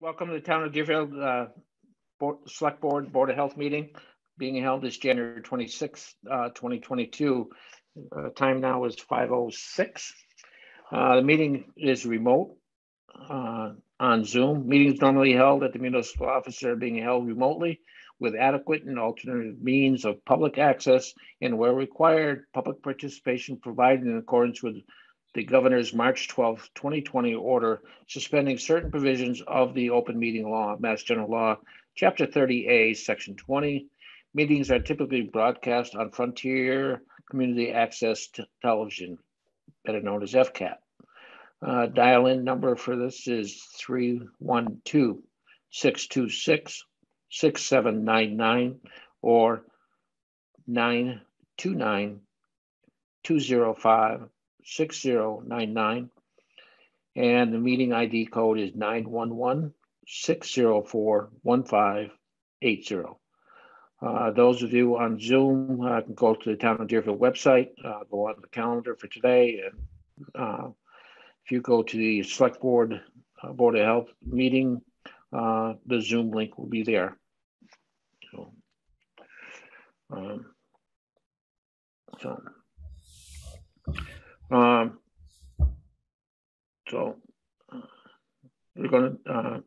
Welcome to the Town of Deerfield uh, Board, Select Board Board of Health meeting being held this January 26, uh, 2022. Uh, Time now is 5:06. Uh, The meeting is remote uh, on Zoom. Meetings normally held at the municipal office are being held remotely with adequate and alternative means of public access and where required, public participation provided in accordance with the governor's March 12, 2020 order suspending certain provisions of the open meeting law, Mass General Law, Chapter 30A, Section 20. Meetings are typically broadcast on Frontier Community Access Television, better known as FCAT. Uh, Dial-in number for this is 312-626-6799 or 929-205 6099. And the meeting ID code is 911 604 1580. Uh, Those of you on Zoom uh, can go to the Town of Deerfield website, uh, go on the calendar for today. And uh, if you go to the Select Board, uh, Board of Health meeting, uh, the Zoom link will be there. So, um, So. Um, so uh, we're going to uh,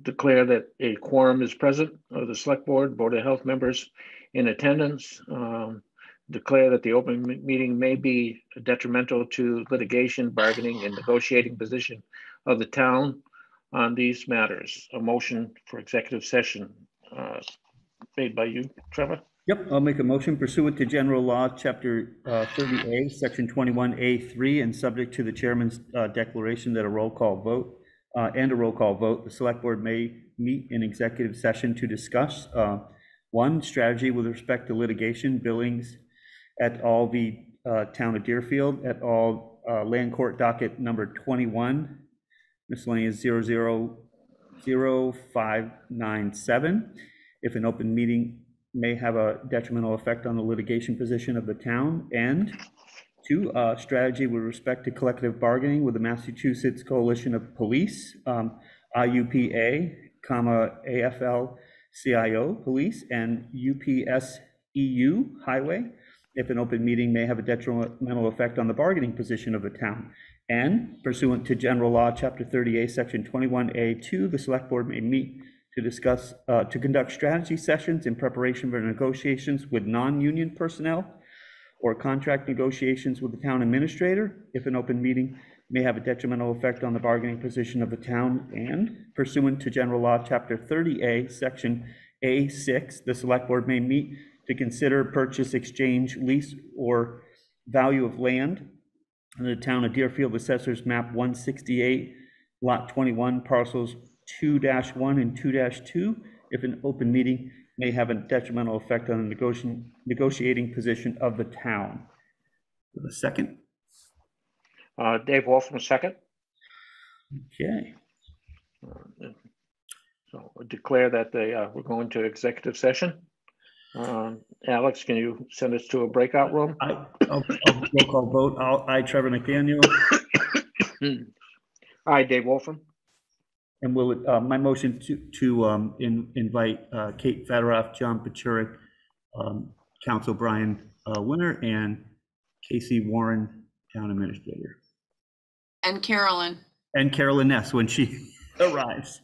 declare that a quorum is present of the select board, board of health members in attendance. Um, declare that the open meeting may be detrimental to litigation, bargaining, and negotiating position of the town on these matters. A motion for executive session uh, made by you, Trevor. Yep, I'll make a motion pursuant to general law, chapter uh, 30A, section 21A3, and subject to the chairman's uh, declaration that a roll call vote uh, and a roll call vote, the select board may meet in executive session to discuss, uh, one, strategy with respect to litigation, billings at all the uh, town of Deerfield, at all uh, land court docket number 21, miscellaneous 000597. If an open meeting may have a detrimental effect on the litigation position of the town. And two, uh, strategy with respect to collective bargaining with the Massachusetts Coalition of Police, um, IUPA, comma, AFL-CIO Police, and UPSEU Highway, if an open meeting may have a detrimental effect on the bargaining position of the town. And pursuant to general law, chapter 38, section 21A2, the select board may meet to discuss, uh, to conduct strategy sessions in preparation for negotiations with non-union personnel or contract negotiations with the town administrator if an open meeting may have a detrimental effect on the bargaining position of the town and pursuant to general law, chapter 30A, section A6, the select board may meet to consider purchase, exchange, lease, or value of land in the town of Deerfield Assessors Map 168, Lot 21, parcels two one and two two, if an open meeting may have a detrimental effect on the negotiating, negotiating position of the town. A second, Uh, Dave Wolfram, second. okay, So I declare that they, uh, we're going to executive session. Um, Alex, can you send us to a breakout room? I, I'll, I'll roll call vote, I'll, I, Trevor McDaniel, Hi, Dave Wolfram. And will, uh, my motion to, to, um, in, invite, uh, Kate Federoff, John Pachurik, um, Counsel Brian, uh, Winter, and Casey Warren, Town Administrator, And Carolyn. and Carolyn Ness when she arrives.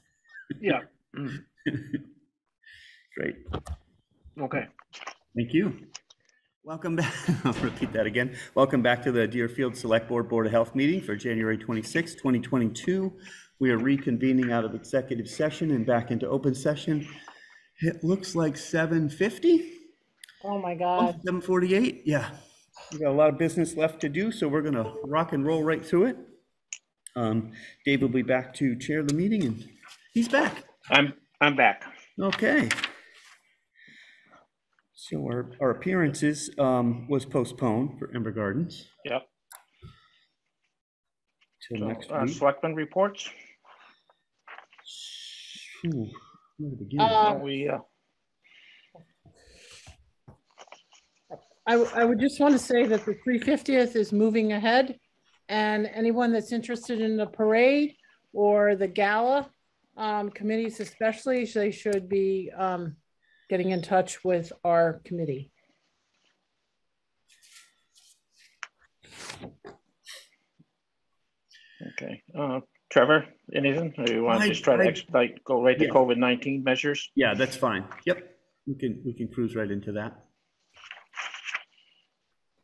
Yeah. Great. Okay. Thank you. Welcome back. I'll repeat that again. Welcome back to the Deerfield Select Board Board of Health meeting for January 26, 2022. We are reconvening out of executive session and back into open session. It looks like 7:50, Oh, my God. 7:48. Yeah. We got a lot of business left to do, so we're going to rock and roll right through it. Um, Dave will be back to chair the meeting, and he's back. I'm, I'm back. Okay. So our, our appearances um, was postponed for Ember Gardens Yep. till So, next uh, week. Selectmen reports. Ooh, where to begin? Uh, We, uh, I, w- I would just want to say that the 350th is moving ahead. And anyone that's interested in the parade or the gala um, committees especially, they should be um, getting in touch with our committee. Okay, uh, Trevor, anything? Or you want I- to just try to I- expedite, go right to Yeah. COVID-19 measures? Yeah, that's fine. Yep. We can, we can cruise right into that.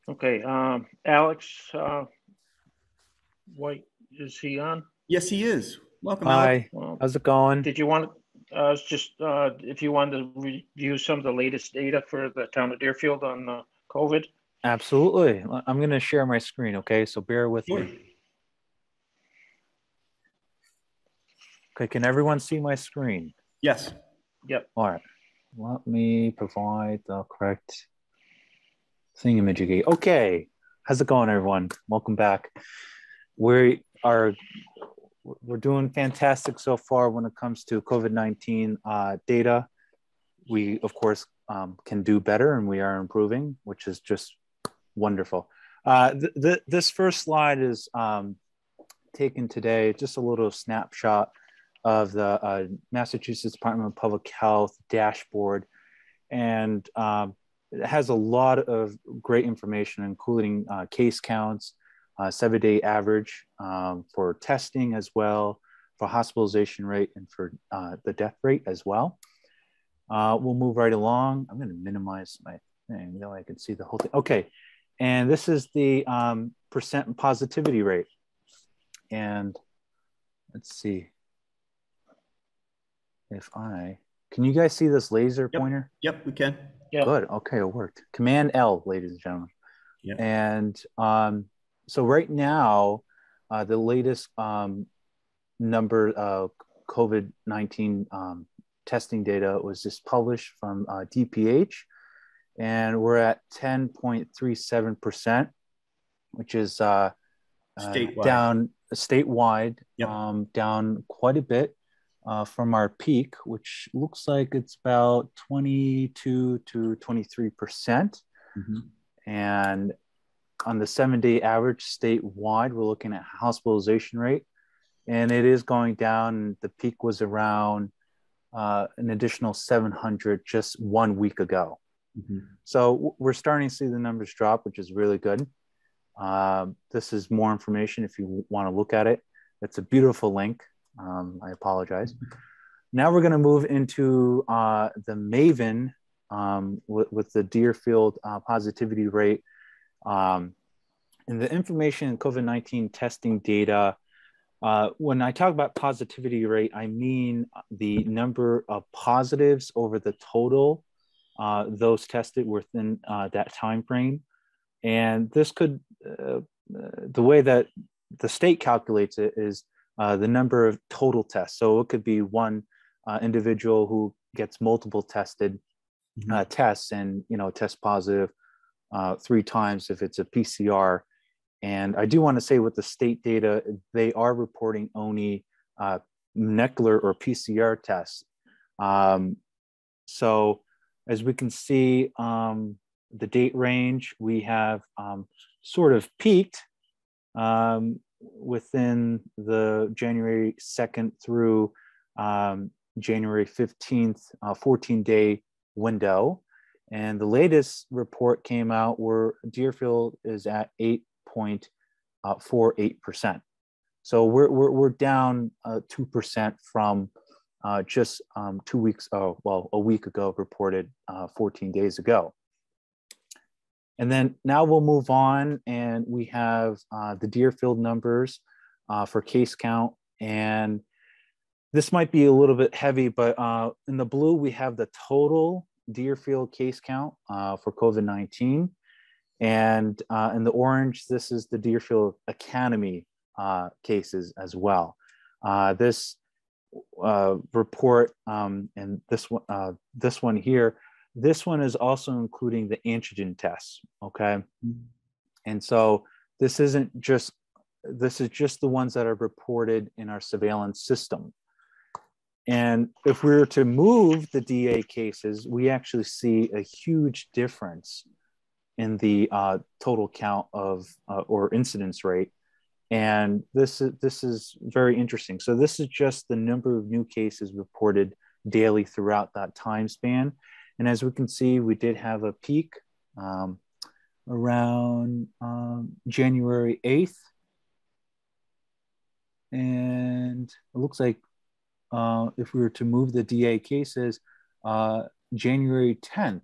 Okay, um, Alex, uh, White, is he on? Yes, he is. Welcome, Alex. Hi, Well, how's it going? did you want, uh, it's just, uh, if you wanted to review some of the latest data for the town of Deerfield on, uh, COVID? Absolutely. I- I'm going to share my screen, okay? So bear with Sure. me. Okay, can everyone see my screen? Yes. Yep, All right. Let me provide the correct thingamajiggy. Okay. How's it going, everyone? Welcome back. We are we're doing fantastic so far when it comes to COVID-19 uh, data. We, of course, um, can do better and we are improving, which is just wonderful. Uh, th- th- this first slide is um, taken today, just a little snapshot of the uh, Massachusetts Department of Public Health dashboard. And um, it has a lot of great information, including uh, case counts, uh, seven day average um, for testing as well, for hospitalization rate, and for uh, the death rate as well. Uh, we'll move right along. I'm going to minimize my thing, though I can see the whole thing. Okay. And this is the um, percent positivity rate. And let's see if I can you guys see this laser Yep. pointer? Yep, we can. Yeah. Good. Okay, it worked. Command L, ladies and gentlemen. Yeah. And um, so right now, uh, the latest um, number of COVID 19 um, testing data was just published from uh, DPH, and we're at 10.37%, which is uh, uh, Statewide. down statewide, Yep. um, down quite a bit uh, from our peak, which looks like it's about 22 to 23 percent. Mhm. And on the seven day average statewide, we're looking at hospitalization rate, and it is going down. The peak was around uh, an additional 700 just one week ago. Mhm. So we're starting to see the numbers drop, which is really good. Um, this is more information if you want to look at it. It's a beautiful link. Um, I apologize. Now we're going to move into uh, the Maven um, with, with the Deerfield uh, positivity rate. Um, and the information in COVID 19 testing data. Uh, when I talk about positivity rate, I mean the number of positives over the total uh, those tested within uh, that time frame. And this could, uh, uh, the way that the state calculates it is uh, the number of total tests. So it could be one uh, individual who gets multiple tested Mhm. uh, tests and you know test positive uh, three times if it's a PCR. And I do want to say with the state data, they are reporting only uh, molecular or PCR tests. Um, so as we can see, um, the date range, we have um, sort of peaked um, within the January 2nd through um, January 15th, uh, 14 day window. And the latest report came out where Deerfield is at 8.48%. So we're, we're, we're down uh, 2% from uh, just um, two weeks, oh, well, a week ago, reported uh, 14 days ago. And then now we'll move on and we have uh, the Deerfield numbers uh, for case count. And this might be a little bit heavy, but uh, in the blue, we have the total Deerfield case count uh, for COVID 19. And uh, in the orange, this is the Deerfield Academy uh, cases as well. Uh, this uh, report um, and this one, uh, this one here, this one is also including the antigen tests. Okay, and so this isn't just this is just the ones that are reported in our surveillance system. And if we were to move the DA cases, we actually see a huge difference in the uh, total count of uh, or incidence rate. And this is this is very interesting. So this is just the number of new cases reported daily throughout that time span. And as we can see, we did have a peak um, around um, January 8th. And it looks like uh, if we were to move the DA cases, uh, January 10th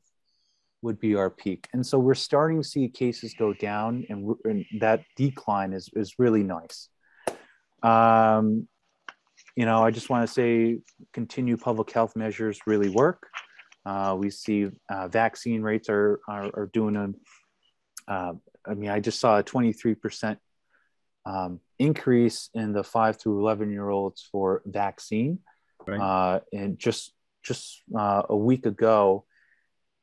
would be our peak. And so we're starting to see cases go down, and, and that decline is, is really nice. Um, you know, I just want to say continue public health measures really work. Uh, we see uh, vaccine rates are, are, are doing a, uh, I mean, I just saw a 23% um, increase in the five to 11 year olds for vaccine. Right. Uh, and just, just uh, a week ago,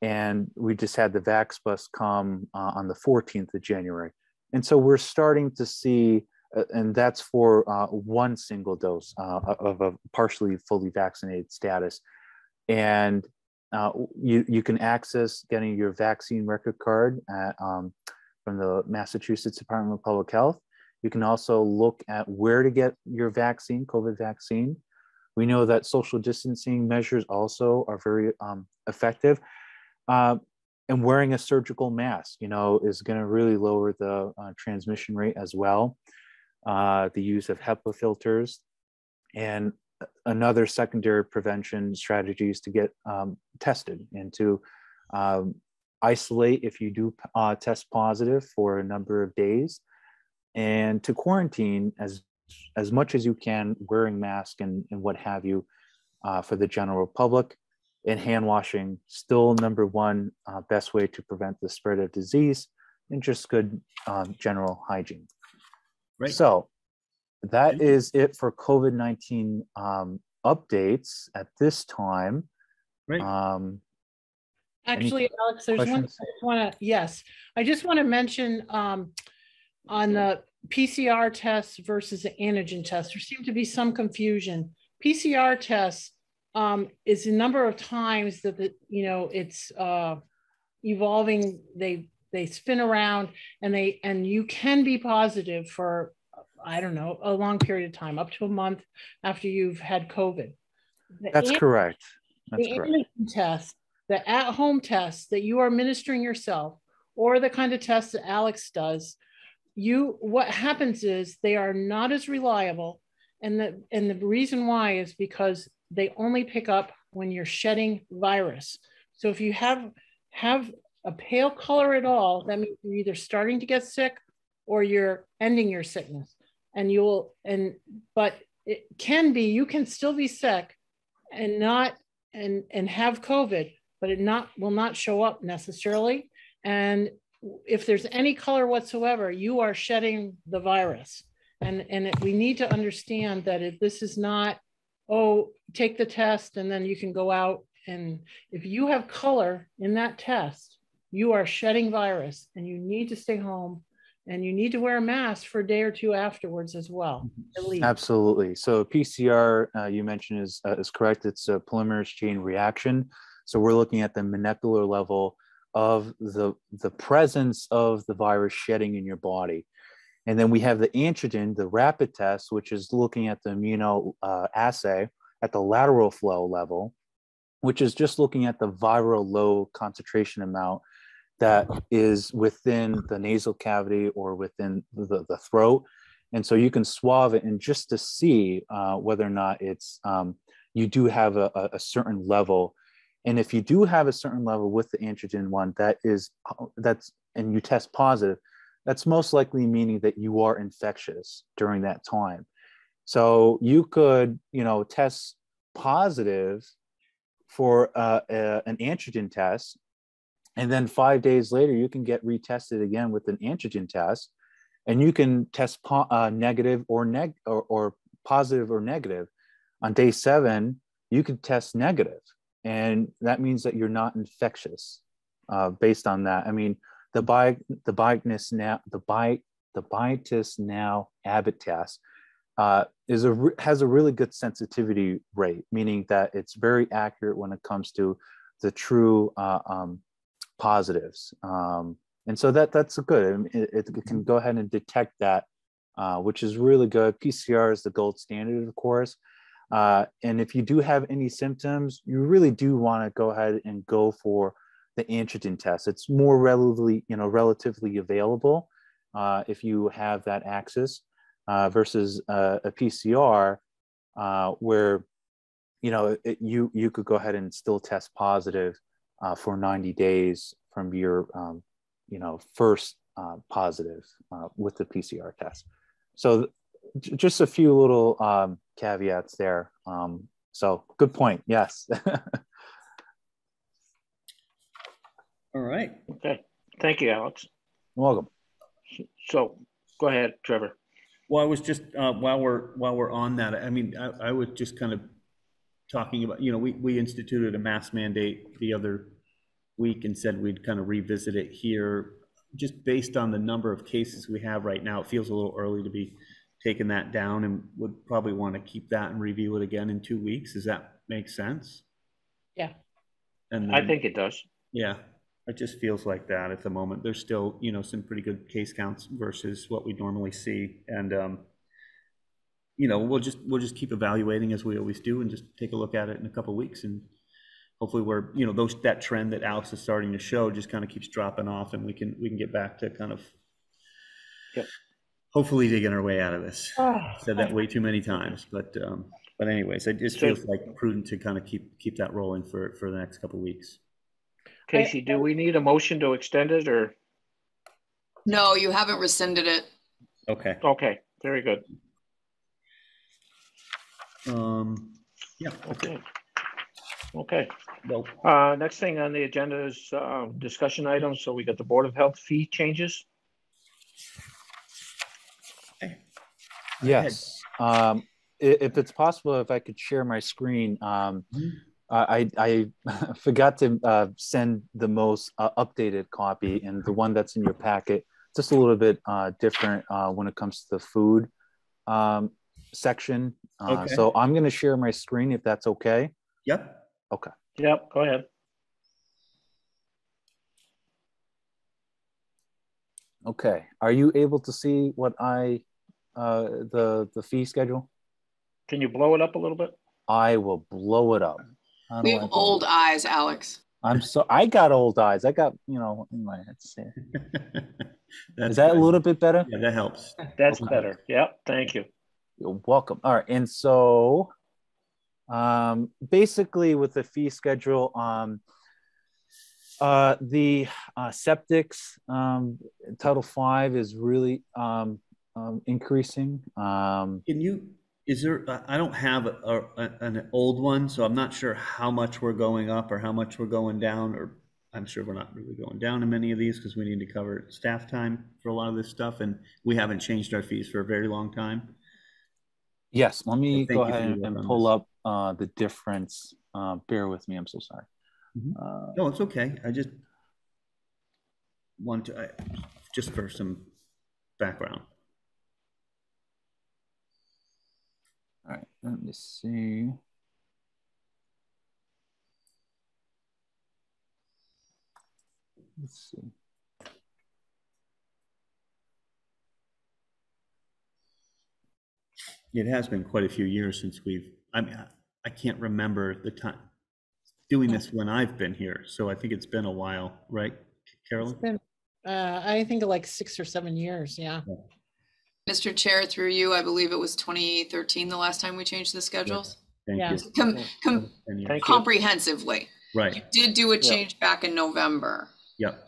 and we just had the Vax bus come uh, on the 14th of January. And so we're starting to see, uh, and that's for uh, one single dose uh, of a partially fully vaccinated status. And uh, you, you can access getting your vaccine record card at, um, from the Massachusetts Department of Public Health. You can also look at where to get your vaccine, COVID vaccine. We know that social distancing measures also are very um, effective. Uh, and wearing a surgical mask, you know, is going to really lower the uh, transmission rate as well. Uh, the use of HEPA filters and another secondary prevention strategy is to get um, tested and to um, isolate if you do uh, test positive for a number of days and to quarantine as as much as you can wearing mask and, and what have you uh, for the general public and hand washing still number one uh, best way to prevent the spread of disease and just good um, general hygiene Right. so that Thank you. is it for covid-19 um, updates at this time Right. um, Actually, Alex, there's one, I just want to, yes, I just want to mention um, on the PCR tests versus the antigen test, there seemed to be some confusion. PCR tests um, is the number of times that the, you know, it's uh, evolving, they, they spin around and they, and you can be positive for, I don't know, a long period of time, up to a month after you've had COVID. The that's an- correct that's the correct antigen test, the at-home test that you are administering yourself, or the kind of test that Alex does, you what happens is they are not as reliable, and the and the reason why is because they only pick up when you're shedding virus. So if you have have a pale color at all, that means you're either starting to get sick or you're ending your sickness, and you'll and but it can be you can still be sick and not and and have COVID, but it not will not show up necessarily. And if there's any color whatsoever, you are shedding the virus. And and it, we need to understand that if this is not, oh, take the test and then you can go out and if you have color in that test, you are shedding virus and you need to stay home and you need to wear a mask for a day or two afterwards as well. Least. Absolutely. So PCR, uh, you mentioned is uh, is correct. It's a polymerase chain reaction. So we're looking at the molecular level of the the presence of the virus shedding in your body, and then we have the antigen, the rapid test, which is looking at the immuno uh, assay at the lateral flow level, which is just looking at the viral low concentration amount that is within the nasal cavity or within the, the throat. And so you can swab it and just to see uh, whether or not it's, um, you do have a, a- a certain level. And if you do have a certain level with the antigen one, that is, that's, and you test positive, that's most likely meaning that you are infectious during that time. So you could, you know, test positive for uh, a- an antigen test and then five days later, you can get retested again with an antigen test, and you can test po- uh, negative or neg or, or positive or negative. On day seven, you could test negative, and that means that you're not infectious. Uh, based on that, I mean, the bi the BinaxNOW the bi the BinaxNOW test uh, is a has a really good sensitivity rate, meaning that it's very accurate when it comes to the true uh, um, positives. Um, and so that that's good. It, it can go ahead and detect that uh, which is really good. PCR is the gold standard, of course. Uh, and if you do have any symptoms, you really do want to go ahead and go for the antigen test. It's more relatively, you know, relatively available uh, if you have that access uh, versus uh, a PCR, uh, where you know it, you you could go ahead and still test positive uh, for 90 days from your um, you know first positive with the PCR test. So j- just a few little um, caveats there. Um, so good point. Yes. All right. Okay, thank you, Alex. Welcome. So, go ahead, Trevor. Well, I was just, uh, while we're, while we're on that, I mean, I, I was just kind of talking about, you know, we, we instituted a mask mandate the other week and said we'd kind of revisit it here. Just based on the number of cases we have right now, it feels a little early to be taking that down and would probably want to keep that and review it again in two weeks. Does that make sense? Yeah. And I think it does. Yeah, it just feels like that at the moment. There's still, you know, some pretty good case counts versus what we normally see. And, um, you know, we'll just, we'll just keep evaluating as we always do and just take a look at it in a couple of weeks. And hopefully we're, you know, those, that trend that Alex is starting to show just kind of keeps dropping off and we can, we can get back to kind of Yep. Hopefully digging our way out of this. Ah, Said that way too many times, but, um, but anyways, it just feels like prudent to kind of keep, keep that rolling for, for the next couple of weeks. Casey, do we need a motion to extend it or? No, you haven't rescinded it. Okay. Okay, very good. Um, yeah, okay. Okay. Okay, Well, uh, next thing on the agenda is, uh, discussion items. So we got the Board of Health fee changes. Yes. Um, if it's possible, if I could share my screen. Um, Mhm. I, I I forgot to uh, send the most uh, updated copy, and the one that's in your packet just a little bit uh, different uh, when it comes to the food um, section. Uh, Okay. So I'm going to share my screen if that's okay. yep. Okay. Yep, go ahead. Okay. Are you able to see what I uh, the the fee schedule? Can you blow it up a little bit? I will blow it up. How We have blow old eyes, Alex. I'm so I got old eyes. I got you know in my head. Is that a little bit better? Yeah, that helps. That's Okay. better. Yep, thank you. You're welcome. All right, and so um, basically with the fee schedule, um, uh, the uh, septics um, Title Five is really um, um, increasing. Um, Can you, is there, I- don't have a, a, an old one, so I'm not sure how much we're going up or how much we're going down, or I'm sure we're not really going down in many of these because we need to cover staff time for a lot of this stuff, and we haven't changed our fees for a very long time. yes, let me Thank go ahead and, and pull this. up uh, the difference. Uh, bear with me. I'm so sorry. Mhm. Uh, No, it's okay. I just want to, I- just for some background. all right, let me see. Let's see. It has been quite a few years since we've, I mean, I- I can't remember the time doing this when I've been here, so I think it's been a while, right, It's Carolyn? been, uh, I think like six or seven years, yeah. Mr. Chair, through you, I believe it was 2013 the last time we changed the schedules. Thank Yeah. you. Com- com- And you- Thank you. comprehensively. You Right, did do a Yeah. change back in November. yep,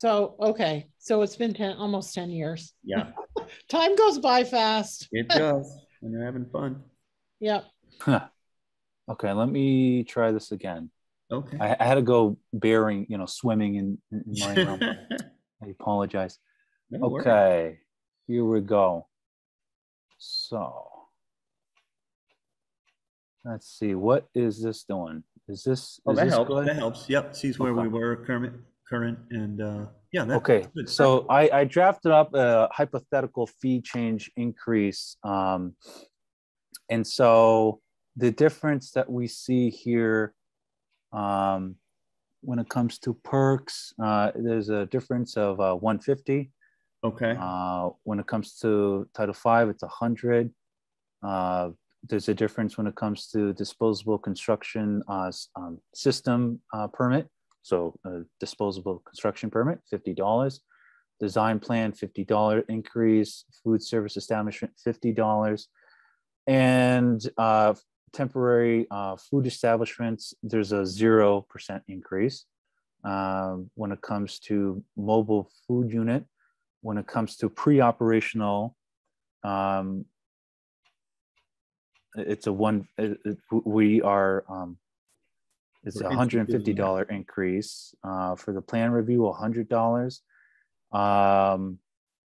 So, okay, so it's been ten, almost ten years. yeah, Time goes by fast. it does, and they're having fun. Yep. Huh. Okay, let me try this again. Okay. I, I had to go bearing, you know, swimming in, in my room. I apologize. No worries. Okay, here we go. So let's see, what is this doing? Is this, Oh, is that this helps, good? that helps, yep, sees where we were current, current, and, uh, yeah, that. Okay, good. so I, I drafted up a hypothetical fee change increase. Um, and so the difference that we see here um, when it comes to percs, uh, there's a difference of uh, 150 Okay, Uh, when it comes to Title Five, it's a hundred. Uh, there's a difference when it comes to disposable construction uh, um, system uh, permit. So uh, disposable construction permit, fifty dollars. Design plan, fifty dollar increase. Food service establishment, fifty dollars. And uh, temporary food establishments, there's a zero percent increase. Um, when it comes to mobile food unit, when it comes to pre-operational, um, it's a one, it- it- we are, um, it's a hundred and fifty dollar increase, uh, for the plan review, a hundred dollars. Um,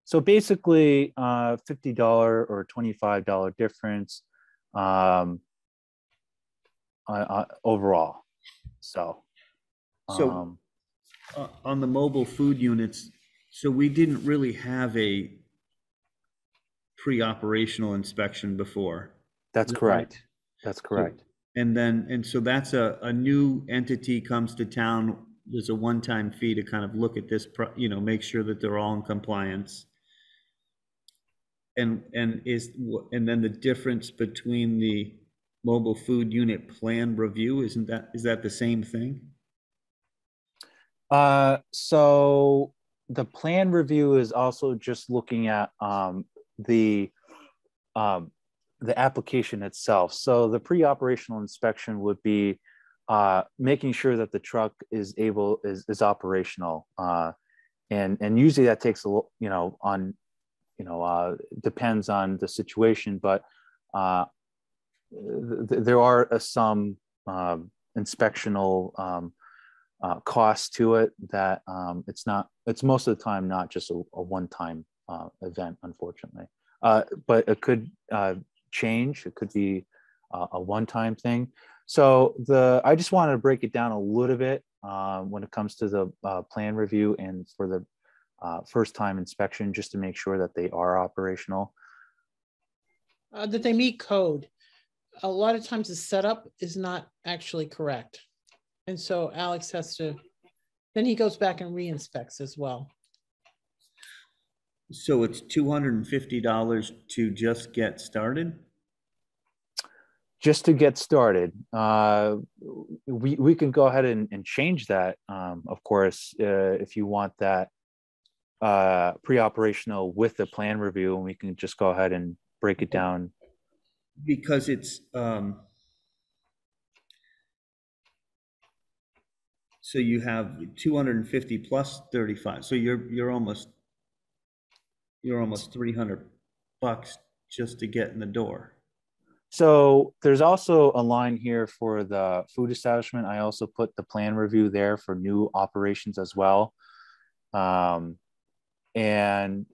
so basically, uh, fifty dollar or twenty-five dollar difference, um, uh, uh, overall, so. So- um, Uh, on the mobile food units, so we didn't really have a pre-operational inspection before. That's Is that right? correct, that's correct. And then, and so that's a, a new entity comes to town, there's a one-time fee to kind of look at this, pro- you know, make sure that they're all in compliance. And, and is, and then the difference between the mobile food unit plan review, isn't that, is that the same thing? Uh, so the plan review is also just looking at um, the um, the application itself. So the pre-operational inspection would be uh, making sure that the truck is able is is operational, uh, and and usually that takes a little, you know on you know uh, depends on the situation, but uh, th- th- there are some um, inspectional um, uh, cost to it that um, it's not it's most of the time not just a, a one-time uh, event unfortunately uh, but it could uh, change it could be uh, a one-time thing so the i just wanted to break it down a little bit uh, when it comes to the plan review and for the first time inspection just to make sure that they are operational that they meet code. A lot of times the setup is not actually correct. And so Alex has to, then he goes back and re-inspects as well. So it's two hundred and fifty dollars to just get started? just to get started, uh, we, we can go ahead and, and change that, um, of course, uh, if you want that uh, pre-operational with the plan review, and we can just go ahead and break it down. Because it's, um, so you have two hundred and fifty plus thirty-five, so you're, you're almost, you're almost three hundred bucks just to get in the door. So there's also a line here for the food establishment. I also put the plan review there for new operations as well. Um, and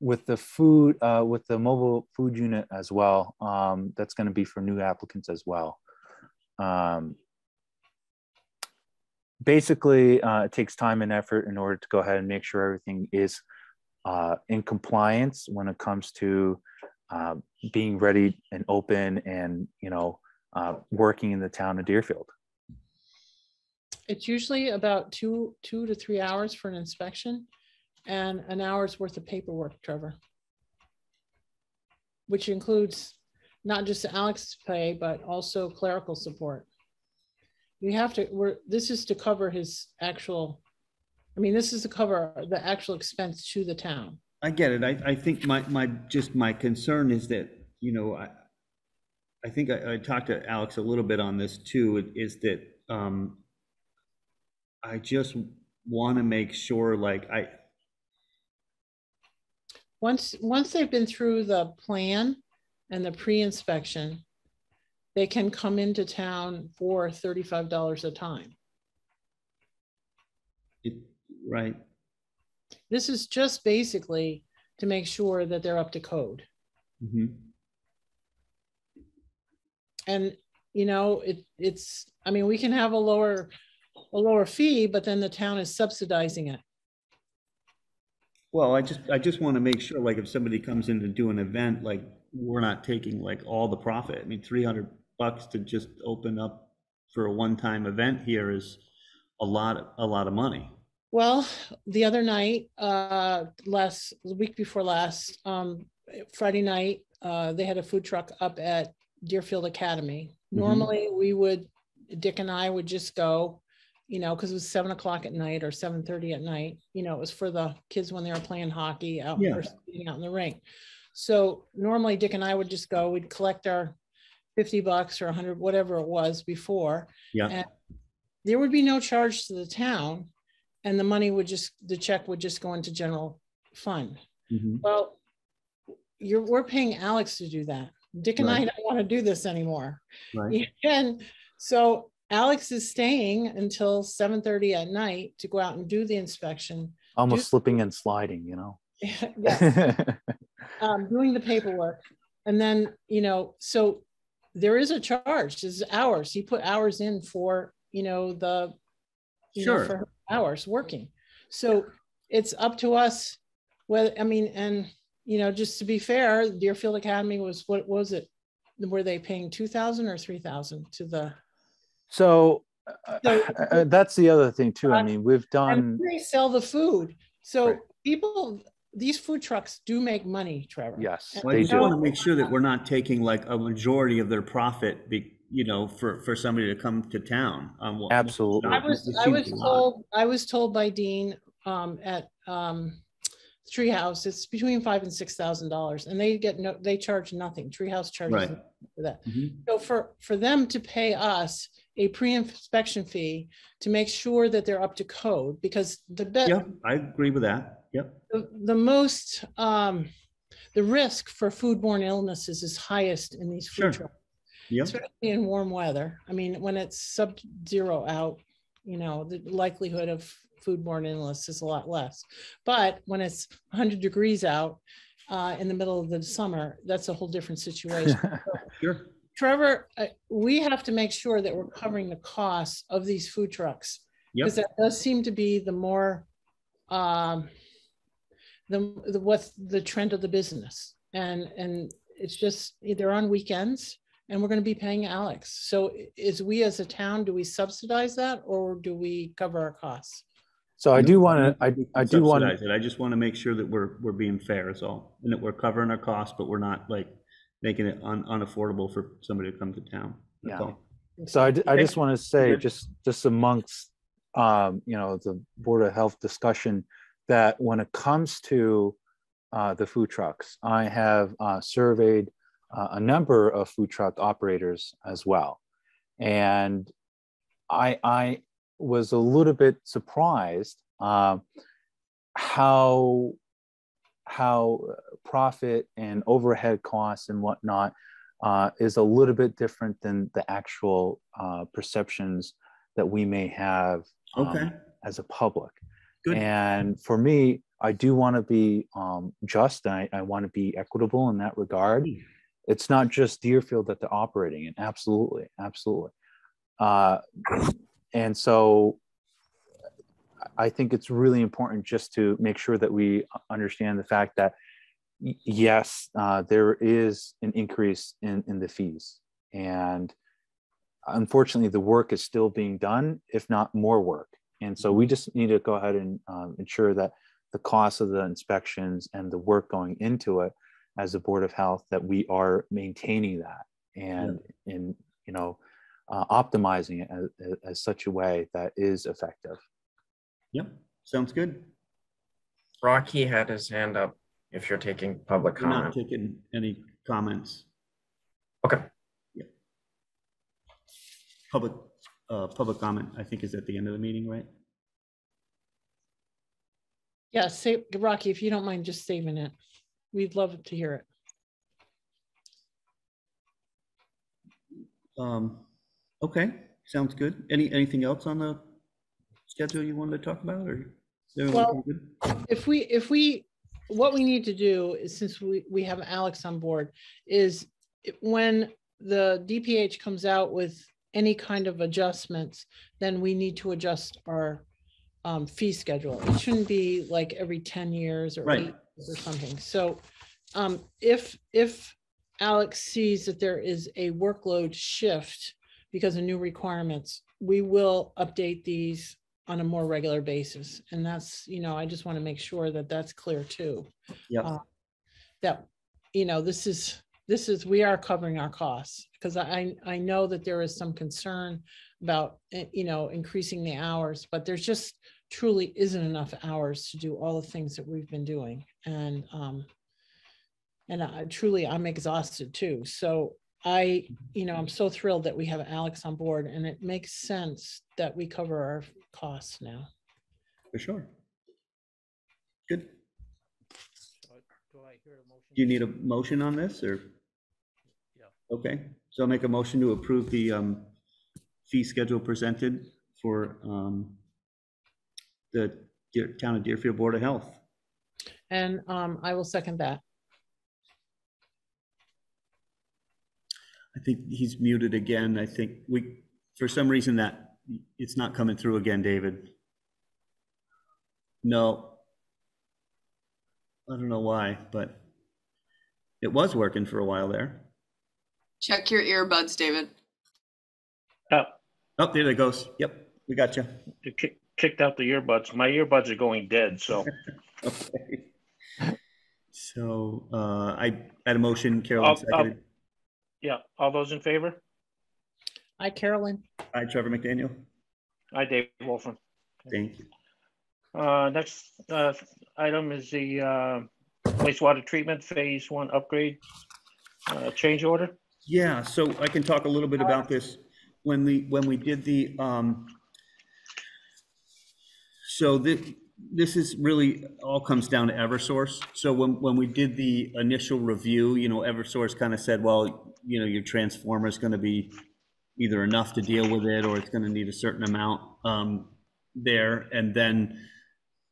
with the food, uh, with the mobile food unit as well, um, that's going to be for new applicants as well. Um, basically, uh, it takes time and effort in order to go ahead and make sure everything is uh, in compliance when it comes to uh, being ready and open and you know uh, working in the town of Deerfield. It's usually about two, two to three hours for an inspection and an hour's worth of paperwork, Trevor. Which includes not just Alex's pay, but also clerical support. You have to, we're, this is to cover his actual, I mean, this is to cover the actual expense to the town. I get it. I, I think my, my, just my concern is that, you know, I, I think I, I talked to Alex a little bit on this too, is that, um, I just want to make sure, like, I, Once, once they've been through the plan and the pre-inspection, they can come into town for thirty-five dollars a time. it, right, This is just basically to make sure that they're up to code. mhm. And, you know, it, it's, I mean, we can have a lower, a lower fee, but then the town is subsidizing it. Well, I just, I just want to make sure, like, if somebody comes in to do an event, like, we're not taking like all the profit. I mean, three hundred bucks to just open up for a one-time event here is a lot, a lot of money. Well, the other night, uh, last, the week before last, um, Friday night, uh, they had a food truck up at Deerfield Academy. Mhm. Normally, we would, Dick and I would just go, you know, because it was seven o'clock at night or seven thirty at night. You know, it was for the kids when they were playing hockey out Yeah. out in the rink. So normally Dick and I would just go, we'd collect our fifty bucks or a hundred, whatever it was before. Yeah, And there would be no charge to the town and the money would just, the check would just go into general fund. mhm, Well, you're, we're paying Alex to do that. Dick and I don't want to do this anymore. right, And so Alex is staying until seven thirty at night to go out and do the inspection. Almost Do- slipping and sliding, you know? Yeah, um, doing the paperwork. And then, you know, so there is a charge, there's hours. He put hours in for, you know, the, you know, Sure. for hours working. So it's up to us. Well, I mean, and, you know, just to be fair, Deerfield Academy was, what was it? Were they paying two thousand or three thousand to the? So uh, So- uh, that's the other thing too. I Uh, mean, we've And done, they sell the food. So Right. people, these food trucks do make money, Trevor. yes, Well, I they just want to make sure that we're not taking like a majority of their profit, be, you know, for, for somebody to come to town. um, well, Absolutely. I was, I was a lot. told, I was told by Dean, um, at, um, Treehouse, it's between five and six thousand dollars, and they get no, they charge nothing, Treehouse charges Right. for that. Mhm, So for, for them to pay us a pre-inspection fee to make sure that they're up to code, because the bet, Yep, I agree with that, yep, the, the most, um, the risk for foodborne illnesses is highest in these Sure. food trucks yep, especially in warm weather. I mean, when it's sub-zero out, you know, the likelihood of foodborne illness is a lot less. But when it's 100 degrees out uh, in the middle of the summer, that's a whole different situation. sure, Trevor, uh, we have to make sure that we're covering the costs of these food trucks yep, because that does seem to be the more um, the, the what's the trend of the business and and it's just they're on weekends and we're going to be paying alex so i- is we as a town do we subsidize that or do we cover our costs So I do want to, I, I do want subsidize to, it. I just want to make sure that we're, we're being fair is all, and that we're covering our costs, but we're not like making it un, unaffordable for somebody to come to town. That's Yeah. all. so I, Okay. just want to say, just, just amongst, um, you know, the Board of Health discussion, that when it comes to uh, the food trucks, I have uh, surveyed uh, a number of food truck operators as well. And I, I was a little bit surprised um, how how uh, profit and overhead costs and whatnot uh, is a little bit different than the actual uh, perceptions that we may have um, Okay, as a public. Good. And for me, I do want to be um, just. I, I want to be equitable in that regard. Hmm. It's not just Deerfield that they're operating in. Absolutely, absolutely. Uh, and so, I think it's really important just to make sure that we understand the fact that yes, uh, there is an increase in in the fees, and unfortunately, the work is still being done, if not more work. And so we just need to go ahead and um, ensure that the cost of the inspections and the work going into it as a Board of Health, that we are maintaining that and in, you know, uh, optimizing it as, as such a way that is effective. yep, sounds good. Rocky had his hand up if you're taking public We're not taking any comments. Okay. Public, uh, public comment, I think is at the end of the meeting, right? yeah say rocky if you don't mind just saving it we'd love to hear it Um, okay, sounds good. Any, anything else on the schedule you wanted to talk about, or? Well- good? if we if we what we need to do is since we we have alex on board is when the dph comes out with any kind of adjustments then we need to adjust our um, fee schedule it shouldn't be like every 10 years or Right. eight years or something so um, if if alex sees that there is a workload shift because of new requirements we will update these on a more regular basis. And that's, you know, I just want to make sure that that's clear too. Yep, Uh, That, you know, this is, this is, we are covering our costs. Because I, I know that there is some concern about, eh, you know, increasing the hours, but there's just truly isn't enough hours to do all the things that we've been doing. And, um, and I truly, I'm exhausted too. So I, you know, I'm so thrilled that we have Alex on board and it makes sense that we cover our costs now. for sure. Good. Do I hear a motion? Do you need a motion on this, or? Okay, so I'll make a motion to approve the um, fee schedule presented for um, the Deer- Town of Deerfield Board of Health. And um, I will second that. I think he's muted again. I think we, for some reason that, it's not coming through again, David. No. I don't know why, but it was working for a while there. Check your earbuds, David. Oh, Oh, there it goes. Yep, we got you. it kick- kicked out the earbuds. My earbuds are going dead, so Okay. So, uh, I had a motion, Carolyn I'll- I'll- yeah, all those in favor? Hi, Carolyn. Hi, Trevor McDaniel. Hi, Dave Wolfram. Thank you. Uh, next, uh, item is the, uh, wastewater treatment phase one upgrade, uh, change order. Yeah, so I can talk a little bit about this. When the, when we did the, um, so this, this is really, all comes down to Eversource. So when, when we did the initial review, you know, Eversource kind of said, well, you know, your transformer is going to be either enough to deal with it, or it's going to need a certain amount, um, there. And then,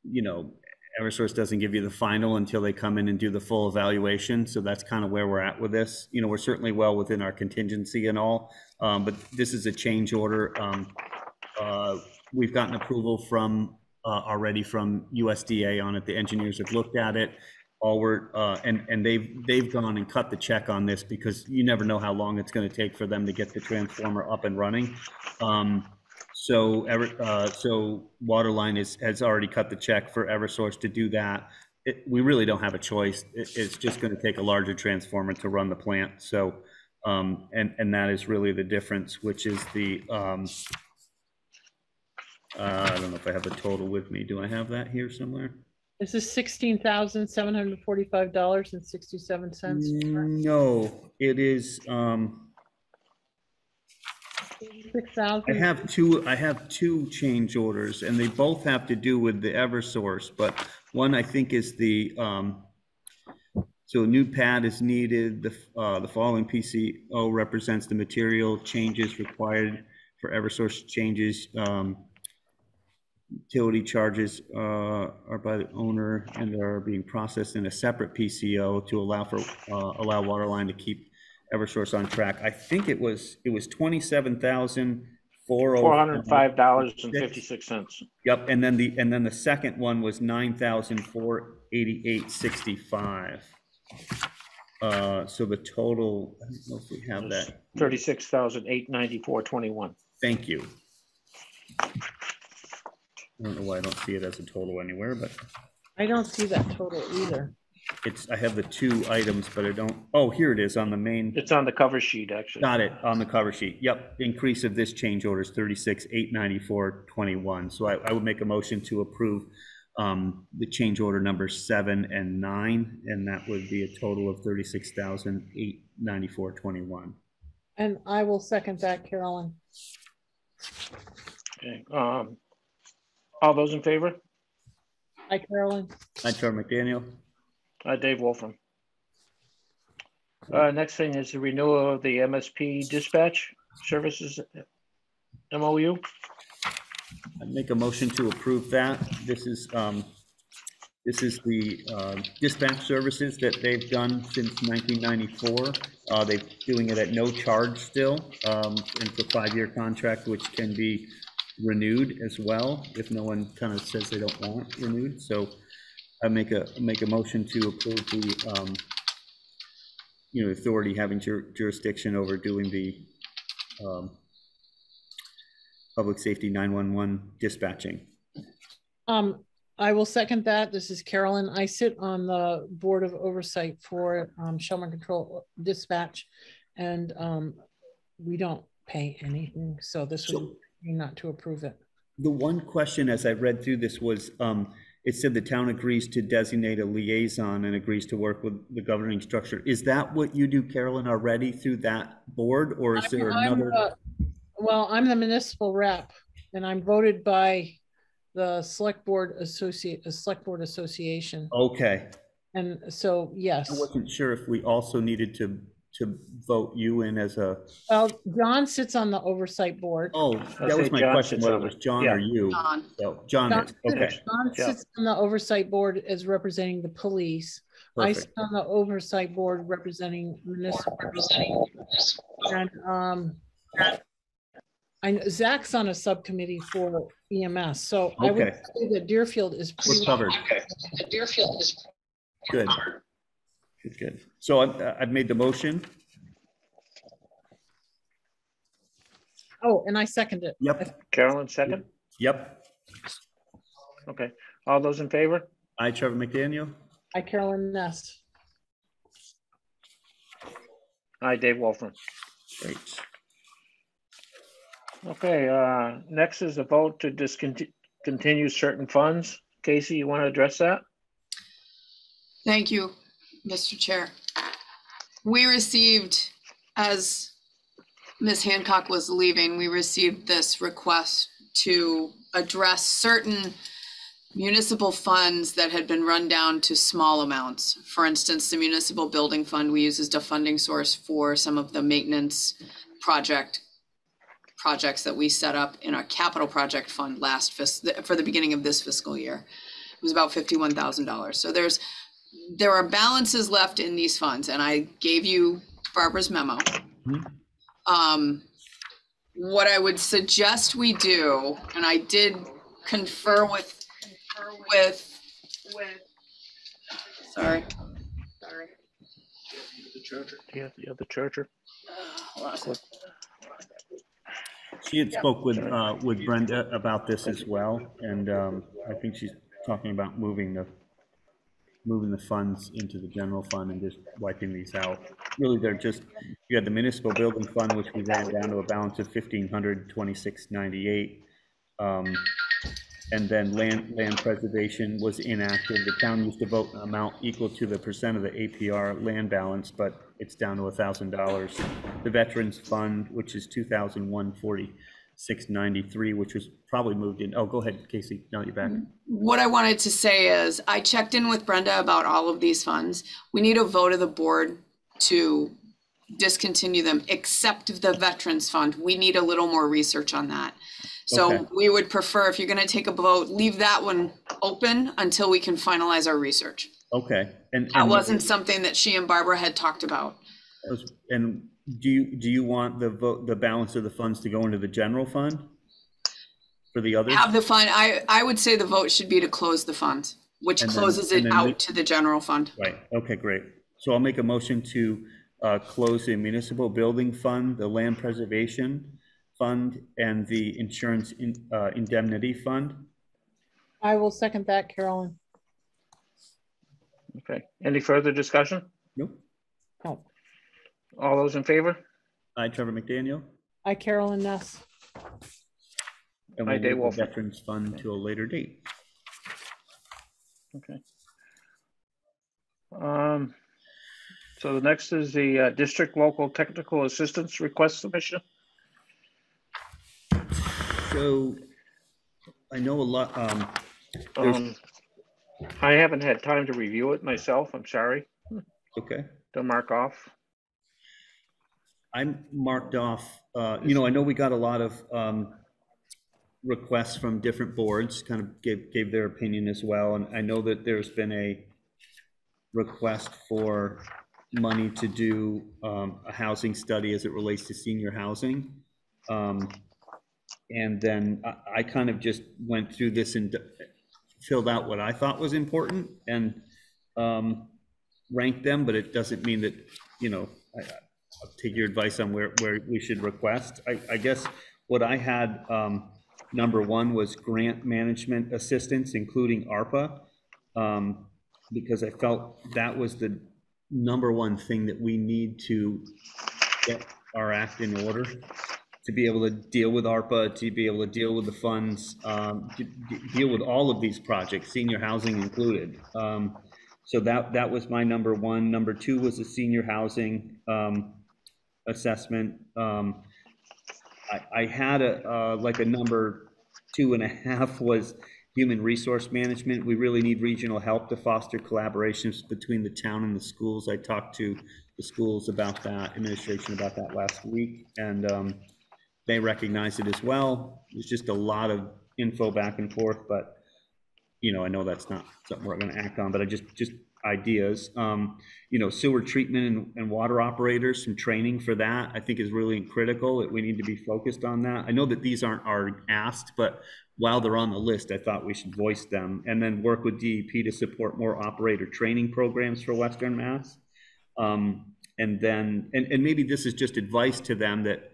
you know, Eversource doesn't give you the final until they come in and do the full evaluation, so that's kind of where we're at with this. You know, we're certainly well within our contingency and all, um, but this is a change order. Um, uh, We've gotten approval from, uh, already from USDA on it, the engineers have looked at it. All we're, uh, and, and they've, they've gone and cut the check on this because you never know how long it's gonna take for them to get the transformer up and running. Um, so, ever, uh, so Waterline is, has already cut the check for Eversource to do that. It, we really don't have a choice. It, it's just gonna take a larger transformer to run the plant, so, um, and, and that is really the difference, which is the, um, uh, I don't know if I have the total with me. Do I have that here somewhere? This is sixteen thousand seven hundred forty-five dollars and sixty-seven cents. No, it is, um, I have two, I have two change orders, and they both have to do with the Eversource, but one I think is the, um, so a new pad is needed, the, uh, the following PCO represents the material changes required for Eversource changes. Um, utility charges, uh, are by the owner and are being processed in a separate PCO to allow for, uh, allow Waterline to keep Eversource on track. I think it was, it was twenty-seven thousand four oh. Four hundred and five dollars and fifty-six cents. Yep, and then the, and then the second one was nine thousand four eighty-eight sixty-five. Uh, so the total, I don't know if we have that. Thirty-six thousand eight ninety-four twenty-one. Thank you. I don't know why I don't see it as a total anywhere, but I don't see that total either. It's, I have the two items, but I don't, oh, here it is on the main. It's on the cover sheet, actually. Got it, on the cover sheet. Yep, increase of this change order is thirty-six, eight ninety-four, twenty-one. So I, I would make a motion to approve um, the change order number seven and nine, and that would be a total of thirty-six thousand, eight ninety-four, twenty-one. And I will second that, Carolyn. Okay, Um, all those in favor? Hi, Carolyn. Hi, Trevor McDaniel. Uh, Dave Wolfram. Uh, next thing is the renewal of the MSP dispatch services MOU. I'd make a motion to approve that. This is, um, this is the, uh, dispatch services that they've done since nineteen ninety-four. Uh, they're doing it at no charge still, um, and it's a five-year contract, which can be renewed as well, if no one kind of says they don't want renewed. So I make a, make a motion to approve the, um, you know, authority having jur- jurisdiction over doing the, um, public safety 911 dispatching. Um, I will second that. This is Carolyn. I sit on the Board of Oversight for um, Shelburne Control Dispatch. And um, we don't pay anything, so this would be not to approve it. The one question as I read through this was, um, it said the town agrees to designate a liaison and agrees to work with the governing structure. Is that what you do, Carolyn, already through that board, or is there I'm, another? uh, Well, I'm the municipal rep and I'm voted by the Select Board Associate, Select Board Association. Okay, And so, yes. I wasn't sure if we also needed to, to vote you in as a, Well, John sits on the Oversight Board. oh, that was say my John question, sits whether on it was it. John Yeah. or you. John. So, John, John is- okay, John Yeah. sits on the Oversight Board as representing the police. I sit on the Oversight Board representing municipal. And, um, I, know Zach's on a subcommittee for EMS, so I would Okay. say that Deerfield is We're pretty. covered. Deerfield is. Good. Good, good. So I've, I've made the motion. Oh, and I second it. Yep, Carolyn, second? yep. Okay. All those in favor? I, Trevor McDaniel. I, Carolyn Ness. Aye, Dave Wolfram. Great. Okay, uh, next is a vote to discontinue certain funds. Casey, you want to address that? Thank you, Mr. Chair. We received, as Ms. Hancock was leaving, we received this request to address certain municipal funds that had been run down to small amounts. For instance, the municipal building fund we use as a funding source for some of the maintenance project projects that we set up in our capital project fund last for the beginning of this fiscal year. It was about fifty-one thousand dollars. So there's there are balances left in these funds, and I gave you Barbara's memo. Mhm. Um, what I would suggest we do, and I did confer with, confer with, with, sorry, sorry. Do you have the other charger? Hold on a sec. She had spoke with, uh, with Brenda about this as well, and, um, I think she's talking about moving the, moving the funds into the general fund and just wiping these out. Really, they're just, you had the municipal building fund, which we ran down to a balance of fifteen hundred twenty-six ninety-eight. Um, and then land, land preservation was inactive. The town used to vote an amount equal to the percent of the APR land balance, but it's down to a thousand dollars. The veterans fund, which is two thousand one forty 693, which was probably moved in. Oh, go ahead, Casey. Now you're back. What I wanted to say is I checked in with Brenda about all of these funds. We need a vote of the board to discontinue them, except the Veterans Fund. We need a little more research on that. So we would prefer, if you're going to take a vote, leave that one open until we can finalize our research. Okay. And That wasn't something that she and Barbara had talked about. And do you, do you want the vote, the balance of the funds to go into the general fund? For the others? Have the fund, I, I would say the vote should be to close the fund, which And then- closes and it then the- out to the general fund. Right, okay, great. So I'll make a motion to uh, close the municipal building fund, the land preservation fund, and the insurance in- uh, indemnity fund. I will second that, Carolyn. Okay. Any further discussion? Nope. All those in favor? I, Trevor McDaniel. I, Carolyn Ness. And Aye, we'll Dave move the Wolfram. Veterans Fund to a later date. Okay. Um, so the next is the uh, district local technical assistance request submission. So I know a lot, um, There's- Um, I haven't had time to review it myself. I'm sorry okay. to mark off. I'm marked off, uh, you know, I know we got a lot of, um, requests from different boards, kind of gave, gave their opinion as well, and I know that there's been a request for money to do, um, a housing study as it relates to senior housing. Um, and then I, I kind of just went through this and filled out what I thought was important and, um, ranked them, but it doesn't mean that, you know, I, I'll take your advice on where, where we should request. I, I guess what I had, um, number one was grant management assistance, including ARPA. Um, because I felt that was the number one thing that we need to get our act in order to be able to deal with ARPA, to be able to deal with the funds, um, to deal with all of these projects, senior housing included. Um, so that, that was my number one. Number two was the senior housing, um, assessment. Um, I, I had a, uh, like a number two and a half was human resource management. We really need regional help to foster collaborations between the town and the schools. I talked to the schools about that, administration about that last week, and, um, they recognize it as well. There's just a lot of info back and forth, but, you know, I know that's not something we're gonna act on, but I just, just ideas. Um, you know, sewer treatment and, and water operators, some training for that, I think is really critical, that we need to be focused on that. I know that these aren't, are asked, but while they're on the list, I thought we should voice them. And then work with DEP to support more operator training programs for Western Mass. Um, and then, and, and maybe this is just advice to them that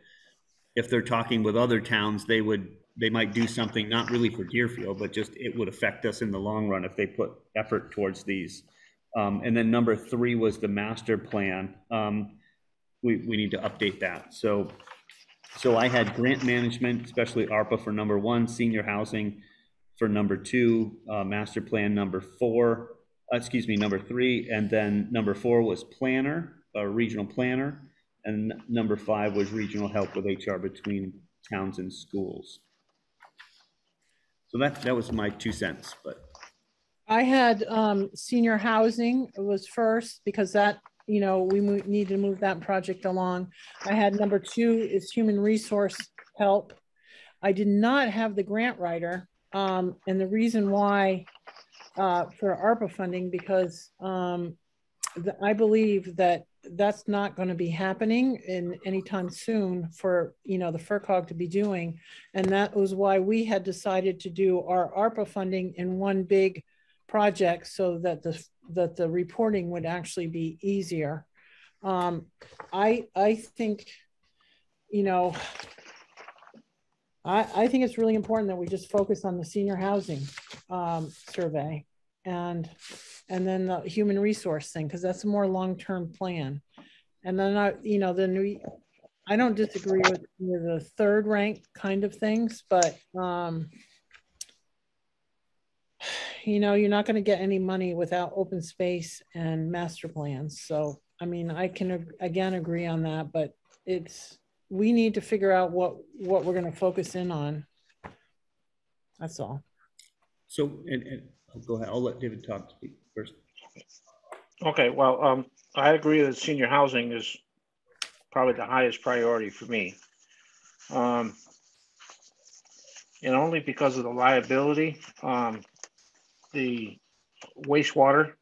if they're talking with other towns, they would, they might do something, not really for Deerfield, but just it would affect us in the long run if they put effort towards these. Um, and then number three was the master plan. Um, we, we need to update that. So, so I had grant management, especially ARPA for number one, senior housing for number two, uh, master plan number four, uh, excuse me, number three, and then number four was planner, uh, regional planner. And number five was regional help with HR between towns and schools. So that, that was my two cents, but I had um senior housing was first because that, you know, we need to move that project along. I had number two is human resource help. I did not have the grant writer. Um, and the reason why uh for ARPA funding, because um the- I believe that that's not going to be happening in anytime soon for, you know, the FRCOG to be doing. And that was why we had decided to do our ARPA funding in one big project so that the, that the reporting would actually be easier. Um, I, I think, you know, I, I think it's really important that we just focus on the senior housing, um, survey and, and then the human resource thing, because that's a more long-term plan. And then I, you know, then we, I don't disagree with, with the third rank kind of things, but, um, you know, you're not going to get any money without open space and master plans. So, I mean, I can ag- again agree on that, but it's, we need to figure out what, what we're going to focus in on. That's all. So, and, and, I'll go ahead, I'll let David talk speak first. Okay, well, um, I agree that senior housing is probably the highest priority for me. Um, and only because of the liability, um, the wastewater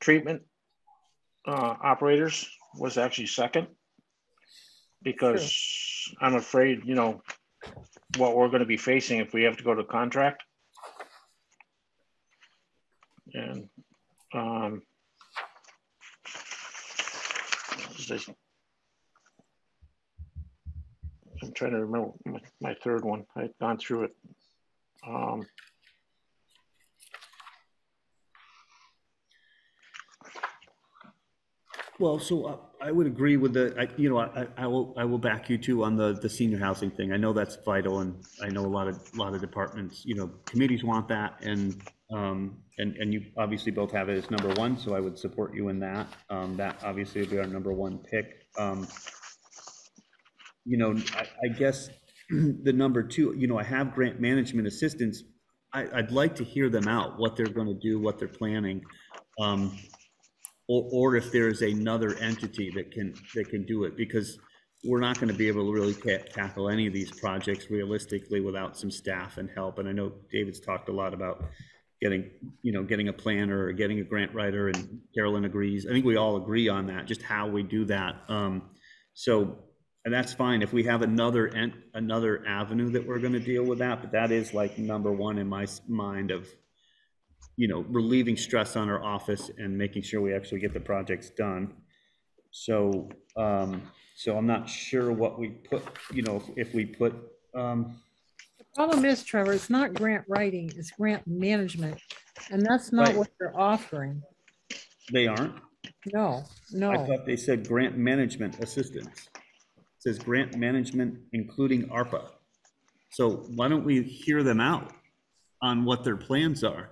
treatment uh, operators was actually second. Because I'm afraid, you know, what we're gonna be facing if we have to go to contract. And, um, this? I'm trying to remember my, my third one. I'd gone through it. Um, Well, so uh, I would agree with the, I, you know, I, I will, I will back you too on the, the senior housing thing. I know that's vital and I know a lot of, lot of departments, you know, committees want that and, um, and, and you obviously both have it as number one, so I would support you in that. Um, that obviously would be our number one pick. Um, you know, I, I guess the number two, you know, I have grant management assistance. I, I'd like to hear them out, what they're gonna do, what they're planning. Um, or, or if there's another entity that can, that can do it, because we're not gonna be able to really ta- tackle any of these projects realistically without some staff and help. And I know David's talked a lot about getting, you know, getting a planner or getting a grant writer, and Carolyn agrees. I think we all agree on that, just how we do that. Um, so, and that's fine if we have another, ent- another avenue that we're gonna deal with that, but that is like number one in my mind of, you know, relieving stress on our office and making sure we actually get the projects done. So, um, So I'm not sure what we put, you know, if- we put, um, The Problem is, Trevor, it's not grant writing, it's grant management. And that's not Right. what they're offering. they aren't. No, No I no. thought they said grant management assistance. It Says grant management, including ARPA. So why don't we hear them out on what their plans are?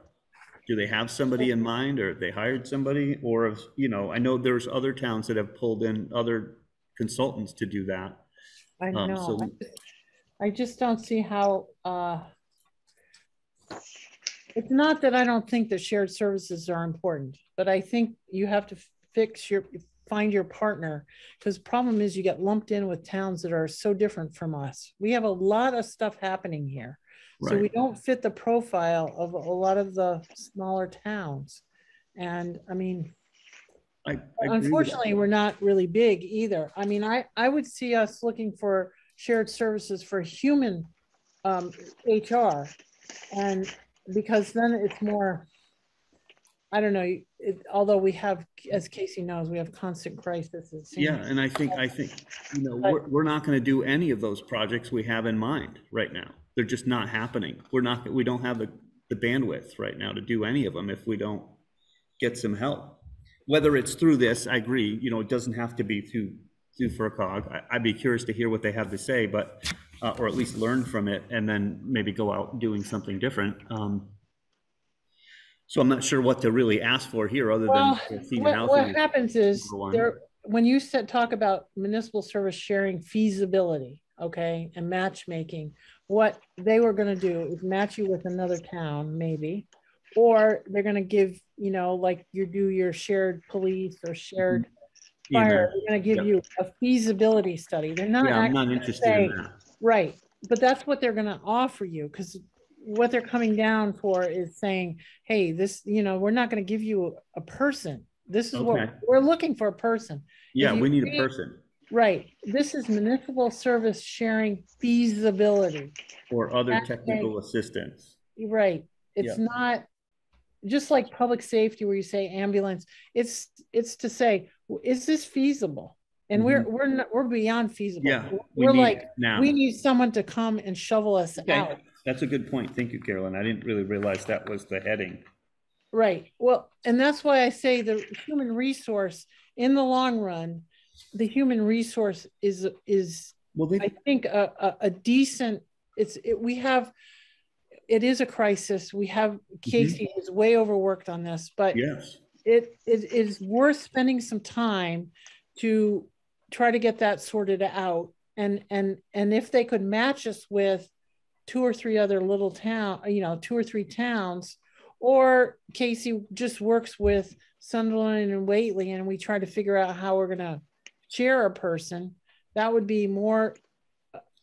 Do they have somebody in mind, or they hired somebody, or, if you know, I know there's other towns that have pulled in other consultants to do that. I Um, know. so- I just- I just don't see how, uh, it's not that I don't think the shared services are important, but I think you have to fix your, find your partner. Because problem is you get lumped in with towns that are so different from us. We have a lot of stuff happening here. So we don't fit the profile of a lot of the smaller towns. And I mean, I- I agree with that. Unfortunately, we're not really big either. I mean, I, I would see us looking for shared services for human um, HR. And because then it's more, I don't know, it, although we have, as Casey knows, we have constant crisis. Yeah, and I think, I think, you know, But- we're, we're not gonna do any of those projects we have in mind right now. They're just not happening. We're not, we don't have the, the bandwidth right now to do any of them if we don't get some help. Whether it's through this, I agree, you know, it doesn't have to be through, through FRCOG. I, I'd be curious to hear what they have to say, but, uh, or at least learn from it and then maybe go out doing something different. Um, So I'm not sure what to really ask for here, other Well, than what, what happens is there, when you said, talk about municipal service sharing feasibility, okay, and matchmaking, what they were gonna do is match you with another town, maybe. Or they're gonna give, you know, like you do your shared police or shared mm-hmm. fire, EMS. they're gonna give Yep. you a feasibility study. They're not Yeah, I'm not interested in that. Right, but that's what they're gonna offer you, because what they're coming down for is saying, hey, this, you know, we're not gonna give you a person. This is what, we're looking for a person. Yeah, we need a person Right, this is municipal service sharing feasibility. or other That's technical assistance. Right, it's Yeah. not, just like public safety where you say ambulance, it's, it's to say, is this feasible? And we're, we're, not- we're beyond feasible. Mm-hmm. Yeah. we We're need like, it Now, we need someone to come and shovel us Okay. out. that's a good point. Thank you, Carolyn. I didn't really realize that was the heading. Right. Well, and that's why I say the human resource in the long run, the human resource is is Well, I think a, a, a decent. It's it, we have. It is a crisis. We have mm-hmm. Casey is way overworked on this, but yes, it, it is worth spending some time to try to get that sorted out. And and and if they could match us with two or three other little town, you know, two or three towns, or Casey just works with Sunderland and Whately, and we try to figure out how we're gonna chair a person, that would be more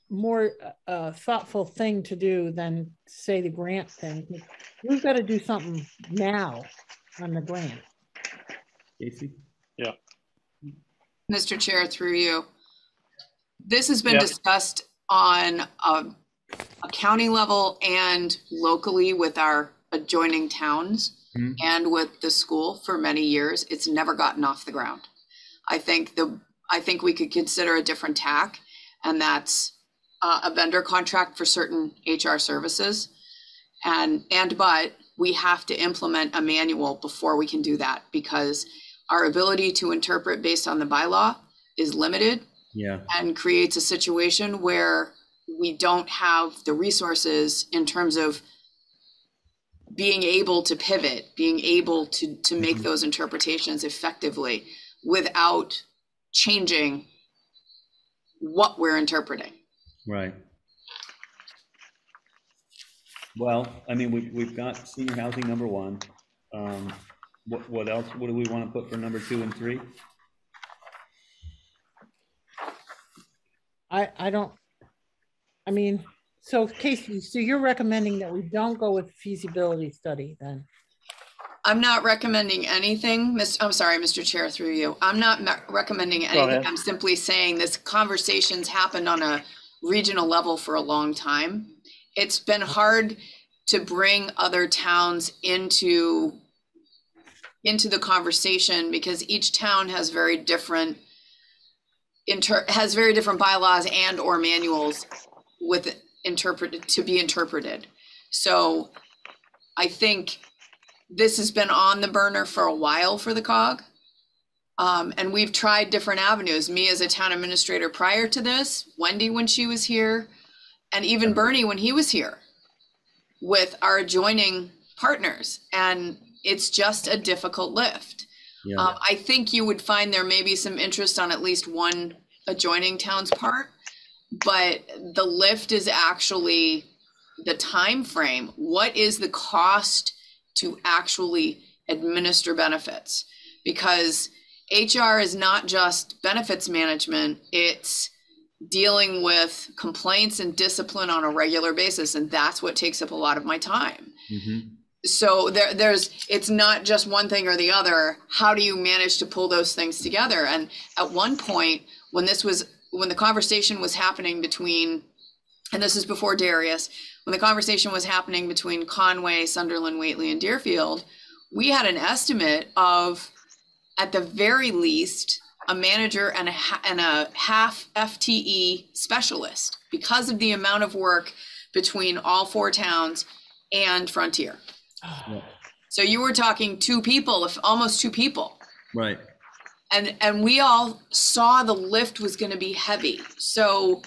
more uh, thoughtful thing to do than say the grant thing. We've got to do something now on the grant. Casey? Yeah. Mr. Chair, through you. This has been Yeah. discussed on a, a county level and locally with our adjoining towns Mhm. and with the school for many years. It's never gotten off the ground. I think the, I think we could consider a different tack, and that's uh, a vendor contract for certain HR services. And, and but we have to implement a manual before we can do that because our ability to interpret based on the bylaw is limited Yeah, and creates a situation where we don't have the resources in terms of being able to pivot, being able to, to make Mhm. those interpretations effectively without changing what we're interpreting. right. Well, I mean, we, we've got senior housing number one. Um, what, what else? What do we want to put for number two and three? I, I don't, I mean, so Casey, so you're recommending that we don't go with feasibility study then? I'm not recommending anything, Miss, I'm sorry, Mr. Chair, through you. I'm not me- recommending anything. I'm simply saying this conversation's happened on a regional level for a long time. It's been hard to bring other towns into into the conversation because each town has very different inter, has very different bylaws and or manuals with interpreted, to be interpreted. So I think this has been on the burner for a while for the cog. Um, and we've tried different avenues. Me as a town administrator prior to this, Wendy when she was here, and even Bernie when he was here with our adjoining partners. And it's just a difficult lift. Yeah, Um, I think you would find there may be some interest on at least one adjoining town's part, but the lift is actually the time frame. What is the cost to actually administer benefits? Because HR is not just benefits management; it's dealing with complaints and discipline on a regular basis, and that's what takes up a lot of my time mhm. so there there's it's not just one thing or the other how do you manage to pull those things together and at one point when this was when the conversation was happening between and this is before darius when the conversation was happening between conway sunderland whately and deerfield we had an estimate of at the very least a manager and a, and a half fte specialist because of the amount of work between all four towns and frontier so you were talking two people, if almost two people. Right, And and we all saw the lift was gonna be heavy. So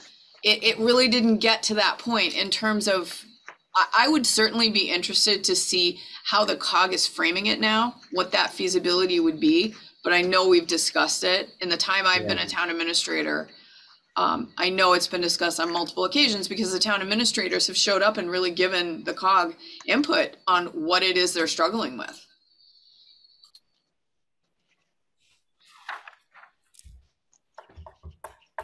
it, it really didn't get to that point in terms of I, I would certainly be interested to see how the cog is framing it now, what that feasibility would be. But I know we've discussed it in the time I've been a town administrator. Um, I know it's been discussed on multiple occasions because the town administrators have showed up and really given the cog input on what it is they're struggling with.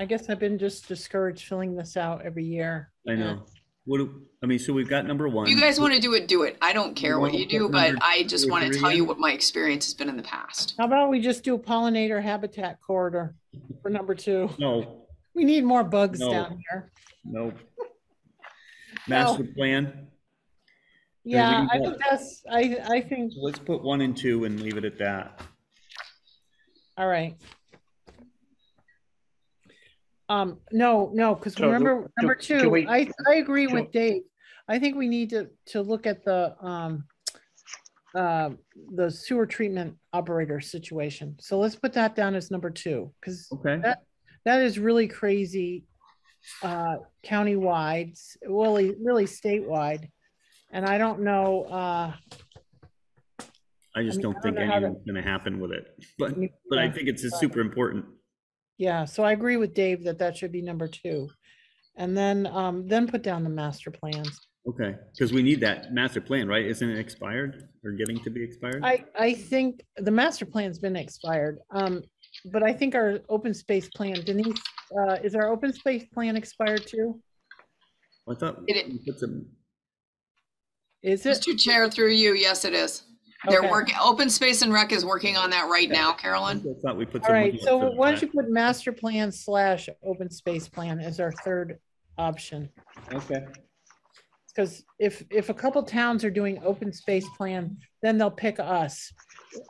I guess I've been just discouraged filling this out every year. I know. What, do- I mean, so we've got number one. You guys want to do it, do it. I don't care what you do, but I just want to tell you what my experience has been in the past. How about we just do a pollinator habitat corridor for number two? No, We need more bugs No. down here. no. Master plan, Yeah, we I think that's, I, I think, let's put one and two and leave it at that. all right. Um, no, no, because So remember, do- number two, we- I, I agree can- with Dave. I think we need to, to look at the, um, uh, the sewer treatment operator situation. So let's put that down as number two, because Okay, That- that is really crazy, uh, countywide, really, really statewide. And I don't know, uh, I just mean, don't don't think know how to- anything's gonna happen with it, but, Me- but I think it's super important. Yeah, so I agree with Dave that that should be number two. And then, um, then put down the master plans. Okay, because we need that master plan, right? Isn't it expired or getting to be expired? I, I think the master plan's been expired, um, but I think our open space plan, Denise, uh, is our open space plan expired too? I thought It- we put some, Is it? Mr. Chair, through you, yes, it is. They're Okay. working, Open Space and Rec is working on that right now, Carolyn. I thought we put All some. right, money so up why don't you put master plan slash open space plan as our third option? Okay, Because if, if a couple towns are doing open space plan, then they'll pick us.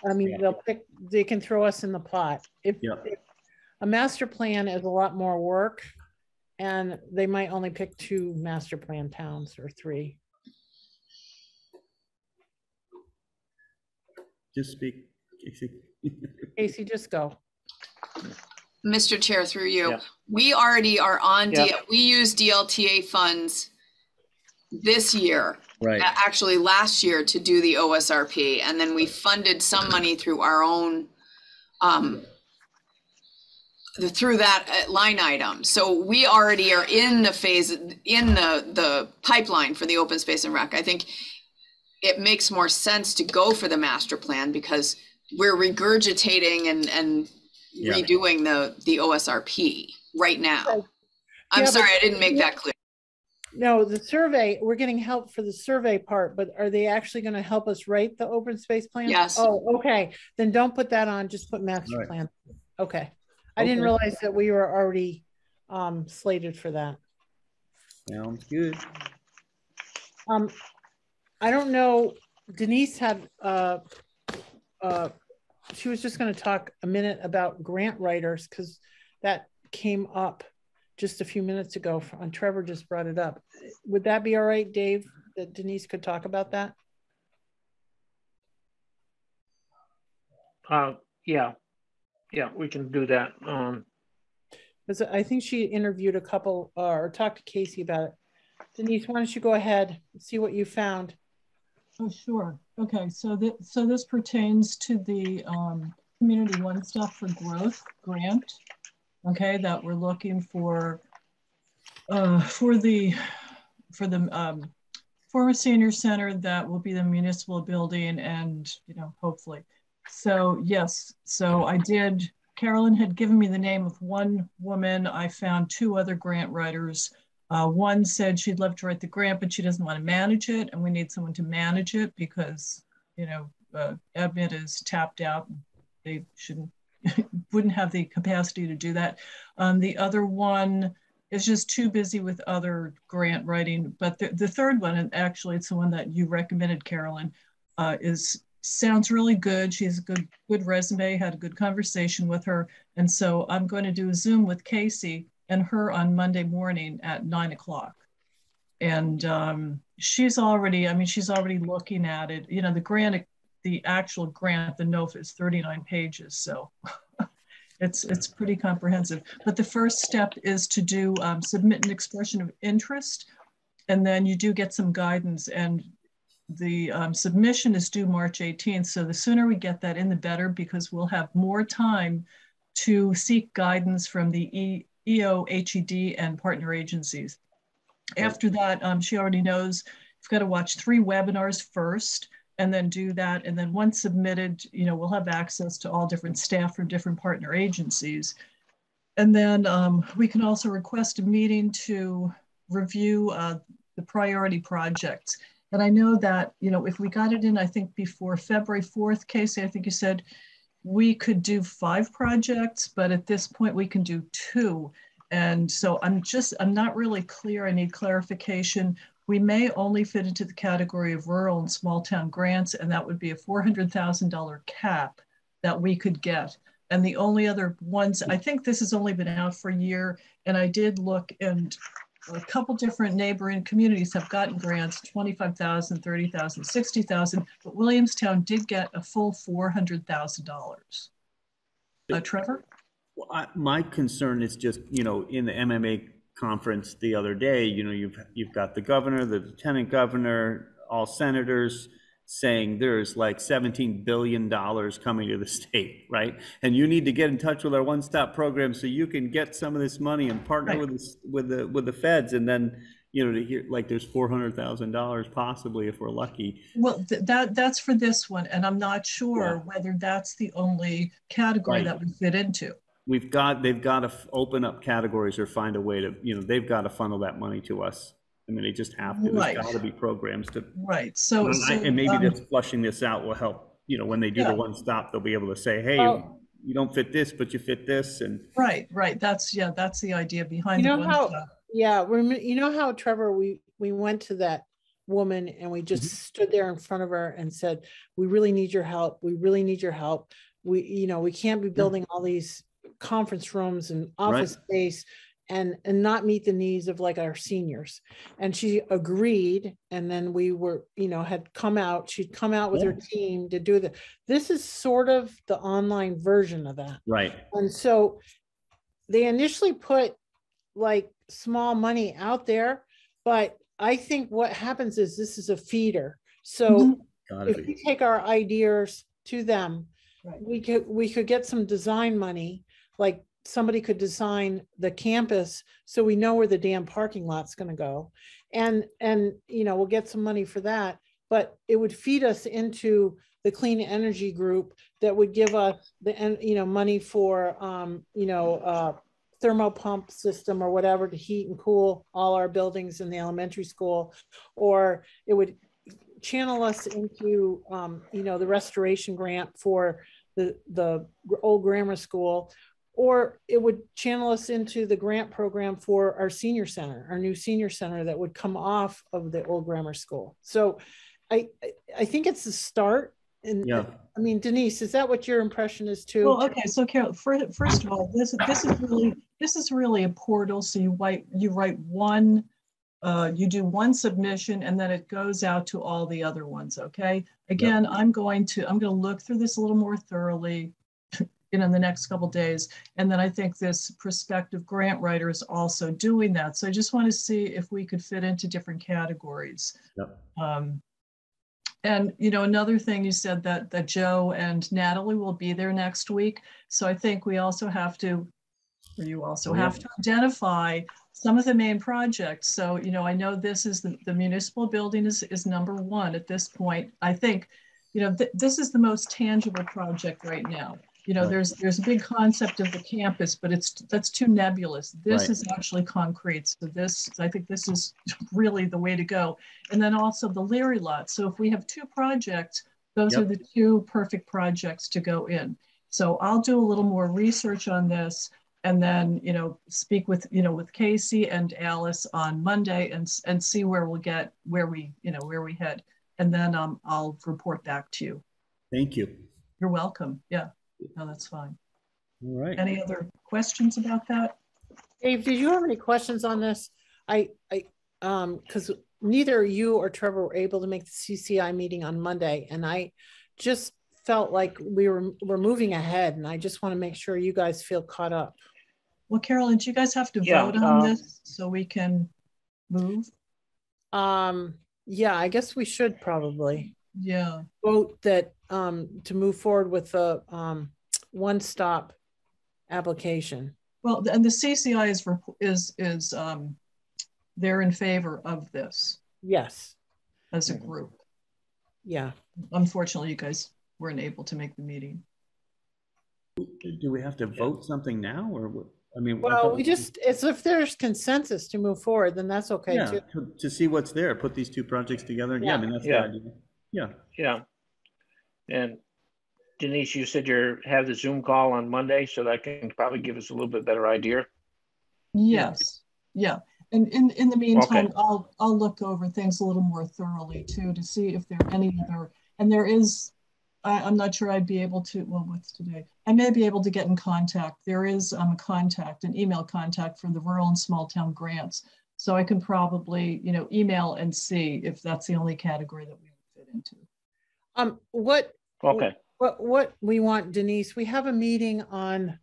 I mean, Yeah. they'll pick, they can throw us in the pot. If, Yep. if a master plan is a lot more work, and they might only pick two master plan towns or three. Just speak. Casey. Casey, just go. Mr. Chair, through you. Yeah. We already are on, D- Yeah. we use DLTA funds this year Right, actually last year to do the OSRP, and then we funded some money through our own, um, the, through that uh, line item. So we already are in the phase, in the, the pipeline for the open space and rec. I think it makes more sense to go for the master plan because we're regurgitating and, and Yeah. redoing the, the OSRP right now. Right. I'm Yeah, but- sorry, I didn't make that clear. No, the survey, we're getting help for the survey part, but are they actually gonna help us write the open space plan? Yes. Oh, okay, then don't put that on, just put master Right. plan. Okay, I didn't realize that we were already um slated for that. sounds good. Um, I don't know, Denise had uh, uh, she was just gonna talk a minute about grant writers, because that came up just a few minutes ago, and Trevor just brought it up. Would that be all right, Dave, that Denise could talk about that? Uh, yeah, yeah, we can do that. Um, Because I think she interviewed a couple, uh, or talked to Casey about it. Denise, why don't you go ahead and see what you found? Oh, sure. Okay, so that so this pertains to the um, Community One Stop for Growth grant. Okay, that we're looking for uh, for the for the um, former senior center that will be the municipal building, and you know, hopefully. So yes, so I did. Carolyn had given me the name of one woman. I found two other grant writers uh, one said she'd love to write the grant, but she doesn't want to manage it, and we need someone to manage it because, you know, uh, is tapped out. They shouldn't, wouldn't have the capacity to do that. Um, the other one is just too busy with other grant writing. But the, the third one, and actually it's the one that you recommended, Carolyn, uh, is sounds really good. She has a good, good resume, had a good conversation with her. And so I'm going to do a Zoom with Casey and her on Monday morning at nine o'clock. And um, she's already, I mean, she's already looking at it. You know, the grant, the actual grant, the NOFA is 39 pages. So it's, it's pretty comprehensive. But the first step is to do um, submit an expression of interest. And then you do get some guidance and the um, submission is due March 18th. So the sooner we get that in, the better, because we'll have more time to seek guidance from the e EO, HED, and partner agencies. After that, um, she already knows you've got to watch three webinars first and then do that. And then once submitted, you know, we'll have access to all different staff from different partner agencies. And then um, we can also request a meeting to review uh, the priority projects. And I know that, you know, if we got it in, I think before February 4th, Casey, I think you said we could do five projects, but at this point we can do two. And so I'm just, I'm not really clear. I need clarification. We may only fit into the category of rural and small town grants, and that would be a $400,000 cap that we could get. And the only other ones, I think this has only been out for a year, and I did look and a couple different neighboring communities have gotten grants 25,000, 30,000, 60,000, but Williamstown did get a full $400,000. Uh, Trevor? Well, I, my concern is just, you know, in the MMA conference the other day, you know, you've, you've got the governor, the lieutenant governor, all senators, saying there's like $17 billion coming to the state, right? And you need to get in touch with our one-stop program so you can get some of this money and partner Right. with, the- with the, with the feds. And then, you know, to hear, like, there's $400,000 possibly if we're lucky. Well, th- that that's for this one, and I'm not sure whether that's the only category Right. that we fit into. We've got, they've got to f- open up categories or find a way to, you know, they've got to funnel that money to us. I mean, they just have to. Right. There's got to be programs to, Right. So, and so, I- and maybe um, just flushing this out will help, you know, when they do Yeah. the one-stop, they'll be able to say, hey, Well- you don't fit this, but you fit this, and right, right. That's yeah. That's the idea behind You know one how- stop. Yeah, rem- you know how Trevor, we, we went to that woman and we just stood there in front of her and said, we really need your help. We really need your help. We, you know, we can't be building all these conference rooms and office space and, and not meet the needs of like our seniors. And she agreed. And then we were, you know, had come out, she'd come out with her team to do the, this is sort of the online version of that. right. And so they initially put like small money out there, but I think what happens is this is a feeder. So Mhm. Gotta if we take our ideas to them, Right. we could, we could get some design money, like somebody could design the campus so we know where the damn parking lot's gonna go. And, and, you know, we'll get some money for that, but it would feed us into the clean energy group that would give us the, and, you know, money for, um, you know, uh, thermo pump system or whatever to heat and cool all our buildings in the elementary school. Or it would channel us into, um, you know, the restoration grant for the, the old grammar school. Or it would channel us into the grant program for our senior center, our new senior center that would come off of the old grammar school. So I, I- I think it's the start and, Yeah. I mean, Denise, is that what your impression is too? Well, okay, so Carol, fir- first of all, this, this is really, this is really a portal, so you write, you write one, uh, you do one submission and then it goes out to all the other ones, okay? Again, I'm going to, I'm gonna look through this a little more thoroughly, you know, in the next couple days. And then I think this prospective grant writer is also doing that. So I just want to see if we could fit into different categories. Yep. Um, and you know, another thing you said that that Joe and Natalie will be there next week. So I think we also have to, or you also have to identify some of the main projects. So, you know, I know this is the, the municipal building is, is number one at this point. I think, you know, th- this is the most tangible project right now. You know, Right. there's there's a big concept of the campus, but it's that's too nebulous. This Right. is actually concrete. So this, I think this is really the way to go. And then also the Leary lot. So if we have two projects, those are the two perfect projects to go in. So I'll do a little more research on this and then, you know, speak with, you know, with Casey and Alice on Monday and, and see where we'll get, where we, you know, where we head. And then um, I'll report back to you. Thank you. You're welcome. Yeah, no, that's fine. All right. Any other questions about that? Dave, did you have any questions on this? I, I, um, because neither you or Trevor were able to make the CCI meeting on Monday, and I just felt like we were, we're moving ahead, and I just want to make sure you guys feel caught up. Well, Carolyn, do you guys have to Yeah, vote on uh, this so we can move? Um, yeah, I guess we should probably Yeah, vote that, um, to move forward with the, um, one-stop application. well, and the CCI is, is, is, um, they're in favor of this Yes, as a group. yeah. Unfortunately, you guys weren't able to make the meeting. Do we have to vote something now or what? I mean. Well, thought- we just, it's if there's consensus to move forward, then that's okay Yeah, too. to, to see what's there, put these two projects together. Yeah, I mean, that's the idea. Yeah. Yeah. And Denise, you said you're, have the Zoom call on Monday, so that can probably give us a little bit better idea. Yes, yeah. And in, in the meantime, Okay. I'll, I'll look over things a little more thoroughly too, to see if there are any other, and there is, I, I'm not sure I'd be able to, well, what's today? I may be able to get in contact. There is um, a contact, an email contact for the rural and small town grants. So I can probably, you know, email and see if that's the only category that we would fit into. Um, what, Okay, what, what we want Denise, we have a meeting on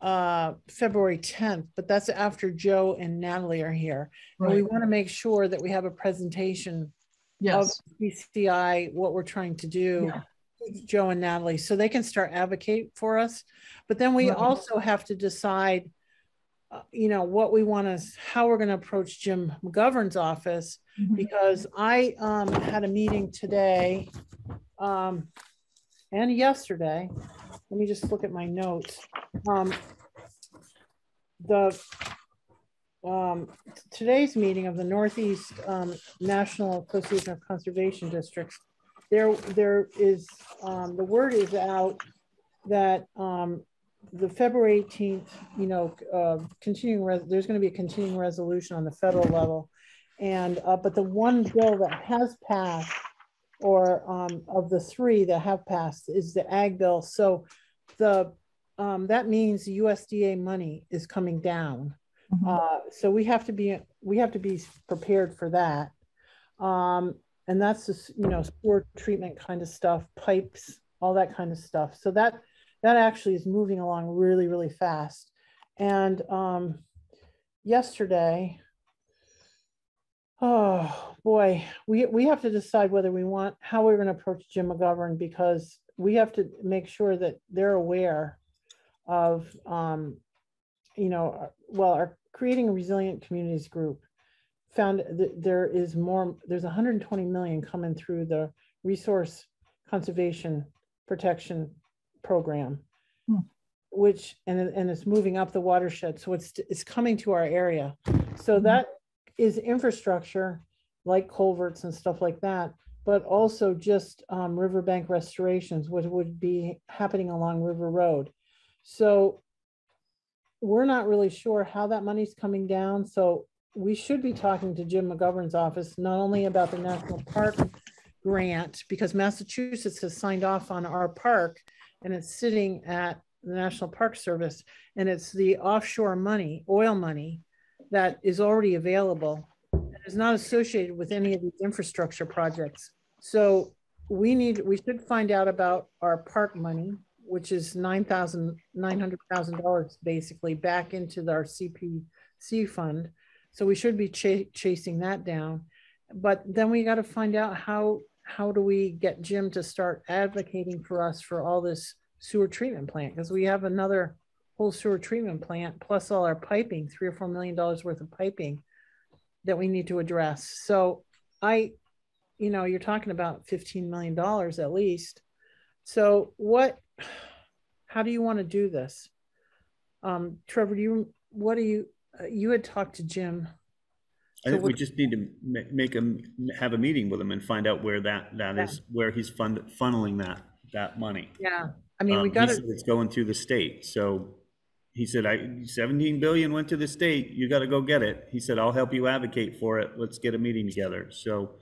uh, February tenth, but that's after Joe and Natalie are here. And we want to make sure that we have a presentation of yes, CCI, what we're trying to do. Yeah. Joe and Natalie, so they can start advocate for us. But then we Right. also have to decide, you know, what we want to, how we're going to approach Jim McGovern's office Mhm. because I um, had a meeting today um, and yesterday. Let me just look at my notes. Um, the um, today's meeting of the Northeast um, National Association of Conservation Districts, there there is um, the word is out that um, the February 18th, you know, uh, continuing res- there's going to be a continuing resolution on the federal level, and uh, but the one bill that has passed, or um, of the three that have passed, is the ag bill. So the um, that means the USDA money is coming down. Mhm. Uh, so we have to be we have to be prepared for that. Um, and that's just you know sewer treatment kind of stuff, pipes, all that kind of stuff. So that that actually is moving along really really fast. And um, yesterday, oh boy, we we have to decide whether we want how we're going to approach Jim McGovern because we have to make sure that they're aware of um, you know, uh, well, our creating a resilient communities group found that there is more, there's 120 million coming through the resource conservation protection program. Hmm. Which, and, and it's moving up the watershed, so it's, it's coming to our area. So Mhm. that is infrastructure, like culverts and stuff like that, but also just um, riverbank restorations, which would be happening along River Road. So we're not really sure how that money's coming down, so we should be talking to Jim McGovern's office, not only about the national park grant because Massachusetts has signed off on our park and it's sitting at the National Park Service and it's the offshore money, oil money that is already available. and is not associated with any of these infrastructure projects. So we need, we should find out about our park money, which is nine thousand, nine hundred thousand dollars basically back into our CPC fund. So we should be cha- chasing that down. But then we got to find out how, how do we get Jim to start advocating for us for all this sewer treatment plant? Because we have another whole sewer treatment plant plus all our piping, three or four million dollars worth of piping that we need to address. So I, you know, you're talking about fifteen million dollars at least. So what, how do you want to do this? Um, Trevor, do you, what do you, uh, you had talked to Jim. I So think we just need to ma- make him, have a meeting with him and find out where that, that is, where he's fund, funneling that, that money. Yeah. I mean, we Um, he got said It's going through the state, so he said, I, seventeen billion went to the state, you gotta go get it. He said, I'll help you advocate for it, let's get a meeting together, so.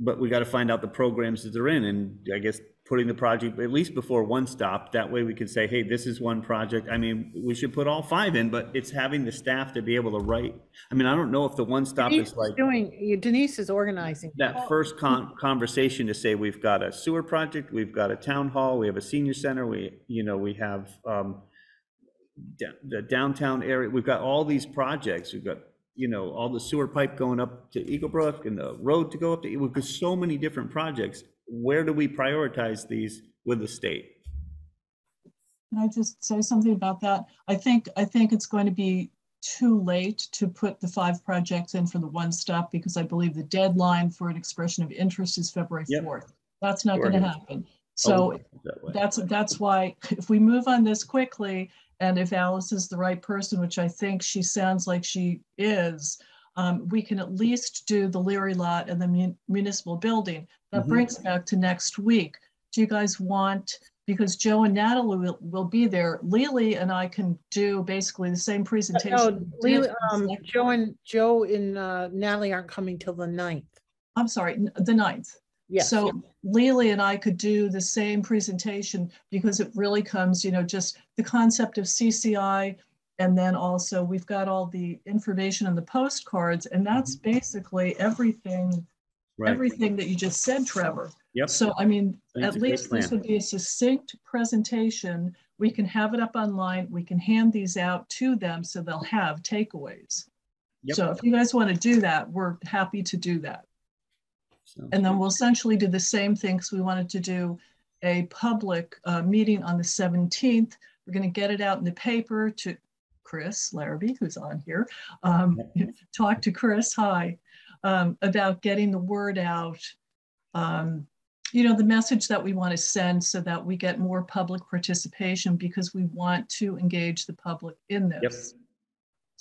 But we gotta find out the programs that they're in, and I guess putting the project at least before one stop, that way we can say, hey, this is one project. I mean, we should put all five in, but it's having the staff to be able to write. I mean, I don't know if the one stop Denise is like doing, Denise is organizing. that first con- conversation to say, we've got a sewer project, we've got a town hall, we have a senior center, we, you know, we have, um, the downtown area, we've got all these projects, we've got, you know, all the sewer pipe going up to Eagle Brook and the road to go up to, we've got so many different projects. Where do we prioritize these with the state? Can I just say something about that? I think, I think it's going to be too late to put the five projects in for the one stop because I believe the deadline for an expression of interest is February Yep. 4th. That's not Sure. going to happen. Oh, so Oh, that that's, that's why if we move on this quickly, and if Alice is the right person, which I think she sounds like she is, um, we can at least do the Leary lot and the mun- municipal building. That Mhm. brings back to next week. Do you guys want, because Joe and Natalie will, will be there, Lily and I can do basically the same presentation. we did Lily- um, Joe and, Joe and uh, Natalie aren't coming till the ninth. I'm sorry, n- the ninth. Yes. So Lily and I could do the same presentation because it really comes, you know, just the concept of CCI. And then also we've got all the information on the postcards and that's basically everything, Right, everything that you just said, Trevor. yep, So I mean, That's at least this would be a succinct presentation. We can have it up online. We can hand these out to them so they'll have takeaways. Yep. So if you guys want to do that, we're happy to do that. So- And then we'll essentially do the same thing because we wanted to do a public uh, meeting on the 17th. We're going to get it out in the paper to Chris Larrabee, who's on here. Um, talk to Chris, hi, um, about getting the word out. Um, you know, the message that we want to send so that we get more public participation because we want to engage the public in Yep.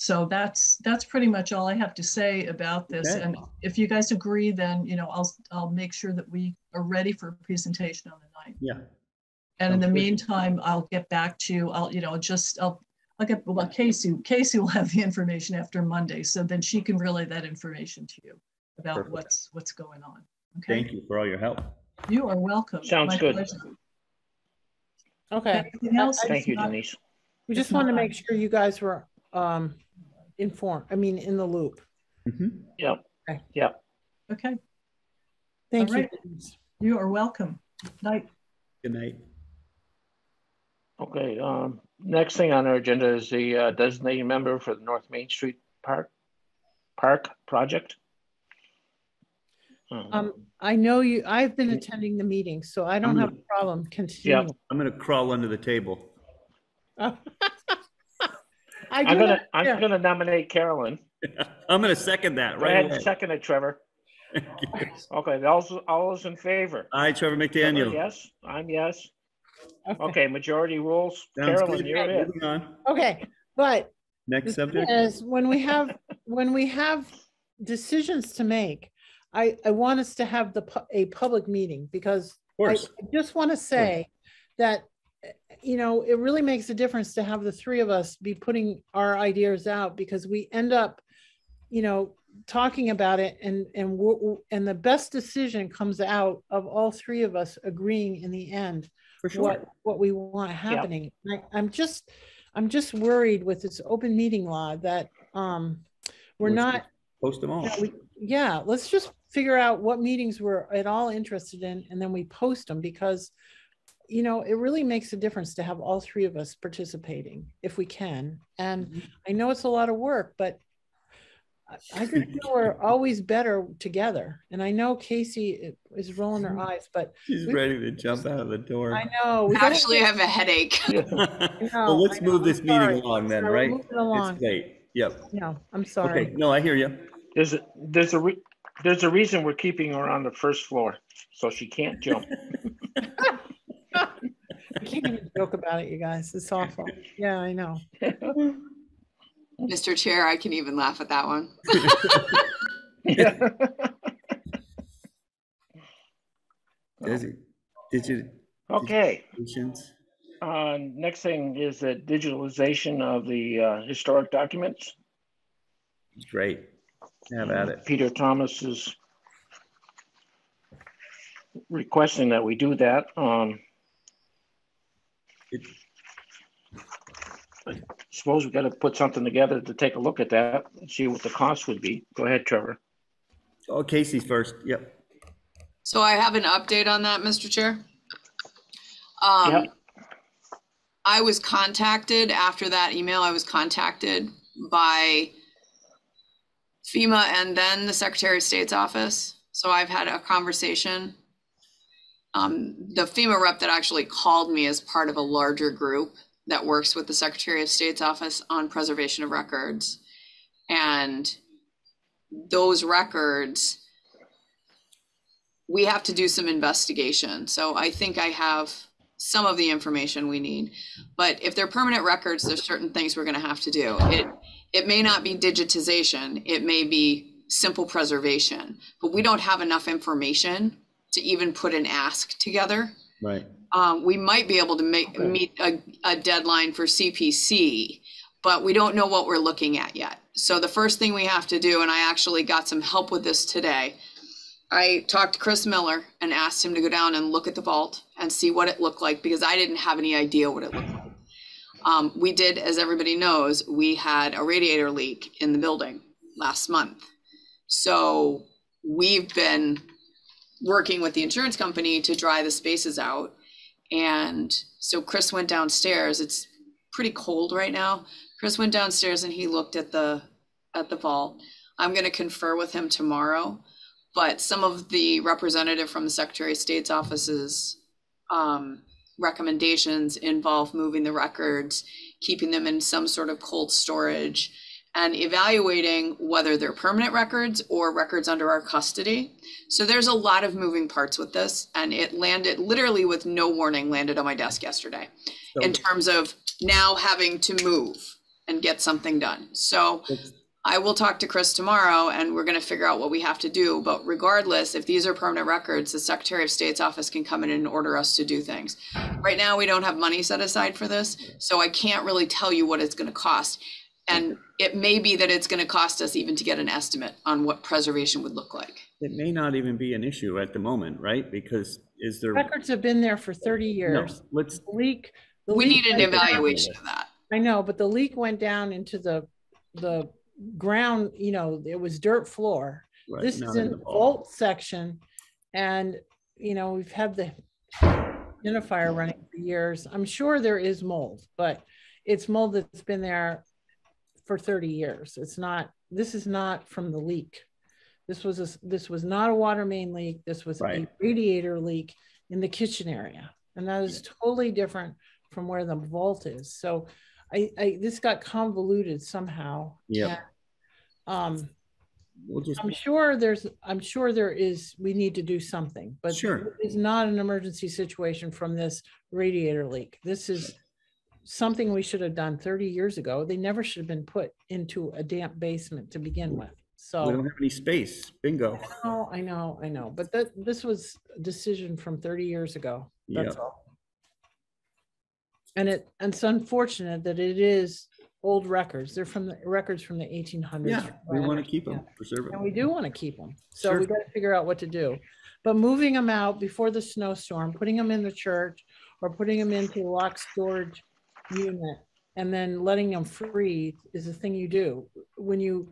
This. So that's, that's pretty much all I have to say about this. Okay. And if you guys agree, then, you know, I'll, I'll make sure that we are ready for a presentation on the ninth. Yeah, And in the good. meantime, I'll get back to you. I'll, you know, just, I'll, I'll get, well, Casey, Casey will have the information after Monday. So then she can relay that information to you about Perfect. what's, what's going on. Okay, thank you for all your help. you are welcome. Sounds My good. pleasure. Okay. Anything else? Thank you, not- Denise. We just wanted to make sure you guys were um informed, I mean, in the loop. Mhm. Yep, Okay. yep. Okay, Thank All you. right. you are welcome. Night. Good night. Okay, um, next thing on our agenda is the uh, designated member for the North Main Street Park, Park Project. Um, Um, I know you, I've been attending the meeting, so I don't I'm have a gonna- problem continuing. I'm gonna crawl under the table. I I'm gonna, not I'm care. gonna nominate Carolyn. I'm gonna second that Go right ahead, away. second it, Trevor. Okay, all, those- all those in favor? Hi, Trevor Trevor, McDaniel. Yes, I'm yes. Okay. Okay, majority rules. Sounds Carolyn, good. you're it. Moving on. Okay, but Next subject. is, when we have, when we have decisions to make, I, I want us to have the, a public meeting because Of I course. I just want to say that, you know, it really makes a difference to have the three of us be putting our ideas out because we end up, you know, talking about it and, and, and the best decision comes out of all three of us agreeing in the end For sure. what, what we want happening. I, I'm just, I'm just worried with this open meeting law that, um, we're Let's not, Post them all. we- yeah, let's just figure out what meetings we're at all interested in and then we post them because, you know, it really makes a difference to have all three of us participating if we can. And Mhm. I know it's a lot of work, but I- I just feel we're always better together. And I know Casey is rolling her eyes, but She's we- ready to jump out of the door. I know. we Actually, have a headache. know, Well, let's move this I'm meeting sorry. along then, Sorry, right? moving along. It's late. Yep. No, I'm sorry. Okay, sorry. no, I hear you. There's, a there's a, re- there's a reason we're keeping her on the first floor, so she can't jump. I can't even joke about it, you guys. It's awful. Yeah, I know. Mr. Chair, I can even laugh at that one. Desi, did you, Okay, patience? uh, next thing is the digitalization of the uh, historic documents. Great. Have at it. Peter Thomas is requesting that we do that. Um, It- I Suppose we've got to put something together to take a look at that and see what the cost would be. Go ahead, Trevor. Oh, Casey's first. Yep. So I have an update on that, Mr. Chair. Um, Yep. I was contacted after that email, I was contacted by FEMA and then the Secretary of State's office. So I've had a conversation. Um, the FEMA rep that actually called me as part of a larger group that works with the Secretary of State's office on preservation of records. And those records, we have to do some investigation. So I think I have some of the information we need. But if they're permanent records, there's certain things we're gonna have to do. It, it may not be digitization, it may be simple preservation, but we don't have enough information to even put an ask together. Right. Um, we might be able to make, meet a, a deadline for CPC, but we don't know what we're looking at yet. So the first thing we have to do, and I actually got some help with this today. I talked to Chris Miller and asked him to go down and look at the vault and see what it looked like because I didn't have any idea what it looked like. Um, we did, as everybody knows, we had a radiator leak in the building last month. So we've been working with the insurance company to dry the spaces out. And so Chris went downstairs. It's pretty cold right now. Chris went downstairs and he looked at the at the vault. I'm going to confer with him tomorrow, but some of the representative from the Secretary of State's offices um, recommendations involve moving the records, keeping them in some sort of cold storage, and evaluating whether they're permanent records or records under our custody. So there's a lot of moving parts with this, and it landed literally with no warning, landed on my desk yesterday So in terms of now having to move and get something done. So I will talk to Chris tomorrow and we're going to figure out what we have to do. But regardless, if these are permanent records, the Secretary of State's office can come in and order us to do things. Right now, we don't have money set aside for this, so I can't really tell you what it's going to cost. And it may be that it's going to cost us even to get an estimate on what preservation would look like. It may not even be an issue at the moment, right? Because is there? Records have been there for 30 years. No, years. let's, The leak. the We leak need an went down- evaluation of that. I know, but the leak went down into the, the ground, you know, it was dirt floor. right, This is in in the the vault. vault section. And, you know, we've had the identifier running for years. I'm sure there is mold, but it's mold that's been there for 30 years. It's not, this is not from the leak. This was, a this was not a water main leak. This was a radiator leak in the kitchen area. And that is totally different from where the vault is. So I, I, this got convoluted somehow. Yeah. Um, We'll just, I'm sure there's, I'm sure there is, we need to do something, but Sure. it's not an emergency situation from this radiator leak. This is something we should have done 30 years ago. They never should have been put into a damp basement to begin mm. with. So we don't have any space. Bingo. oh, I know, I know, but that, this was a decision from 30 years ago. That's Yeah. all. And it, and it's unfortunate that it is old records. They're from the records from the eighteen hundreds. Yeah, we want to keep them, preserve them. And we do want to keep them. So Sure. we got to figure out what to do. But moving them out before the snowstorm, putting them in the church or putting them into a locked storage unit and then letting them freeze is the thing you do. When you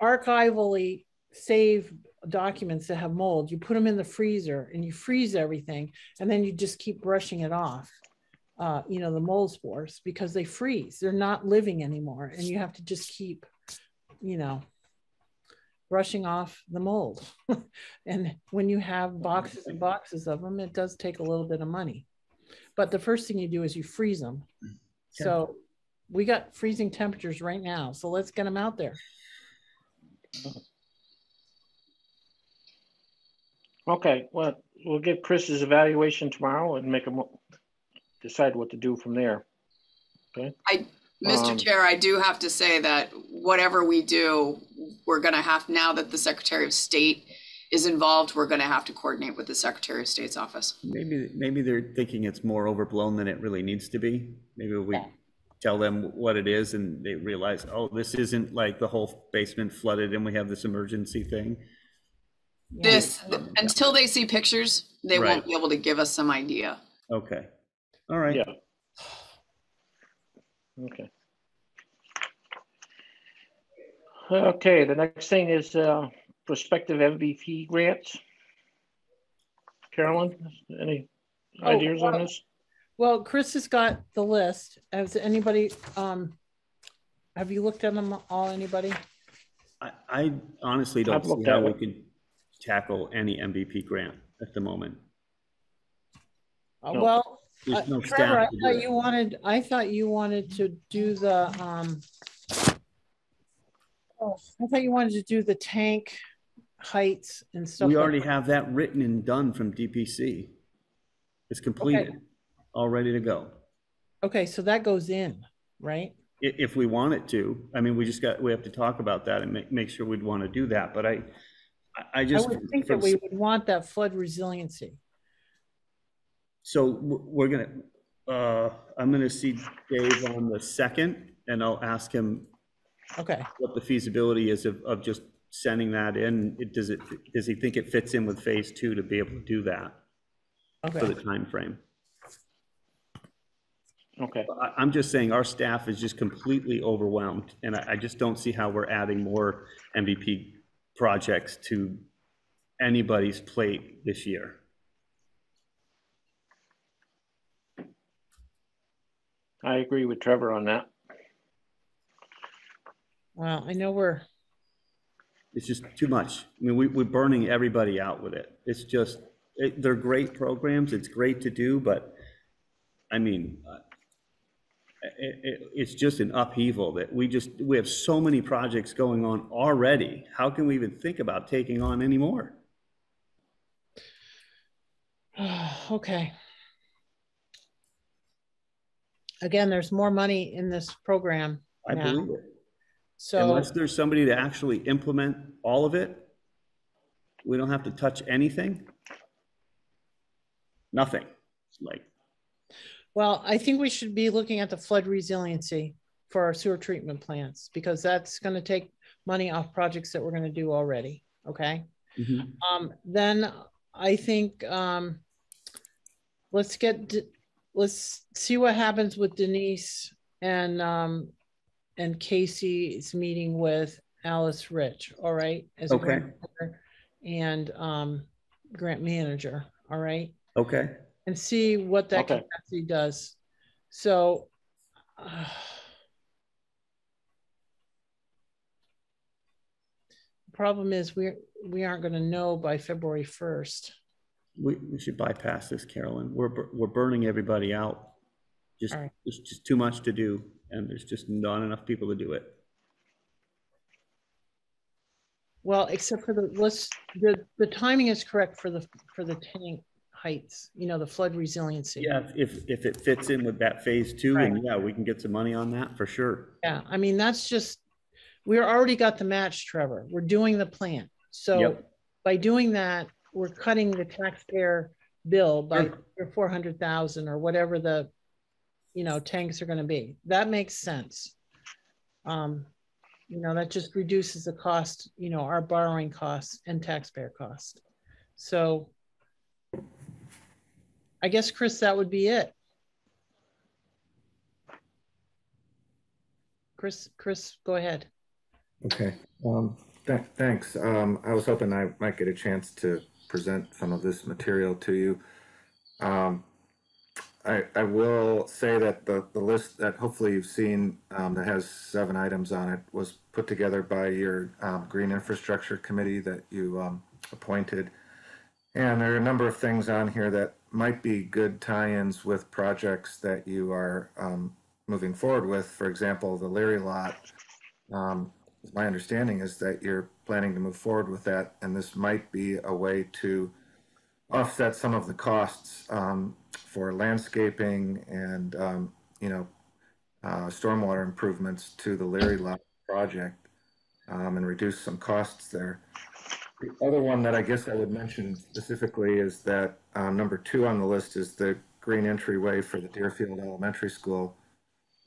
archivally save documents that have mold, you put them in the freezer and you freeze everything and then you just keep brushing it off. Uh, you know, the mold spores because they freeze. They're not living anymore. And you have to just keep, you know, brushing off the mold. and when you have boxes and boxes of them, it does take a little bit of money. But the first thing you do is you freeze them. So we got freezing temperatures right now. So let's get them out there. Okay, well, we'll get Chris's evaluation tomorrow and make him decide what to do from there. Okay. I, Mr. Um, Chair, I do have to say that whatever we do, we're gonna have, now that the Secretary of State is involved, we're gonna have to coordinate with the Secretary of State's office. Maybe, maybe they're thinking it's more overblown than it really needs to be. Maybe we Yeah. tell them what it is and they realize, oh, this isn't like the whole basement flooded and we have this emergency thing. This, until they see pictures, they Right. won't be able to give us some idea. Okay, all right. Yeah. Okay. Okay, the next thing is uh, prospective MVP grants. Carolyn, any Oh, ideas on this? Well, Chris has got the list. Has anybody, um, have you looked at them all, anybody? I, I honestly don't I've see how we can tackle any MVP grant at the moment. Uh, No. Well, uh, no Trevor, I staff to do thought it. you wanted, I thought you wanted to do the, um, oh, I thought you wanted to do the tank heights and stuff. We like already that. have that written and done from DPC. It's completed, all ready to go. Okay, so that goes in, right? If we want it to, I mean, we just got, we have to talk about that and make, make sure we'd want to do that, but I, I- I I just. would think that we would want that flood resiliency. So we're gonna, uh, I'm gonna see Dave on the second, and I'll ask him Okay, what the feasibility is of, of just sending that in. It, does it, does he think it fits in with phase two to be able to do that for okay. the time frame? Okay, I, I'm just saying, our staff is just completely overwhelmed, and I, I just don't see how we're adding more MVP projects to anybody's plate this year. I agree with Trevor on that. Well, I know we're, It's just too much. I mean, we, we're burning everybody out with it. It's just, it, they're great programs, it's great to do, but, I mean, uh, it, it, it's just an upheaval that we just, we have so many projects going on already. How can we even think about taking on any more? okay. Again, there's more money in this program I now. believe it. So, Unless there's somebody to actually implement all of it, we don't have to touch anything. Nothing, like, well, I think we should be looking at the flood resiliency for our sewer treatment plants because that's going to take money off projects that we're going to do already. Okay. Um, then I think, um, let's get, let's see what happens with Denise and, um, and Casey's meeting with Alice Rich, all right? as a Okay. grant writer And, um, grant manager, all right? okay, And see what that Okay. capacity does. So, uh, problem is we're, we aren't gonna know by February first. we, we should bypass this, Carolyn. We're, bur- we're burning everybody out. Just, All right. there's just too much to do, and there's just not enough people to do it. Well, except for the, let's, the, the timing is correct for the, for the tank heights, you know, the flood resiliency. Yeah, if, if it fits in with that phase two, and yeah, we can get some money on that for sure. Yeah, I mean, that's just, we're already got the match, Trevor. We're doing the plan. So Yep. by doing that, we're cutting the taxpayer bill by Sure. four hundred thousand or whatever the you know, tanks are gonna be. That makes sense. Um, you know, that just reduces the cost, you know, our borrowing costs and taxpayer cost. So I guess, Chris, that would be it. Chris, Chris, go ahead. Okay, um, th- thanks. Um, I was hoping I might get a chance to present some of this material to you. Um, I, I will say that the, the list that hopefully you've seen, um, that has seven items on it was put together by your, um, Green Infrastructure Committee that you, um, appointed. And there are a number of things on here that might be good tie-ins with projects that you are, um, moving forward with. For example, the Leary lot. Um, my understanding is that you're planning to move forward with that, and this might be a way to offset some of the costs um, for landscaping and um, you know uh, stormwater improvements to the Leary lot project um, and reduce some costs there. The other one that I guess I would mention specifically is that um, number two on the list is the green entryway for the Deerfield Elementary School.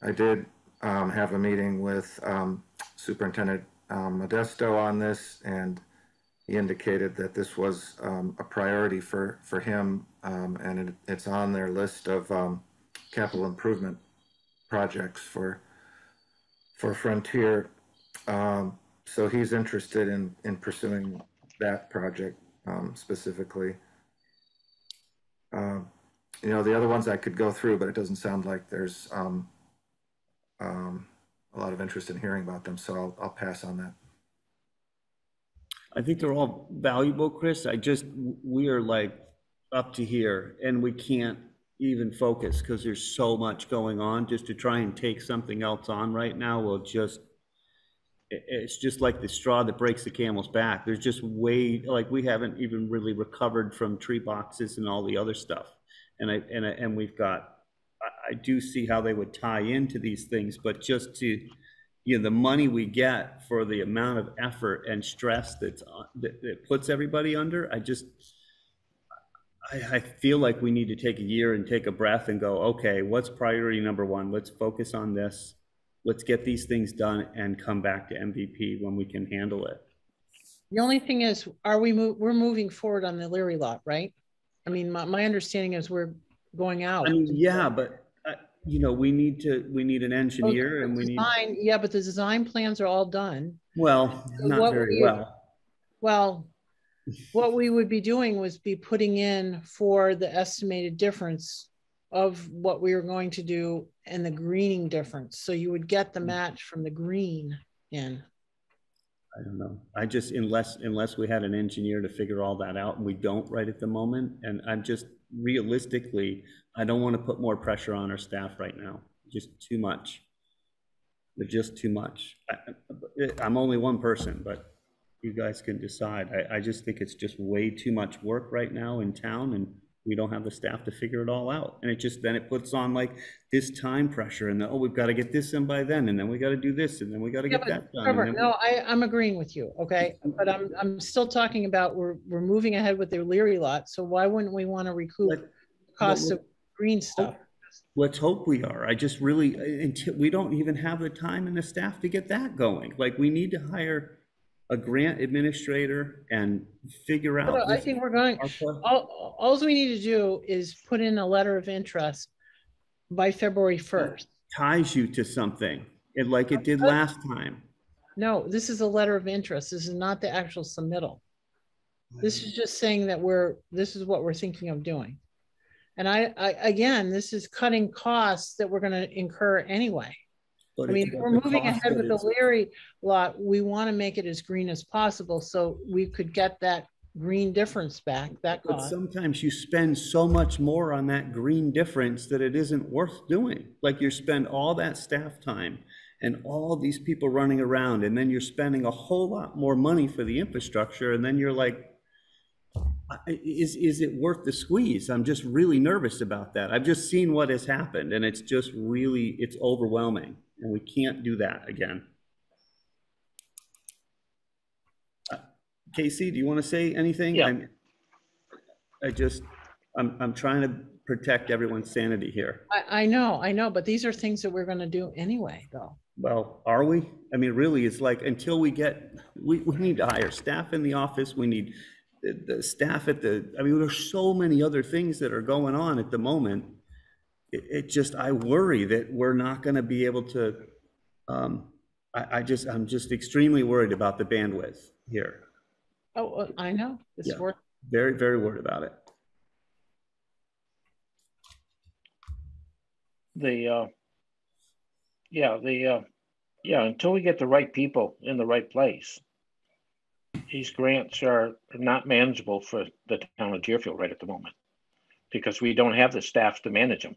I did um, have a meeting with um, Superintendent um, Modestow on this, and he indicated that this was um, a priority for, for him, um, and it, it's on their list of um, capital improvement projects for for Frontier. Um, so he's interested in, in pursuing that project um, specifically. Um, you know, the other ones I could go through, but it doesn't sound like there's a lot of interest in hearing about them, so I'll, I'll pass on that. I think they're all valuable, Chris. I just, we are like up to here and we can't even focus because there's so much going on. Just to try and take something else on right now will just, it- it's just like the straw that breaks the camel's back. There's just way, like, we haven't even really recovered from tree boxes and all the other stuff. And I, and I, and we've got, I, I do see how they would tie into these things, but just to, you know, the money we get for the amount of effort and stress that's, on- that, that puts everybody under, I just, I, I feel like we need to take a year and take a breath and go, okay, what's priority number one? Let's focus on this. Let's get these things done and come back to MVP when we can handle it. The only thing is, are we move, we're moving forward on the Leary lot, right? I mean, my, my understanding is we're going out. I mean, yeah, but, uh, you know, we need to, we need an engineer and we need, Design, yeah, but the design plans are all done. well, not what very we- well. Well, what we would be doing was be putting in for the estimated difference of what we were going to do and the greening difference. So you would get the Hmm. match from the green in. I don't know. I just, unless, unless we had an engineer to figure all that out, and we don't right at the moment, and I'm just realistically, I don't want to put more pressure on our staff right now, just too much. Just too much. I- I'm only one person, but you guys can decide. I, I just think it's just way too much work right now in town, and we don't have the staff to figure it all out. And it just, then it puts on like this time pressure, and then, oh, we've got to get this in by then, and then we got to do this, and then we got to Yeah, get that done. Trevor, then we- no, I, I'm agreeing with you, okay? But I'm, I'm still talking about, we're, we're moving ahead with the Leary lot, so why wouldn't we want to recoup But- costs but of green stuff? Let's hope we are. I just really, until, we don't even have the time and the staff to get that going. Like, we need to hire a grant administrator and figure out. I think we're going, pro- all, we need to do is put in a letter of interest by February first. Ties you to something, and like it did uh, uh, last time. No, this is a letter of interest. This is not the actual submittal. This is just saying that we're, this is what we're thinking of doing. And I, I, again, this is cutting costs that we're gonna incur anyway. But I mean, if we're moving ahead with the Leary lot, we want to make it as green as possible, so we could get that green difference back, that But sometimes you spend so much more on that green difference that it isn't worth doing. Like you spend all that staff time and all these people running around, and then you're spending a whole lot more money for the infrastructure, and then you're like, is, is it worth the squeeze? I'm just really nervous about that. I've just seen what has happened, and it's just really, it's overwhelming, and we can't do that again. Uh, Casey, do you want to say anything? Yeah. I'm- I just, I'm, I'm trying to protect everyone's sanity here. I, I know, I know, but these are things that we're gonna do anyway, though. Well, are we? I mean, really, it's like, until we get, we, we need to hire staff in the office, we need the, the staff at the, I mean, there's so many other things that are going on at the moment. It, it just, I worry that we're not gonna be able to, um, I, I just, I'm just extremely worried about the bandwidth here. Oh, I know, it's Yeah. worth, Very, very worried about it. The, uh, yeah, the, uh, yeah, until we get the right people in the right place. These grants are not manageable for the town of Deerfield right at the moment. Because we don't have the staff to manage them.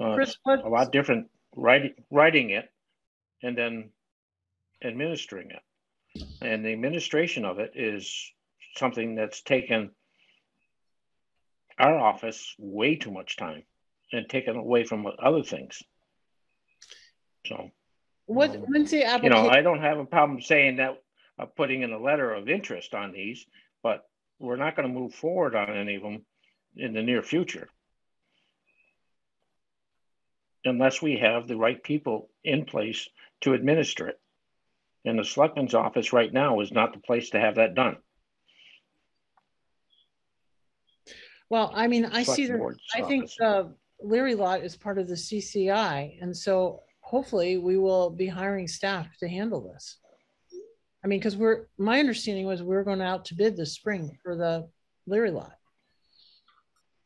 Uh, Chris, what, a lot different writing, writing it and then administering it. And the administration of it is something that's taken our office way too much time and taken away from other things. So, what, um, when's the you know. I don't have a problem saying that, uh, putting in a letter of interest on these, but we're not gonna move forward on any of them in the near future. Unless we have the right people in place to administer it. And the selectman's office right now is not the place to have that done. Well, I mean, I see Select that, board's I think office. the Leary lot is part of the CCI, and so hopefully we will be hiring staff to handle this. I mean, because we're, my understanding was we were going out to bid this spring for the Leary lot.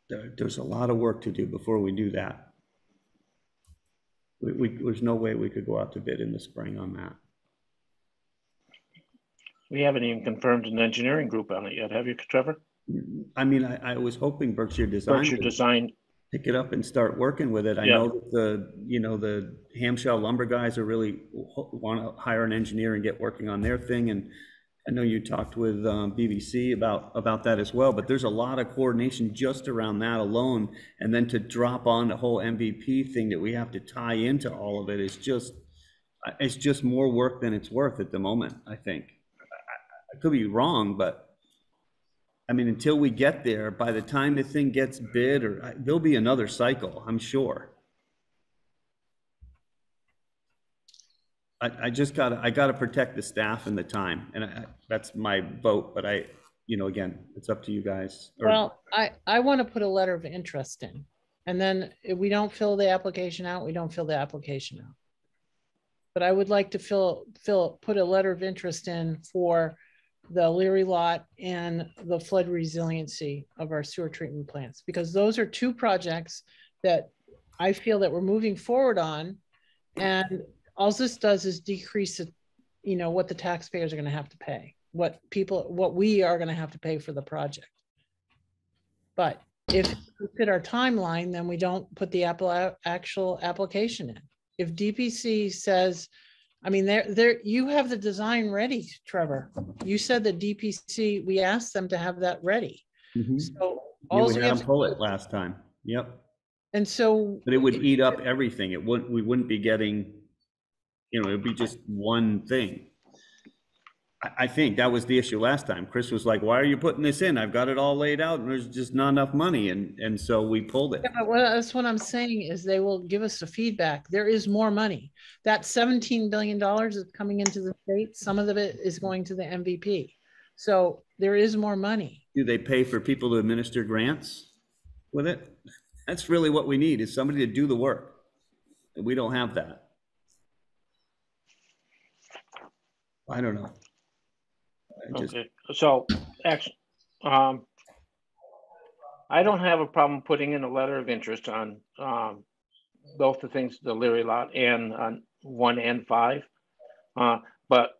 There, there's a lot of work to do before we do that. We, we, there's no way we could go out to bid in the spring on that. We haven't even confirmed an engineering group on it yet, have you, Trevor? I mean, I, I was hoping Berkshire Design Berkshire Design, pick it up and start working with it. I Yeah. know that the, you know, the Hamshaw lumber guys are really want to hire an engineer and get working on their thing. And I know you talked with um, BBC about, about that as well, but there's a lot of coordination just around that alone. And then to drop on the whole MVP thing that we have to tie into all of it is just, it's just more work than it's worth at the moment, I think. I- I- could be wrong, but I mean, until we get there, by the time the thing gets bid, or I- there'll be another cycle, I'm sure. I, I just gotta, I gotta protect the staff and the time, and I, that's my vote, but I, you know, again, it's up to you guys. or- Well, I, I want to put a letter of interest in. And then if we don't fill the application out, we don't fill the application out. But I would like to fill, fill, put a letter of interest in for the Leary lot and the flood resiliency of our sewer treatment plants, because those are two projects that I feel that we're moving forward on. And all this does is decrease, it, you know, what the taxpayers are gonna have to pay, what people, what we are gonna have to pay for the project. But if we fit our timeline, then we don't put the appli- actual application in. If DPC says, I mean, there, there, you have the design ready, Trevor. You said that DPC, we asked them to have that ready. Mhm. So. Yeah, we had them pull it last time, yep, And so. but it would eat up everything, it wouldn't, we wouldn't be getting, you know, it'd be just one thing. I, I think that was the issue last time, Chris was like, why are you putting this in? I've got it all laid out, and there's just not enough money, and, and so we pulled it. Yeah, but what, that's what I'm saying is they will give us the feedback. There is more money. That seventeen billion dollars is coming into the state. Some of it is going to the MVP. So there is more money. Do they pay for people to administer grants with it? That's really what we need, is somebody to do the work. And we don't have that. I don't know. I just, okay, so, actually, um, I don't have a problem putting in a letter of interest on, um, both the things, the Leary lot and on one and five. Uh, but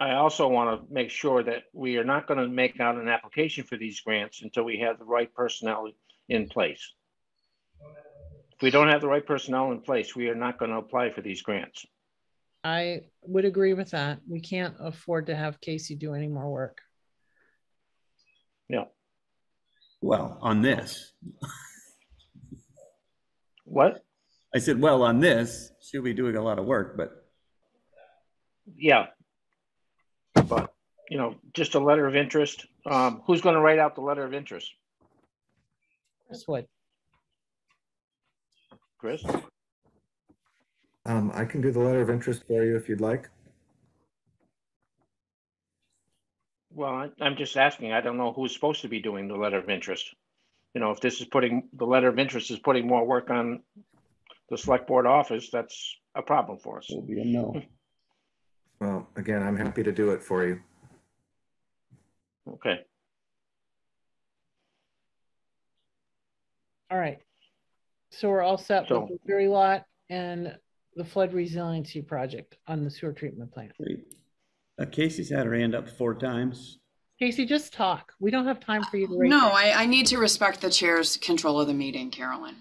I also want to make sure that we are not going to make out an application for these grants until we have the right personnel in place. If we don't have the right personnel in place, we are not going to apply for these grants. I would agree with that. We can't afford to have Casey do any more work. Yeah. Well, on this, What? I said, well, on this, she'll be doing a lot of work, but Yeah. But, you know, just a letter of interest. Um, who's gonna write out the letter of interest? Chris would. Chris? Um, I can do the letter of interest for you if you'd like. Well, I- I'm just asking, I don't know who's supposed to be doing the letter of interest. You know, if this is putting, the letter of interest is putting more work on the select board office, that's a problem for us. Will be a no. Well, again, I'm happy to do it for you. Okay, All right. So we're all set with the Leary lot and the flood resiliency project on the sewer treatment plant. Great. Uh, Casey's had her hand up four times. Casey, just talk. We don't have time for you to. raise No, I, I need to respect the chair's control of the meeting, Carolyn,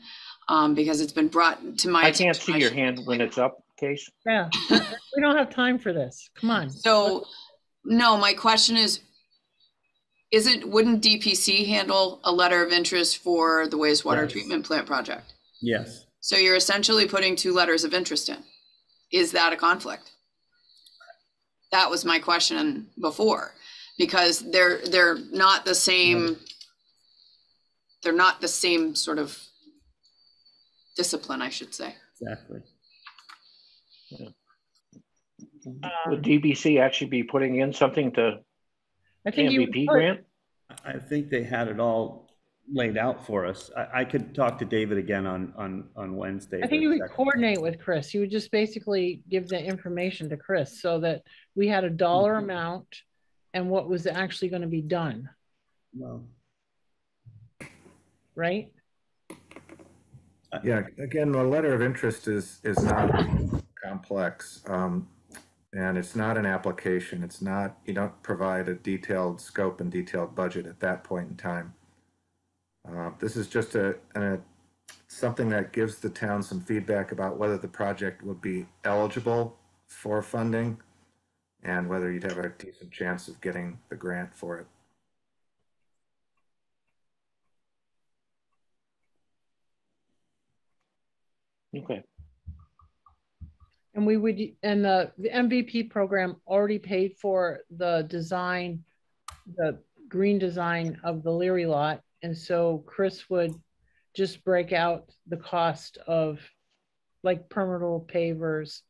um, because it's been brought to my. I can't attention. see your hand when it's up, Case. Yeah, we don't have time for this. Come on. So, no, my question is, isn't, wouldn't DPC handle a letter of interest for the wastewater Yes. treatment plant project? Yes. So you're essentially putting two letters of interest in. Is that a conflict? That was my question before, because they're, they're not the same, they're not the same sort of discipline, I should say. Exactly. Um, would DBC actually be putting in something to I think you MVP grant? I think they had it all laid out for us. I, I could talk to David again on, on, on Wednesday. I think to you would coordinate with Chris. You would just basically give the information to Chris so that we had a dollar Mhm. amount and what was actually going to be done, Well, right? Yeah, again, the letter of interest is, is not complex. Um, and it's not an application. It's not, you don't provide a detailed scope and detailed budget at that point in time. Uh, this is just a, a, something that gives the town some feedback about whether the project would be eligible for funding and whether you'd have a decent chance of getting the grant for it. Okay, And we would, and the, the MVP program already paid for the design, the green design of the Leary lot. And so Chris would just break out the cost of like permeable pavers,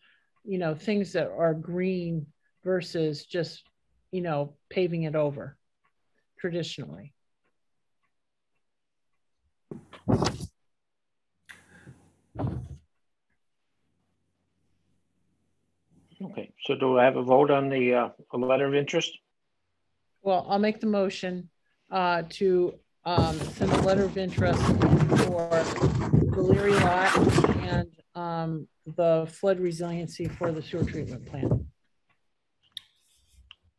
you know, things that are green versus just, you know, paving it over traditionally. okay. So do I have a vote on the, uh, letter of interest? Well, I'll make the motion uh, to um, send a letter of interest for the Leary lot and um, the flood resiliency for the sewer treatment plant.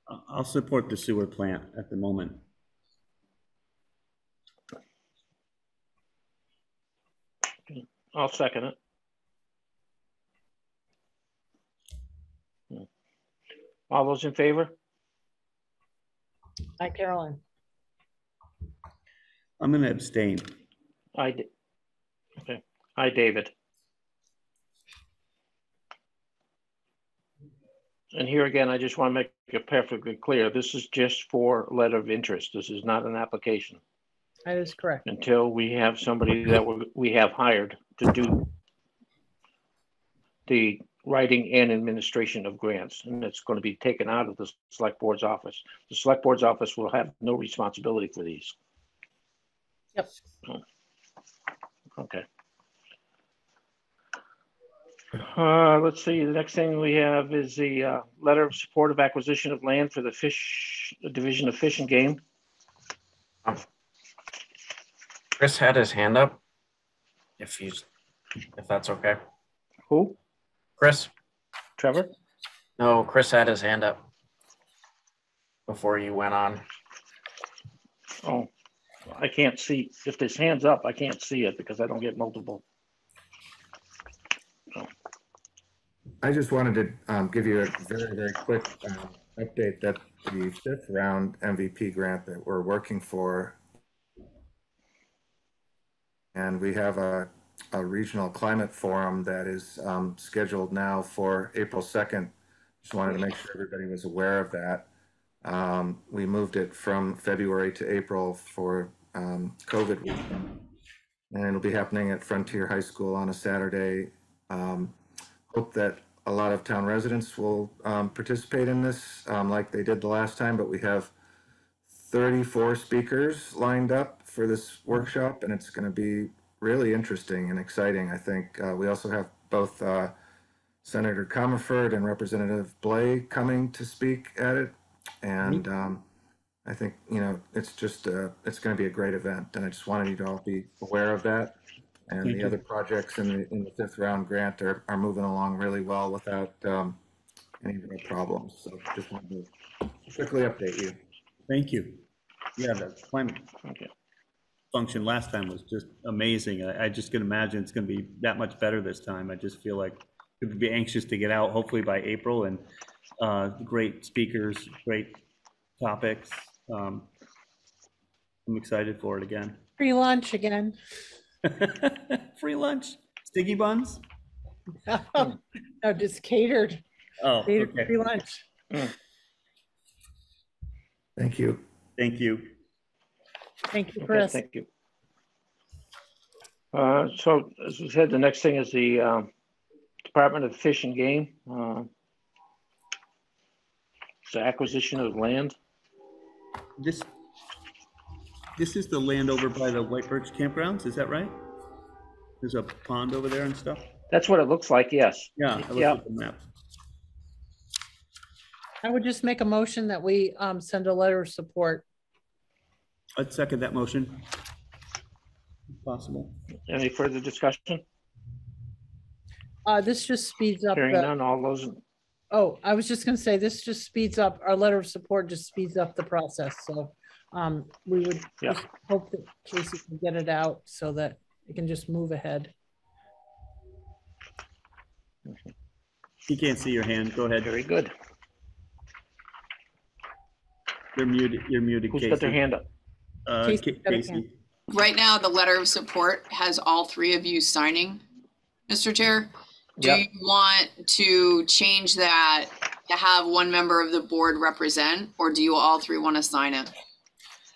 I- I'll support the sewer plant at the moment. I'll second it. All those in favor? Hi, Carolyn. I'm going to abstain. I. Okay, hi, David. And here again, I just want to make it perfectly clear, this is just for letter of interest. This is not an application That is correct. until we have somebody that we- we have hired to do the writing and administration of grants, and it's going to be taken out of the select board's office. The select board's office will have no responsibility for these. Yep. Okay. Uh, let's see, the next thing we have is the, uh, letter of support of acquisition of land for the fish, the Division of Fish and Game. Chris had his hand up. If he's, if that's okay. Who? Chris? Trevor? No, Chris had his hand up before you went on. Oh, I can't see, if there's hands up, I can't see it because I don't get multiple. I just wanted to um, give you a very, very quick um, update that the fifth round MVP grant that we're working for. And we have a, a regional climate forum that is um, scheduled now for April 2nd. Just wanted to make sure everybody was aware of that. Um, we moved it from February to April for um, COVID reasons. and it'll be happening at Frontier High School on a Saturday. Um, Hope that a lot of town residents will um, participate in this um, like they did the last time, but we have 34 speakers lined up for this workshop, and it's going to be really interesting and exciting, I think. Uh, We also have both uh, Senator Comerford and Representative Blais coming to speak at it. And um, I think, you know, it's just, uh, it's going to be a great event. And I just wanted you to all be aware of that. And Thank the you. other projects in the, in the fifth round grant are, are moving along really well without um, any real problems. So just wanted to quickly update you. Thank you. Yeah, the climate Okay. function last time was just amazing. I, I just can imagine it's gonna be that much better this time. I just feel like would be anxious to get out, hopefully by April, and, uh, great speakers, great topics. Um, I'm excited for it again. Free lunch again. Free lunch, sticky buns? No, just catered, Oh, catered okay. free lunch. Thank you. Thank you. Thank you, Okay, Chris. Thank you. Uh, So as we said, the next thing is the um, Department of Fish and Game. uh, It's the acquisition of land. This, this is the land over by the White Birch campgrounds, is that right? There's a pond over there and stuff? That's what it looks like, yes. Yeah, I Yeah. at the map. I would just make a motion that we um, send a letter of support. I'd second that motion. If Possible. Any further discussion? Uh, This just speeds up Hearing the, none, all those, in- oh, I was just gonna say, this just speeds up, our letter of support just speeds up the process, so um, we would Yeah. just hope that Casey can get it out so that it can just move ahead. He can't see your hand. Go ahead. very good. You're muted, you're muted, Who's Casey. got their hand up? Uh, Casey's Ca- got a Casey. Right now, the letter of support has all three of you signing, Mr. Chair. Do Yep. you want to change that to have one member of the board represent, or do you all three want to sign it?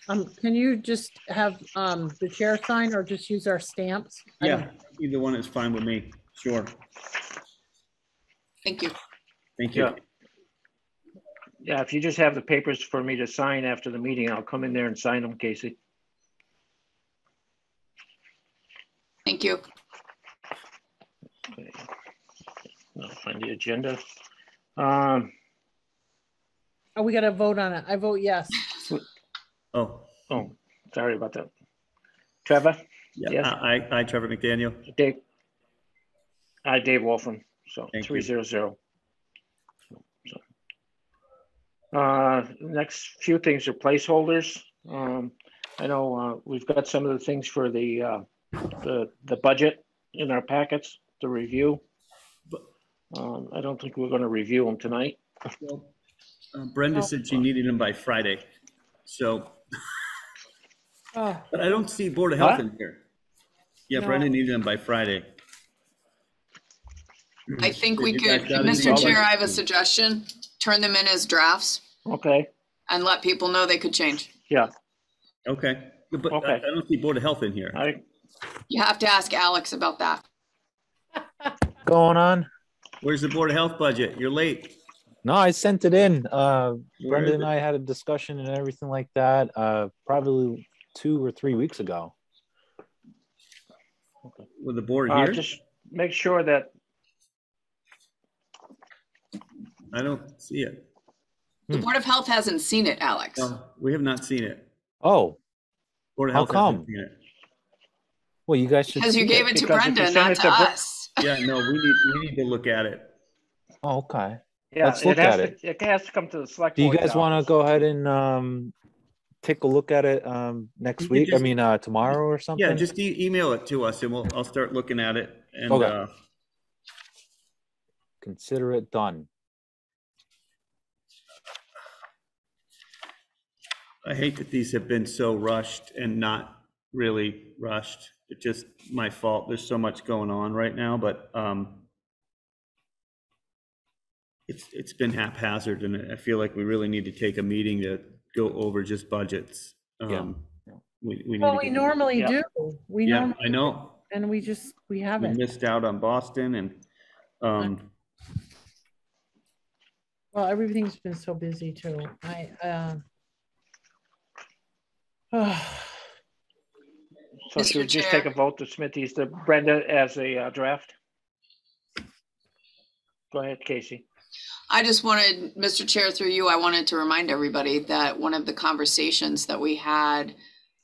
Um, Can you just have um, the chair sign or just use our stamps? I don't- Yeah, either one is fine with me. Sure. Thank you. Thank you. Yeah. Yeah, if you just have the papers for me to sign after the meeting, I'll come in there and sign them, Casey. Thank you. Okay. I'll find the agenda. Um, Oh, we gotta vote on it. I vote yes. Oh, oh, sorry about that. Trevor, yeah, Yes. I, I, Trevor McDaniel. Dave? I, Dave Wolfram, so Thank you. three zero zero. Uh, next few things are placeholders. Um, I know, uh, we've got some of the things for the, uh, the, the budget in our packets to review. Um, I don't think we're gonna review them tonight. Uh, Brenda said she needed them by Friday. So, Oh, but I don't see Board of Health What? in here. Yeah, No. Brenda needed them by Friday. I think we Did you guys could, any Mr. Chair. I have a suggestion. Turn them in as drafts Okay, and let people know they could change. yeah, Okay, but I Okay. I don't see Board of Health in here. I, You have to ask Alex about that. Going on? Where's the Board of Health budget? You're late. No, I sent it in. Uh, Where Brenda and? I had a discussion and everything like that, uh, probably two or three weeks ago. With the board uh, here? just make sure that, I don't see it. The Hmm. Board of Health hasn't seen it, Alex. No, we have not seen it. Oh, Board of How Health hasn't come? seen it. well, you guys should. Because you gave it to Because Brenda, not to to Br- us. Yeah, no, we need, we need to look at it. Oh, okay. yeah, Let's it look has at to, it. it has to come to the select. Do you board's guys want to go ahead and um, take a look at it um, next You could week? I just- mean, uh, tomorrow or something? Yeah, just e- email it to us and we'll, I'll start looking at it and, Okay. uh, Consider it done. I hate that these have been so rushed and not really rushed. It's just my fault. There's so much going on right now, but, um, it's, it's been haphazard and I feel like we really need to take a meeting to go over just budgets. Yeah. Um, Yeah. We, we need Well, to we get- normally Yeah. do. We Yeah, normally, I know. and we just, we We haven't. missed out on Boston and, um, Well, everything's been so busy too. I, uh. So Mr. should we just Chair. take a vote to submit these to Brenda as a uh, draft? Go ahead, Casey. I just wanted, Mr. Chair, through you, I wanted to remind everybody that one of the conversations that we had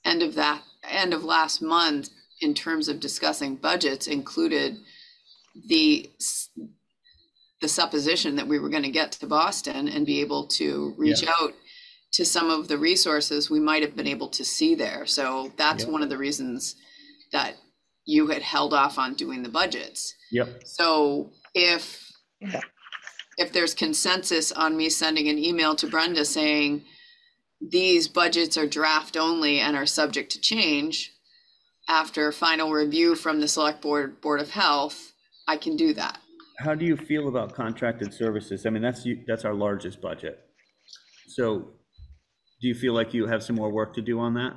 end of that, end of last month in terms of discussing budgets included the, s- the supposition that we were going to get to Boston and be able to reach out to some of the resources we might have been able to see there. So that's Yeah. one of the reasons that you had held off on doing the budgets. yep, So if, Yeah. if there's consensus on me sending an email to Brenda saying, these budgets are draft only and are subject to change, after final review from the select board, Board of Health, I can do that. how do you feel about contracted services? I mean, that's that's our largest budget. So do you feel like you have some more work to do on that?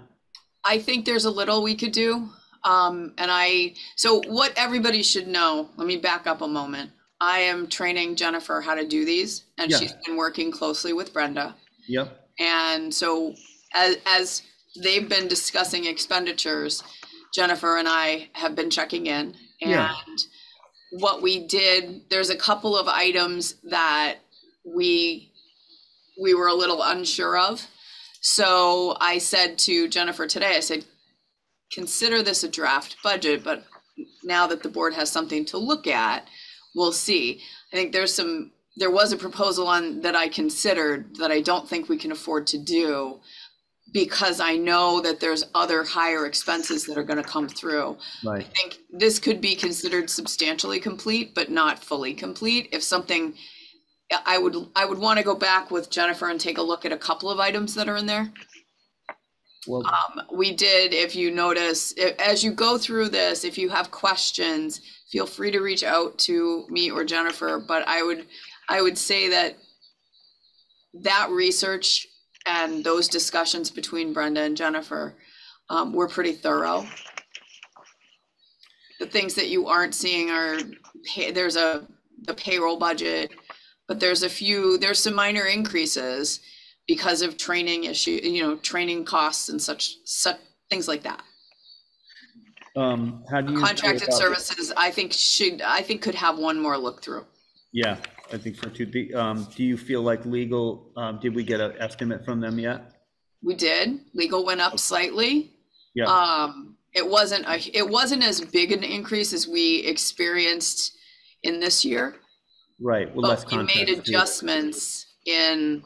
I think there's a little we could do. Um, and I, so what everybody should know, let me back up a moment. I am training Jennifer how to do these and Yeah. she's been working closely with Brenda. Yep, And so as, as they've been discussing expenditures, Jennifer and I have been checking in. Yeah. And what we did, there's a couple of items that we, we were a little unsure of. So I said to Jennifer today, I said, consider this a draft budget, but now that the board has something to look at, we'll see. I think there's some, there was a proposal on that I considered that I don't think we can afford to do because I know that there's other higher expenses that are gonna come through. I think this could be considered substantially complete, but not fully complete. If something, I would, I would want to go back with Jennifer and take a look at a couple of items that are in there. well, Um, we did, if you notice, i- as you go through this, if you have questions, feel free to reach out to me or Jennifer, but I would, I would say that that research and those discussions between Brenda and Jennifer, um, were pretty thorough. The things that you aren't seeing are, pay, there's a, the payroll budget, but there's a few, there's some minor increases because of training issue, you know, training costs and such, such, things like that. um, how do you? Contracted services, I think should, I think could have one more look through. Yeah, I think so too. The, um, do you feel like legal, um, did we get an estimate from them yet? We did, legal went up slightly. Yeah, Um, it wasn't a, it wasn't as big an increase as we experienced in this year. Right, well, less But we made contracts. too. adjustments in,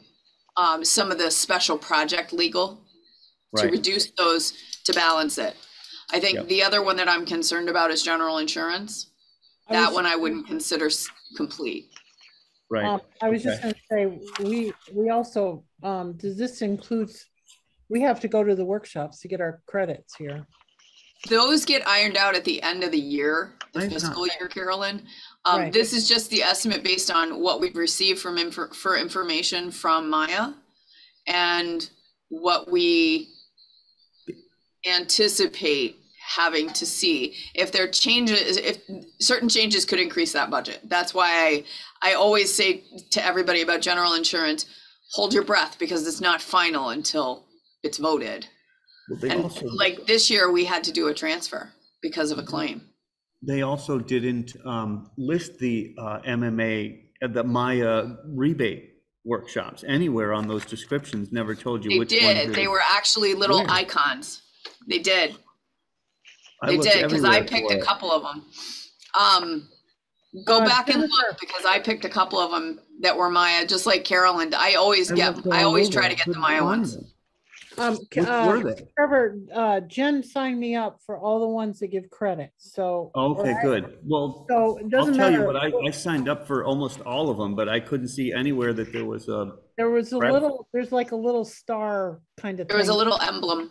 um, some of the special project legal to Right, reduce those to balance it. I Yep. think the other one that I'm concerned about is general insurance. I That was- one I wouldn't consider s- complete. right, Um, I was just gonna say, we, we also, um, does this includes, we have to go to the workshops to get our credits here. Those get ironed out at the end of the year, the Nice. fiscal year, Carolyn. Um, Right. this is just the estimate based on what we've received from infor- for information from MIIA and what we anticipate having to see. If there are changes, if certain changes could increase that budget. That's why I, I always say to everybody about general insurance, hold your breath because it's not final until it's voted. Well, And also, like this year, we had to do a transfer because of a claim. They also didn't, um, list the, uh, MMA, uh, the MIIA rebate workshops anywhere on those descriptions, never told you They which ones. did. They were actually little Where? icons. They did. They looked did because I picked a couple of them. Um, go Uh, back and look because I picked a couple of them that were MIIA, just like Carolyn. I always I get. I always try to get the MIIA ones. them. Um, Which uh, were they? Trevor, uh, Jen signed me up for all the ones that give credit, so. Okay, or I- good. Well, So it I'll doesn't tell you matter. what, I, I signed up for almost all of them, but I couldn't see anywhere that there was a, There was a Brad? little, there's like a little star kind of There was a little emblem.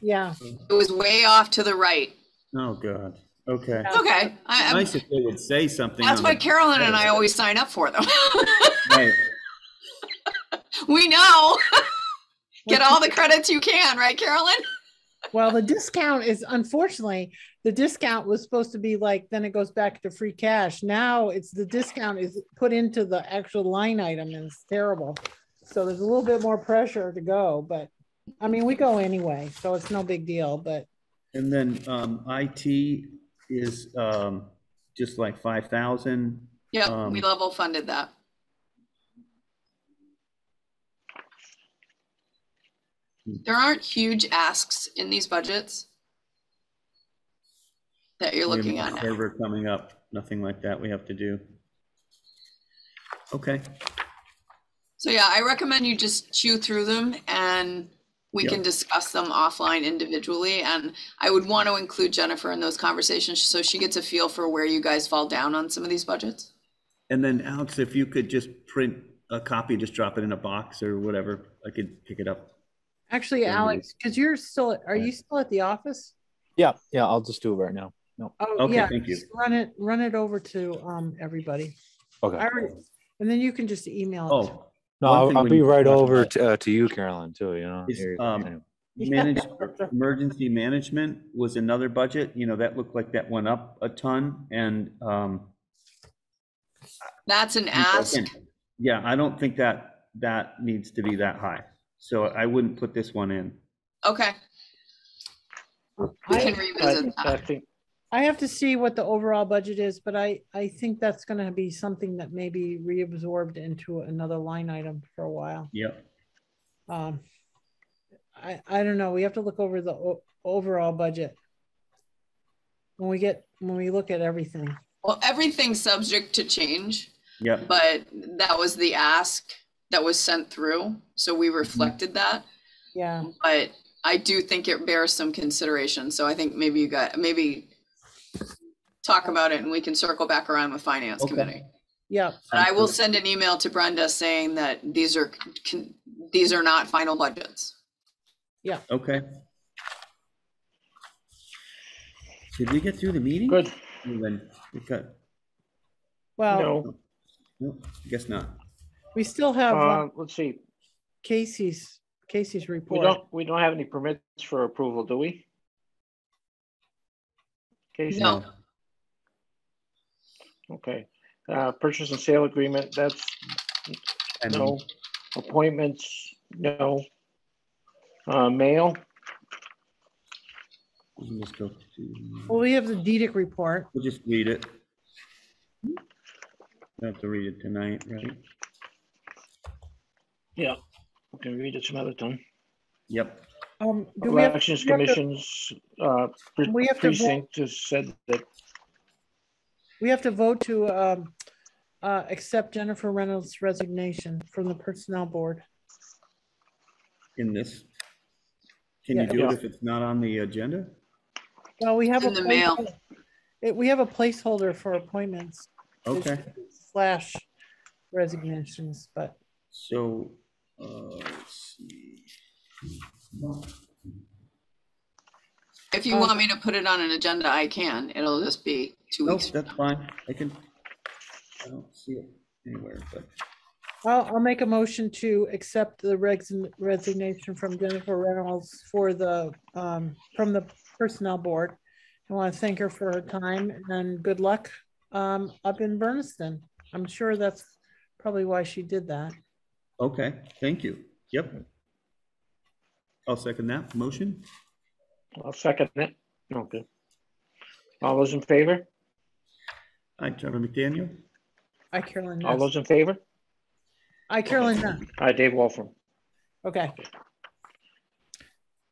Yeah, It was way off to the right. oh, God. Okay. It's okay. I, I'm, Nice if they would say something. that's on why the- Carolyn and I always sign up for them. Right. we know. Get all the credits you can, right, Carolyn? Well, the discount is unfortunately, the discount was supposed to be like, then it goes back to free cash. Now it's the discount is put into the actual line item and it's terrible. So there's a little bit more pressure to go, but I mean, we go anyway, so it's no big deal, but And then um, IT is um, just like 5,000. Yep, Um, we level funded that. There aren't huge asks in these budgets that you're looking at now. Server coming up, nothing like that we have to do. Okay, So yeah, I recommend you just chew through them and we can discuss them offline individually. And I would want to include Jennifer in those conversations so she gets a feel for where you guys fall down on some of these budgets. and then Alex, if you could just print a copy, just drop it in a box or whatever, I could pick it up. Actually, Yeah, Alex, because you're still, are you still at the office? Yeah, yeah, I'll just do it right now. No, Oh, Okay, yeah, thank you. just run it, run it over to um everybody. I okay. already, and then you can just email it. to- Oh. No, one I'll, I'll we be need right over to, uh, to you, Carolyn, too, you know? is, Here- um, anyway. Manage, emergency management was another budget, you know, that looked like that went up a ton and, um. That's an ask. Yeah, I don't think that, that needs to be that high. So I wouldn't put this one in. Okay, we I- can revisit I that. think, I have to see what the overall budget is, but I, I think that's gonna be something that may be reabsorbed into another line item for a while. Yep. Um, I, I don't know, we have to look over the o- overall budget. When we get, when we look at everything. Well, everything's subject to change, Yep. but that was the ask that was sent through. So we mm-hmm. reflected that. Yeah, But I do think it bears some consideration. So I think maybe you got, maybe talk about it and we can circle back around with finance Okay. committee. yeah, But I will send an email to Brenda saying that these are, con- these are not final budgets. Yeah. Okay. Did we get through the meeting? good, And Then we got, well, no, no, I guess not. We still have uh, uh, let's see, Casey's, Casey's we report. don't, we don't have any permits for approval, do we? Casey? No. Okay, uh, purchase and sale agreement, that's And no, appointments, no. Uh, mail, We'll just go to, Well, we have the DDIC report. we'll just read it. Don't have to read it tonight, right? Yeah, we can read it some other time. Yep. Um, do we have, Elections we have to- commissions, uh, pre- We have to vote- precinct has said that, we have to vote to, um, uh, accept Jennifer Reynolds' resignation from the Personnel Board. In this. Can you Yeah. do it if it's not on the agenda? Well, we have. In a the mail. placeholder- it- We have a placeholder for appointments. Okay, Slash resignations, but so, let's see. If you want me to put it on an agenda, I can. It'll just be two Nope, weeks. that's fine. I can, I don't see it anywhere, but, I'll, I'll make a motion to accept the resign- resignation from Jennifer Reynolds for the, um, from the Personnel Board. I want to thank her for her time and good luck, um, up in Bernardston. I'm sure that's probably why she did that. Okay, thank you. Yep. I'll second that motion. I'll second it, okay. All those in favor? Hi, Trevor McDaniel. I, Carolyn All Ness. those in favor? I, Carolyn Ness. Hi, Dave Wolfram. Okay.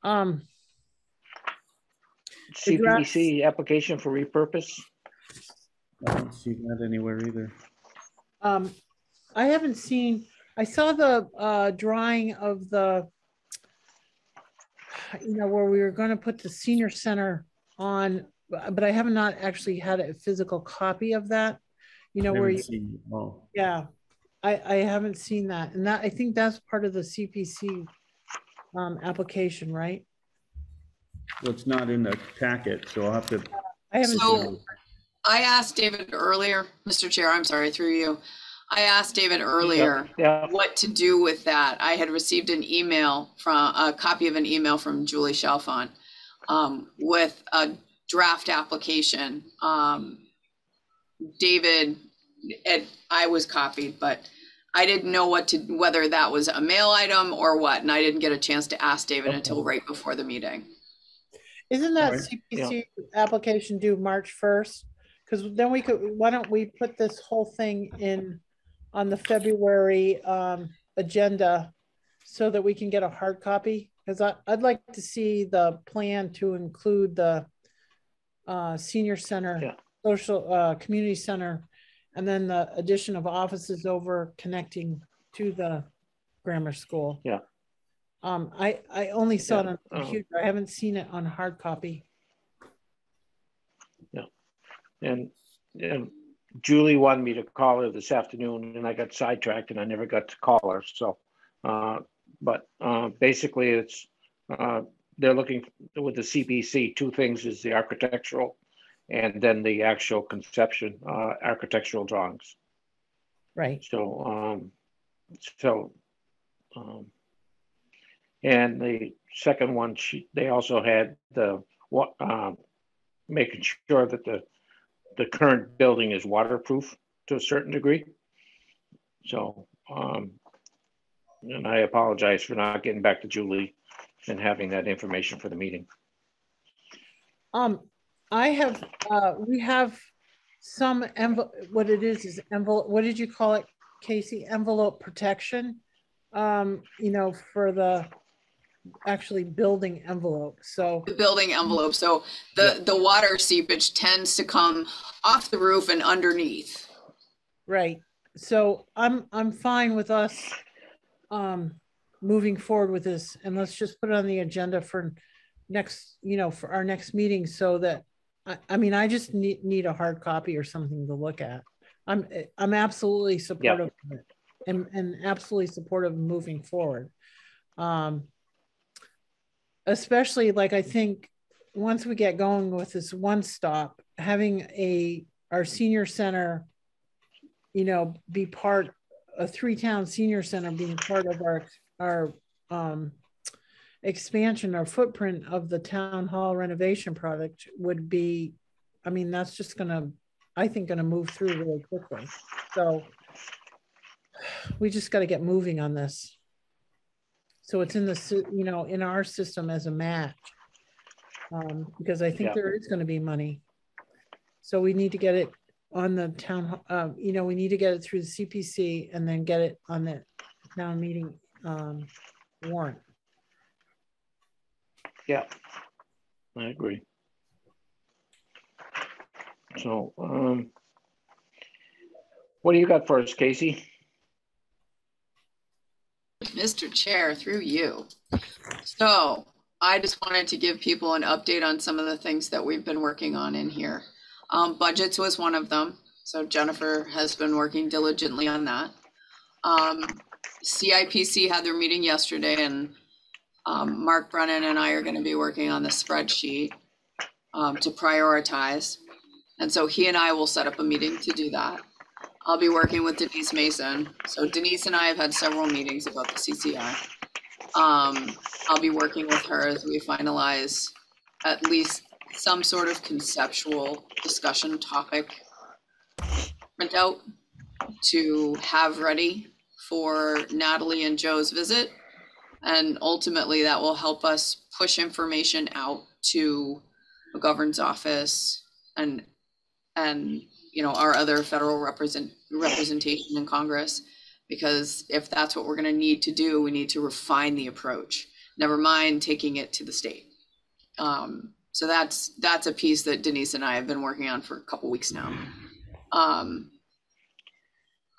Um, The CPC application for repurpose, I don't see that anywhere either. um, I haven't seen, I saw the, uh, drawing of the, you know, where we were gonna put the senior center on, but but I have not actually had a physical copy of that. You know, I where, you seen- Oh, yeah, I, I haven't seen that. And that, I think that's part of the CPC, um, application, right? well, it's not in the packet, so I'll have to, I haven't, So- seen I asked David earlier, Mr. Chair, I'm sorry, through you. I asked David earlier yeah, what to do with that. I had received an email from, a copy of an email from Julie Chalfont um, with a draft application. Um, David, Ed, I was copied, but I didn't know what to, whether that was a mail item or what, and I didn't get a chance to ask David until right before the meeting. Isn't that Right. CPC application due March first? Because then we could, why don't we put this whole thing in on the February um agenda so that we can get a hard copy? Because I'd like to see the plan to include the uh senior center, Yeah. social, uh, community center, and then the addition of offices over connecting to the grammar school. Yeah. Um, I, I only saw it Yeah, on um, computer. I haven't seen it on hard copy. Yeah. And, and Julie wanted me to call her this afternoon and I got sidetracked and I never got to call her, so. Uh, but, uh, basically it's, uh, they're looking with the CPC, two things is the architectural and then the actual conception, uh, architectural drawings. Right. So, um, so, um, and the second one, she, they also had the, what, um, making sure that the, the current building is waterproof to a certain degree. So, um, and I apologize for not getting back to Julie and having that information for the meeting. Um, I have, uh, we have some envelope, what it is, is envelope, what did you call it, Casey? Envelope protection? Um, you know, for the actually building envelope. So, The building envelope, so the, the water seepage tends to come off the roof and underneath. right. So I'm, I'm fine with us, um, moving forward with this and let's just put it on the agenda for next, you know, for our next meeting so that, I, I mean, I just need, need a hard copy or something to look at. I'm, I'm absolutely supportive of it and, and absolutely supportive of moving forward. Um, especially like, I think, once we get going with this one stop, having a, our senior center, you know, be part, a three-town senior center being part of our, our, um, expansion or footprint of the town hall renovation project would be, I mean, that's just gonna, I think, gonna move through really quickly. So we just gotta get moving on this. So it's in the, you know, in our system as a match. Um, because I think Yeah. there is gonna be money. So we need to get it on the town, h- um, you know, we need to get it through the CPC and then get it on the town meeting, um, warrant. Yeah, I agree. So, um, what do you got for us, Casey? Mr. Chair, through you. So I just wanted to give people an update on some of the things that we've been working on in here. Um, budgets was one of them. So Jennifer has been working diligently on that. Um, CIPC had their meeting yesterday and um, Mark Brennan and I are going to be working on the spreadsheet um, to prioritize. And so he and I will set up a meeting to do that. I'll be working with Denise Mason. So Denise and I have had several meetings about the CCI. Um, I'll be working with her as we finalize at least some sort of conceptual discussion topic printout to have ready for Natalie and Joe's visit. And ultimately, that will help us push information out to the governor's office and and you know our other federal represent representation in Congress. Because if that's what we're going to need to do, we need to refine the approach. Never mind taking it to the state. Um, so that's that's a piece that Denise and I have been working on for a couple weeks now. Um,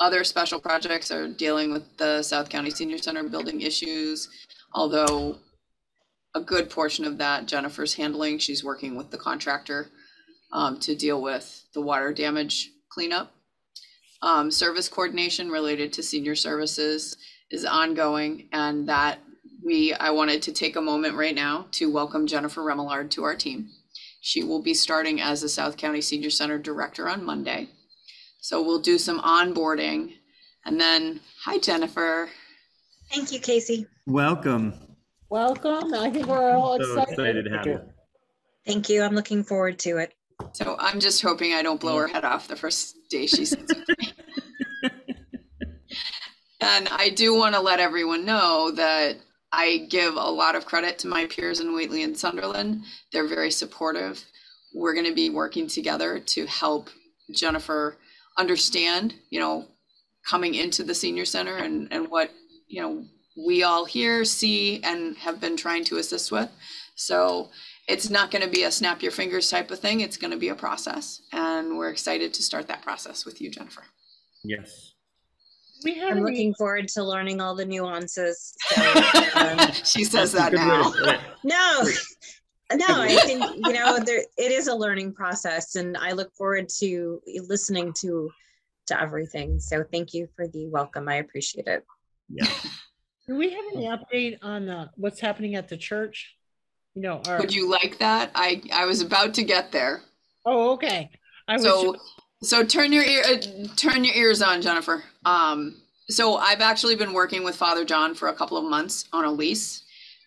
other special projects are dealing with the South County Senior Center building issues, although a good portion of that Jennifer's handling. She's working with the contractor um, to deal with the water damage cleanup. Um, service coordination related to senior services is ongoing, and that we I wanted to take a moment right now to welcome Jennifer Remillard to our team. She will be starting as the South County Senior Center Director on Monday. So we'll do some onboarding. And then, hi, Jennifer. Thank you, Casey. Welcome. Welcome. I think we're all So excited. excited to have you. Thank you. I'm looking forward to it. So I'm just hoping I don't blow her head off the first day she sits with me. and I do want to let everyone know that I give a lot of credit to my peers in Whately and Sunderland. They're very supportive. We're going to be working together to help Jennifer understand, you know, coming into the senior center and, and what, you know, we all here see and have been trying to assist with. So it's not going to be a snap your fingers type of thing. It's going to be a process. And we're excited to start that process with you, Jennifer. Yes. We have I'm looking forward to learning all the nuances. So, um, she says that Good way to now. no, no, I think, you know, there, it is a learning process and I look forward to listening to, to everything. So thank you for the welcome. I appreciate it. Yeah. Do we have any update on uh, what's happening at the church? You know, our, Would you like that? I, I was about to get there. oh, okay. I was, So, so turn your ear, uh, turn your ears on, Jennifer. Um, so I've actually been working with Father John for a couple of months on a lease,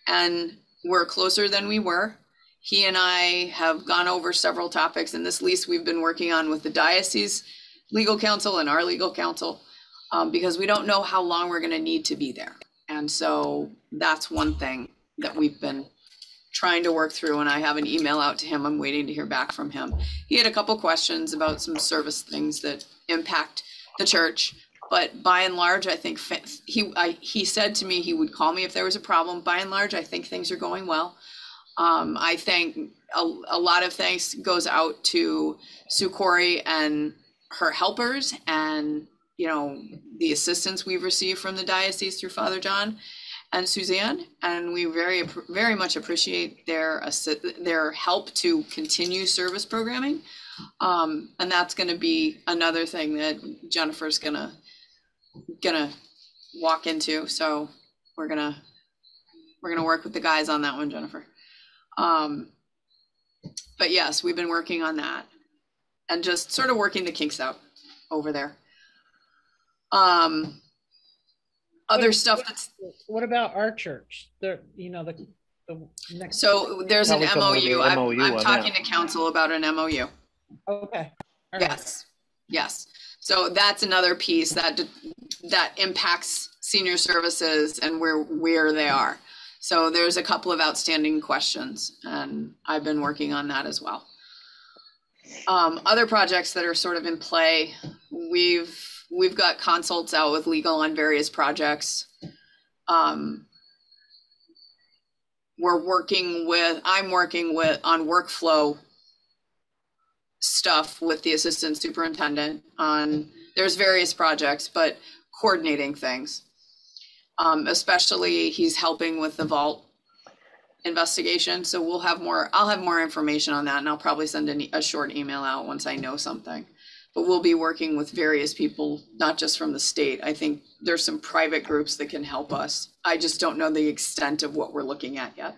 and we're closer than we were. He and I have gone over several topics, and this lease we've been working on with the diocese legal counsel and our legal counsel, um, because we don't know how long we're going to need to be there. And so that's one thing that we've been trying to work through and I have an email out to him. I'm waiting to hear back from him. He had a couple questions about some service things that impact the church, but by and large, I think he I, he said to me he would call me if there was a problem. By and large, I think things are going well. Um, I think a, a lot of thanks goes out to Sue Corey and her helpers and you know the assistance we've received from the diocese through Father John and Suzanne, and we very very much appreciate their their help to continue service programming. Um, and that's going to be another thing that Jennifer's gonna gonna walk into. So we're gonna we're gonna work with the guys on that one, Jennifer. Um, but yes, we've been working on that and just sort of working the kinks out over there. Um, other stuff that's what about our church? The, you know, the, the next. So there's an Probably come with MOU. the I'm, MOU I'm talking that. to counsel about an MOU. Okay. all right. Yes, yes. So that's another piece that, that impacts senior services and where, where they are. So there's a couple of outstanding questions and I've been working on that as well. Um, other projects that are sort of in play, we've, we've got consults out with legal on various projects. Um, we're working with, I'm working with, on workflow stuff with the assistant superintendent on, there's various projects, but coordinating things. Um, especially he's helping with the vault investigation, so we'll have more, I'll have more information on that and I'll probably send a short email out once I know something. But we'll be working with various people, not just from the state. I think there's some private groups that can help us. I just don't know the extent of what we're looking at yet.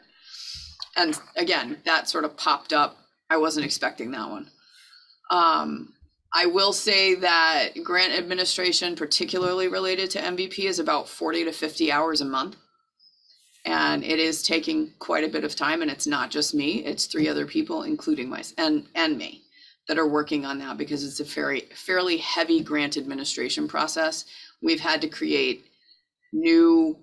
And again, that sort of popped up. I wasn't expecting that one. Um, I will say that grant administration, particularly related to MVP, is about 40 to 50 hours a month. And it is taking quite a bit of time, and it's not just me, it's three other people, including my, and, and me, that are working on that because it's a very, fairly heavy grant administration process. We've had to create new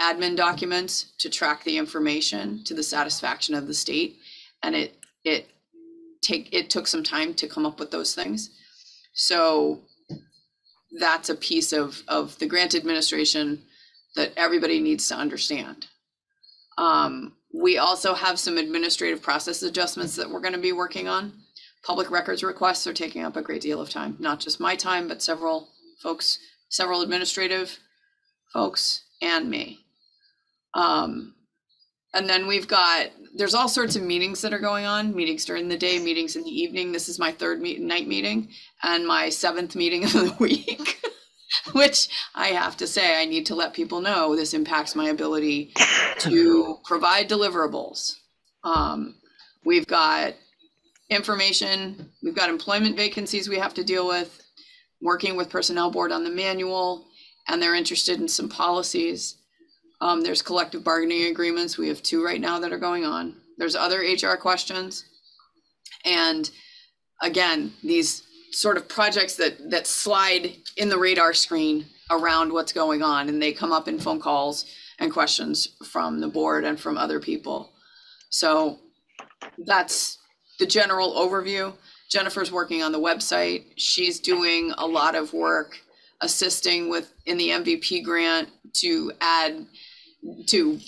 admin documents to track the information to the satisfaction of the state. And it, it take, it took some time to come up with those things. So that's a piece of, of the grant administration that everybody needs to understand. Um, we also have some administrative process adjustments that we're gonna be working on. Public records requests are taking up a great deal of time, not just my time, but several folks, several administrative folks and me. Um, and then we've got, there's all sorts of meetings that are going on, meetings during the day, meetings in the evening. This is my third meet, night meeting and my seventh meeting of the week. Which I have to say, I need to let people know this impacts my ability to provide deliverables. Um, we've got information, we've got employment vacancies we have to deal with, working with personnel board on the manual, and they're interested in some policies. Um, there's collective bargaining agreements. We have two right now that are going on. There's other HR questions. And again, these sort of projects that that slide in the radar screen around what's going on and they come up in phone calls and questions from the board and from other people. So that's the general overview. Jennifer's working on the website. She's doing a lot of work assisting with in the MVP grant to add to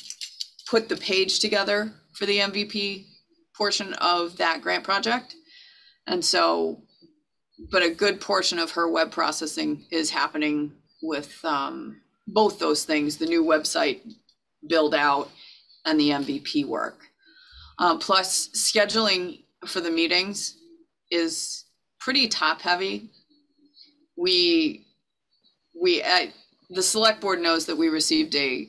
put the page together for the MVP portion of that grant project. And so, but a good portion of her web processing is happening with um, both those things the new website build out and the MVP work. Uh, plus, scheduling for the meetings is pretty top heavy. We, we, uh, the select board knows that we received a,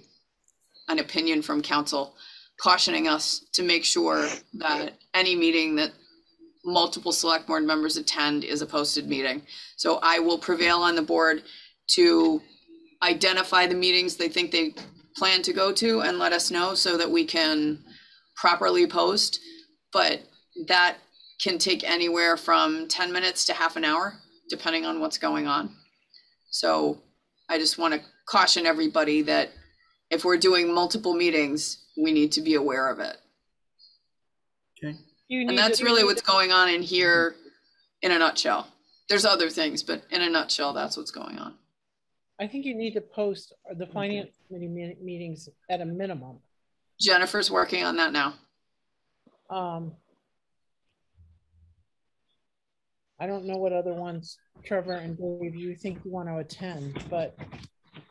an opinion from counsel cautioning us to make sure that any meeting that multiple select board members attend is a posted meeting. So I will prevail on the board to identify the meetings they think they plan to go to and let us know so that we can properly post. But that can take anywhere from 10 minutes to half an hour, depending on what's going on. So I just want to caution everybody that if we're doing multiple meetings, we need to be aware of it. Okay. And that's really what's going on in here in a nutshell. There's other things, but in a nutshell, that's what's going on. I think you need to post the finance committee meetings at a minimum. Jennifer's working on that now. Um, I don't know what other ones, Trevor and Dave, you think you want to attend, but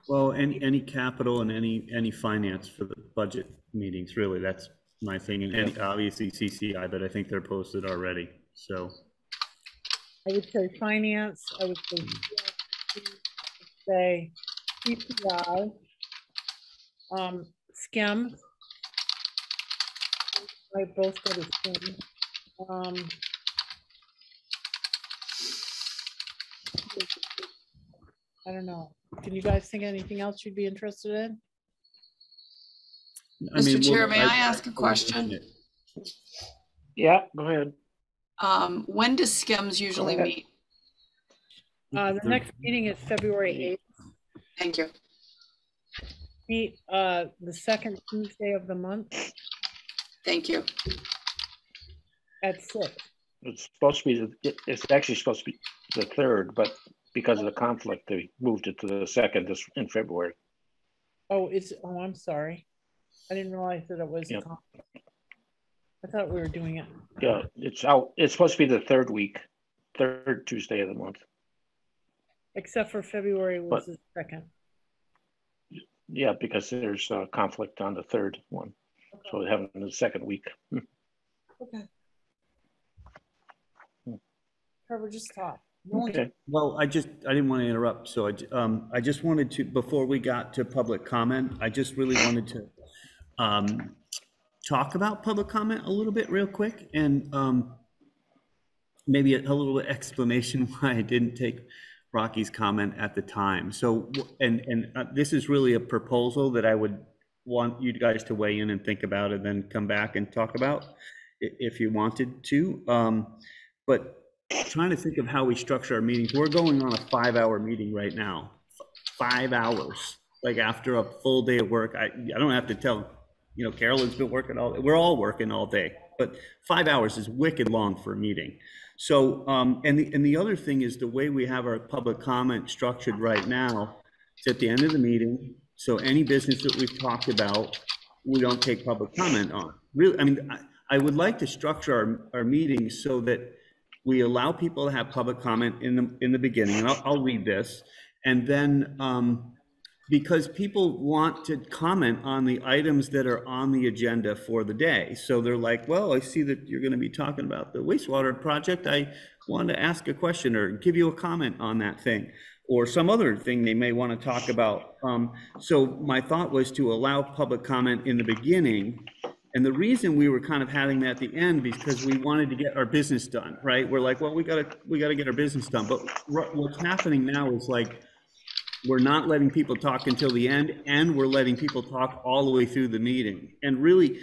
Well, any, any capital and any, any finance for the budget meetings, really, that's my thing. And any, obviously CCI, but I think they're posted already, so. I would say finance, I would say say CPI, um, SCEM. I both go to SCEM. Um, I don't know. Can you guys think of anything else you'd be interested in? I mean, Mr. Chair, may I ask a question? Yeah, go ahead. Um, when does SCEMS usually meet? Uh, the next meeting is February eighth, Thank you. meet, uh, the second Tuesday of the month Thank you. at six. It's supposed to be, the- it's actually supposed to be the third, but because of the conflict, they moved it to the second this in February. Oh, it's, oh, I'm sorry. I didn't realize that it was. a Yep. conflict. I thought we were doing it. Yeah, it's out, it's supposed to be the third week, third Tuesday of the month. Except for February was But- the second. Yeah, because there's a conflict on the third one. So they have it in the second week. Okay. Trevor, just talk. Okay, Well, I just, I didn't want to interrupt, so I, um, I just wanted to, before we got to public comment, I just really wanted to, um, talk about public comment a little bit real quick and, um, maybe a, a little explanation why I didn't take Rocky's comment at the time. So, and, and uh, this is really a proposal that I would want you guys to weigh in and think about and then come back and talk about if you wanted to. Um, but trying to think of how we structure our meetings. We're going on a five-hour meeting right now. Five hours, like after a full day of work. I, I don't have to tell, you know, Carolyn's been working all, we're all working all day. But five hours is wicked long for a meeting. So, um, and the, and the other thing is the way we have our public comment structured right now, it's at the end of the meeting. So any business that we've talked about, we don't take public comment on. Really, I mean, I, I would like to structure our, our meetings so that we allow people to have public comment in the, in the beginning, and I'll, I'll read this. And then, um, because people want to comment on the items that are on the agenda for the day. So they're like, well, I see that you're gonna be talking about the wastewater project. I want to ask a question or give you a comment on that thing. Or some other thing they may wanna talk about. Um, so my thought was to allow public comment in the beginning and the reason we were kind of having that at the end because we wanted to get our business done, right? We're like, well, we gotta, we gotta get our business done. But what- what's happening now is like, we're not letting people talk until the end and we're letting people talk all the way through the meeting. And really,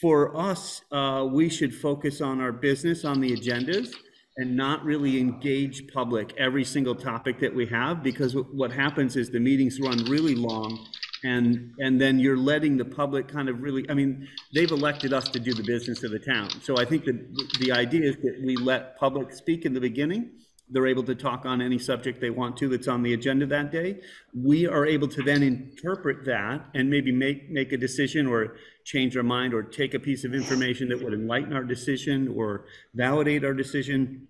for us, uh, we should focus on our business on the agendas and not really engage public every single topic that we have because wh- what happens is the meetings run really long and and then you're letting the public kind of really i mean they've elected us to do the business of the town. So i think that the idea is that we let public speak in the beginning. They're able to talk on any subject they want to that's on the agenda that day. We are able to then interpret that and maybe make make a decision or change our mind or take a piece of information that would enlighten our decision or validate our decision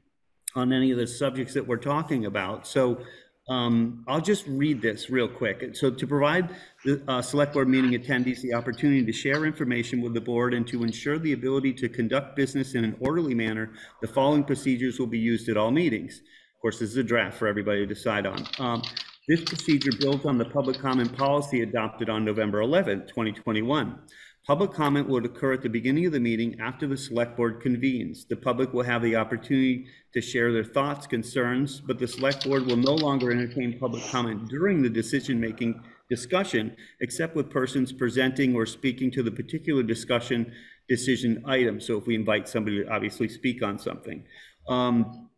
on any of the subjects that we're talking about. So um, I'll just read this real quick. So to provide the uh, select board meeting attendees the opportunity to share information with the board and to ensure the ability to conduct business in an orderly manner, the following procedures will be used at all meetings. Of course, this is a draft for everybody to decide on. Um, this procedure builds on the public comment policy adopted on November 11, 2021. Public comment will occur at the beginning of the meeting after the select board convenes. The public will have the opportunity to share their thoughts, concerns, but the select board will no longer entertain public comment during the decision-making discussion, except with persons presenting or speaking to the particular discussion decision item. So if we invite somebody to obviously speak on something. Um,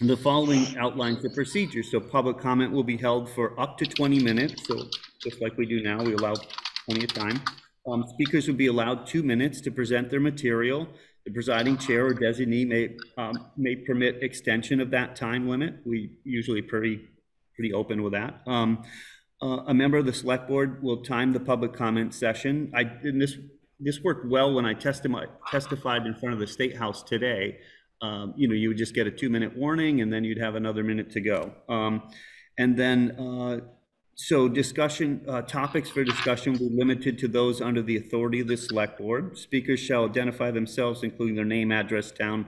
the following outlines the procedure. So public comment will be held for up to 20 minutes. So just like we do now, we allow plenty of time. Um, speakers will be allowed two minutes to present their material. The presiding chair or designee may, um, may permit extension of that time limit. We usually pretty, pretty open with that. Um, uh, a member of the select board will time the public comment session. I, and this, this worked well when I testified, testified in front of the State House today. Um, you know, you would just get a two minute warning and then you'd have another minute to go. Um, and then, uh, so discussion, uh, topics for discussion will be limited to those under the authority of the select board. Speakers shall identify themselves, including their name, address, town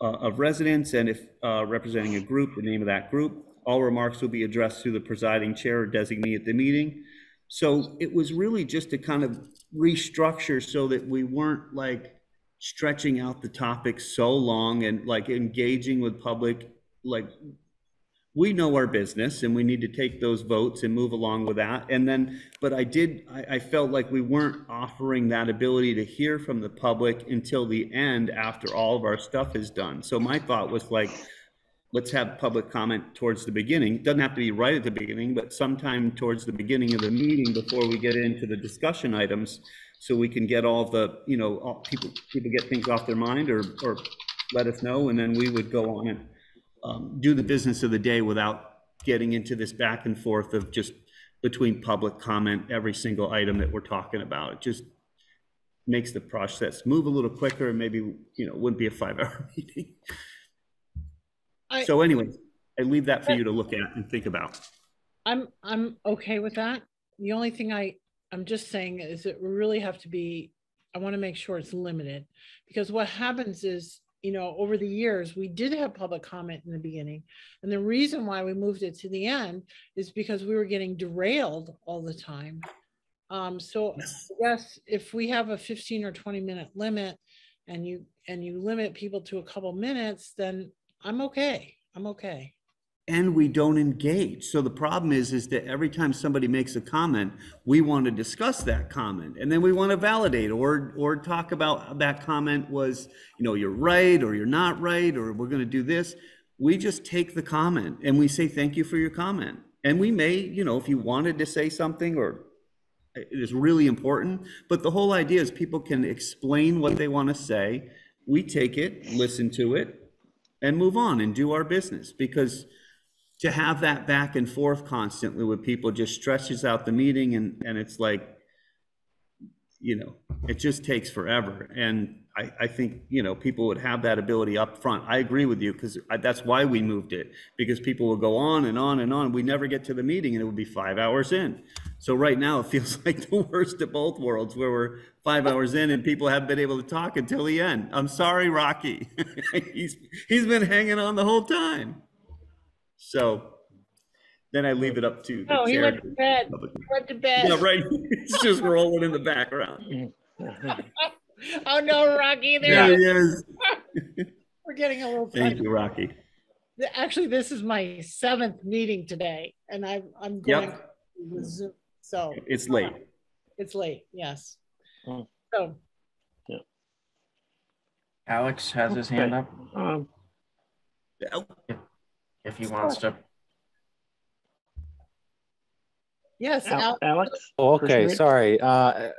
uh, of residence, and if uh, representing a group, the name of that group. All remarks will be addressed to the presiding chair or designee at the meeting. So it was really just to kind of restructure so that we weren't like stretching out the topic so long and like engaging with public like we know our business and we need to take those votes and move along with that. And then, but I did, I, I, felt like we weren't offering that ability to hear from the public until the end after all of our stuff is done. So my thought was like, let's have public comment towards the beginning. It doesn't have to be right at the beginning, but sometime towards the beginning of the meeting before we get into the discussion items. So we can get all the, you know, all, people, people get things off their mind or, or let us know. And then we would go on and um, do the business of the day without getting into this back and forth of just between public comment every single item that we're talking about. It just makes the process move a little quicker and maybe, you know, wouldn't be a five hour meeting. I, so anyway, I leave that for you to look at and think about. I'm, I'm okay with that. The only thing I, I'm just saying is that we really have to be, I want to make sure it's limited because what happens is you know, over the years, we did have public comment in the beginning. And the reason why we moved it to the end is because we were getting derailed all the time. Um, so yes, if we have a 15 or 20 minute limit and you and you limit people to a couple minutes, then I'm okay. I'm okay and we don't engage. So the problem is, is that every time somebody makes a comment, we want to discuss that comment, and then we want to validate or or talk about that comment was, you know, you're right or you're not right or we're going to do this. We just take the comment and we say thank you for your comment, and we may, you know, if you wanted to say something or eh, it is really important, but the whole idea is people can explain what they want to say. We take it, listen to it, and move on and do our business because to have that back and forth constantly with people just stretches out the meeting and, and it's like, you know, it just takes forever. And I, I think, you know, people would have that ability up front. I agree with you because that's why we moved it because people will go on and on and on. We never get to the meeting and it would be five hours in. So right now it feels like the worst of both worlds where we're five hours in and people haven't been able to talk until the end. I'm sorry, Rocky. he's, he's been hanging on the whole time. So then I leave it up to the Oh, he chair. went to bed. He went to bed. Yeah, right. It's just rolling in the background. Oh, no, Rocky, There there, he is. we're getting a little. Thank funny. you, Rocky. Actually, this is my seventh meeting today and I'm I'm going. Yep. with Zoom, So It's late. it's late, yes. Hmm. So Alex has his hand up Um, if he wants to. Yes, Al- Al- Alex? Oh, Okay, sorry. Uh,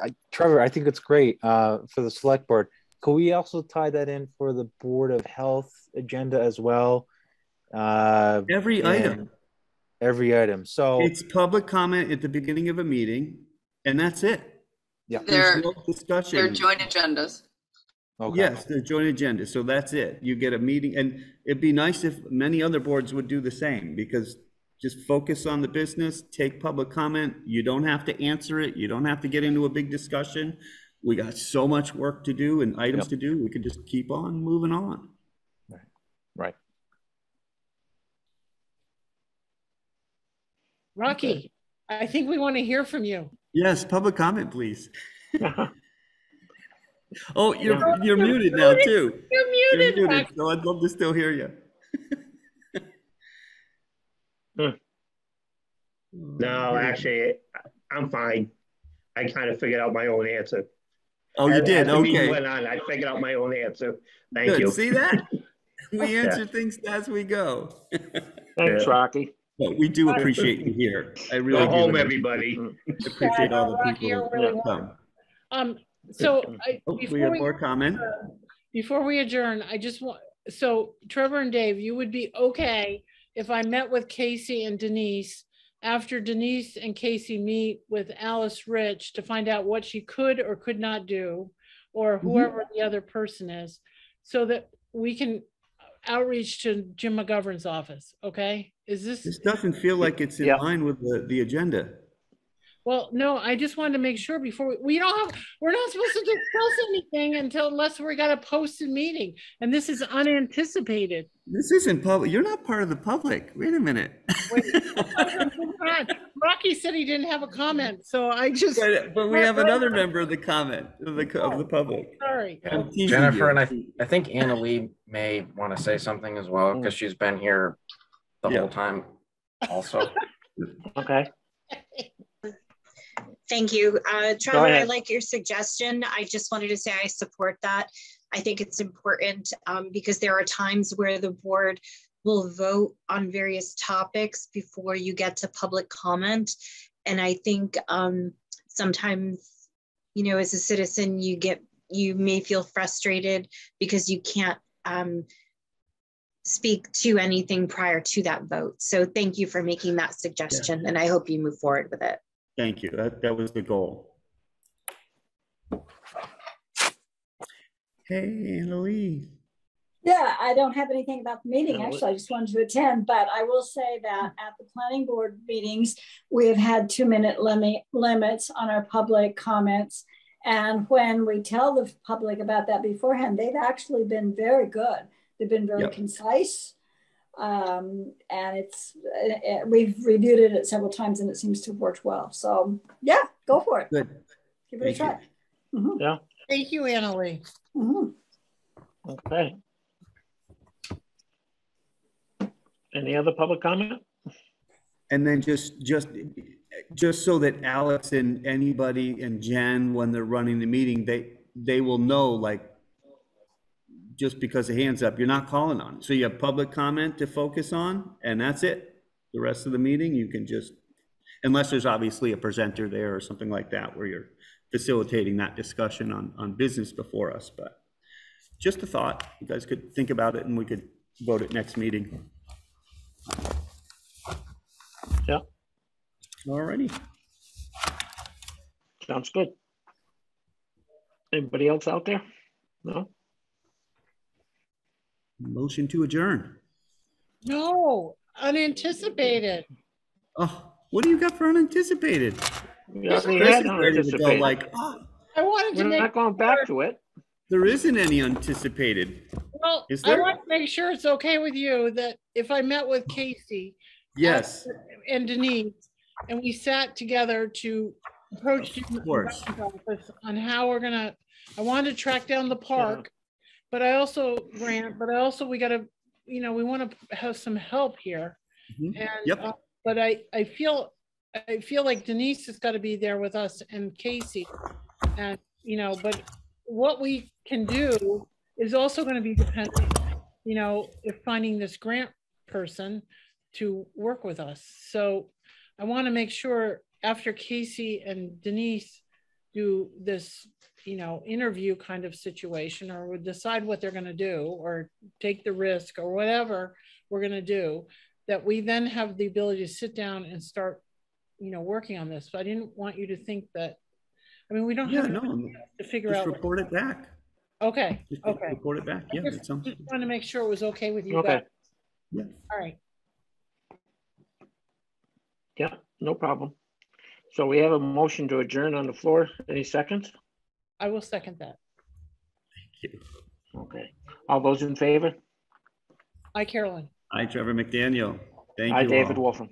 I, Trevor, I think it's great uh, for the select board. Could we also tie that in for the Board of Health agenda as well? Uh, Every item. Every item. So, It's public comment at the beginning of a meeting, and that's it. yeah. They're, There's no they're joint agendas. Okay. Yes, the joint agenda, so that's it. You get a meeting, and it'd be nice if many other boards would do the same, because just focus on the business, take public comment. You don't have to answer it, you don't have to get into a big discussion. We got so much work to do and items Yep. to do, we can just keep on moving on. Right. Right. Rocky, I think we want to hear from you. Yes, public comment, please. Oh, you're, you're muted now, too. You're You're muted, muted, so I'd love to still hear you. No, actually, I'm fine. I kind of figured out my own answer. Oh, you As- did, as okay. Went on, I figured out my own answer. Thank Good, you. see that? We Yeah. answer things as we go. Thanks, Rocky. But we do appreciate you here. I really Go do. home, everybody. Appreciate all the Rocky, people who really have come. Um, so I, we before have we, more comment? Uh, before we adjourn, I just want, so Trevor and Dave, you would be okay if I met with Casey and Denise after Denise and Casey meet with Alice Rich to find out what she could or could not do, or mm-hmm. whoever the other person is, so that we can outreach to Jim McGovern's office, okay? Is this? This doesn't feel like it's in Yeah. line with the, the agenda. Well, no, I just wanted to make sure before, we we don't have, we're not supposed to discuss anything until unless we got a posted meeting. And this is unanticipated. This isn't public, you're not part of the public. Wait a minute. Wait. Rocky said he didn't have a comment, so I just, But but we have another member of the comment, of the, of the public. Oh, sorry. I'm oh. teasing Jennifer you. and I, I think Annalee may want to say something as well mm. because she's been here the Yeah. whole time also. Okay, Thank you. Uh, Trevor, I like your suggestion. I just wanted to say I support that. I think it's important um, because there are times where the board will vote on various topics before you get to public comment. And I think um, sometimes, you know, as a citizen, you get, you may feel frustrated because you can't um, speak to anything prior to that vote. So thank you for making that suggestion and I hope you move forward with it. Thank you, that, that was the goal. Hey, Annalee. Yeah, I don't have anything about the meeting, actually. I just wanted to attend, but I will say that at the planning board meetings, we have had two minute limit limits on our public comments. And when we tell the public about that beforehand, they've actually been very good. They've been very Yep. concise. Um, and it's, uh, uh, we've reviewed it several times and it seems to have worked well. So yeah, go for it. Good. Give it a Thank try. Mhm, Thank you, Annalee. mhm. okay. Any other public comment? And then just, just, just so that Alex and anybody and Jen, when they're running the meeting, they, they will know, like, just because the hand's up, you're not calling on it. So you have public comment to focus on, and that's it. The rest of the meeting, you can just, unless there's obviously a presenter there or something like that, where you're facilitating that discussion on, on business before us, but just a thought. You guys could think about it and we could vote it next meeting. Yeah. Alrighty. Sounds good. Anybody else out there? No? Motion to adjourn. No, unanticipated. Oh, what do you got for unanticipated? We already Chris had ready to go unanticipated. like, oh, I wanted to We're make. not going back to it. there isn't any anticipated. Well, Is I there? want to make sure it's okay with you that if I met with Casey uh, Yes, and Denise and we sat together to approach Jim Of course. Office on how we're gonna, I wanted to track down the park. But I also, Grant, but I also, we gotta, you know, we want to have some help here. Mhm. And, Yep. uh, but I, I feel, I feel like Denise has got to be there with us and Casey. And, you know, but what we can do is also going to be dependent, you know, if finding this grant person to work with us. So I want to make sure after Casey and Denise do this, you know, interview kind of situation or would decide what they're going to do or take the risk or whatever we're going to do, that we then have the ability to sit down and start, you know, working on this. So I didn't want you to think that, I mean, we don't Yeah, have no, to figure just out. what- report it back. Okay, Just okay. report it back. Yeah, Just that sounds, just trying to make sure it was okay with you Okay. guys. yeah. All right. Yeah, no problem. So we have a motion to adjourn on the floor. Any seconds? I will second that. Thank you. Okay. All those in favor? Hi, Carolyn. Hi, Trevor McDaniel. Thank you Hi, David all. Wolfram.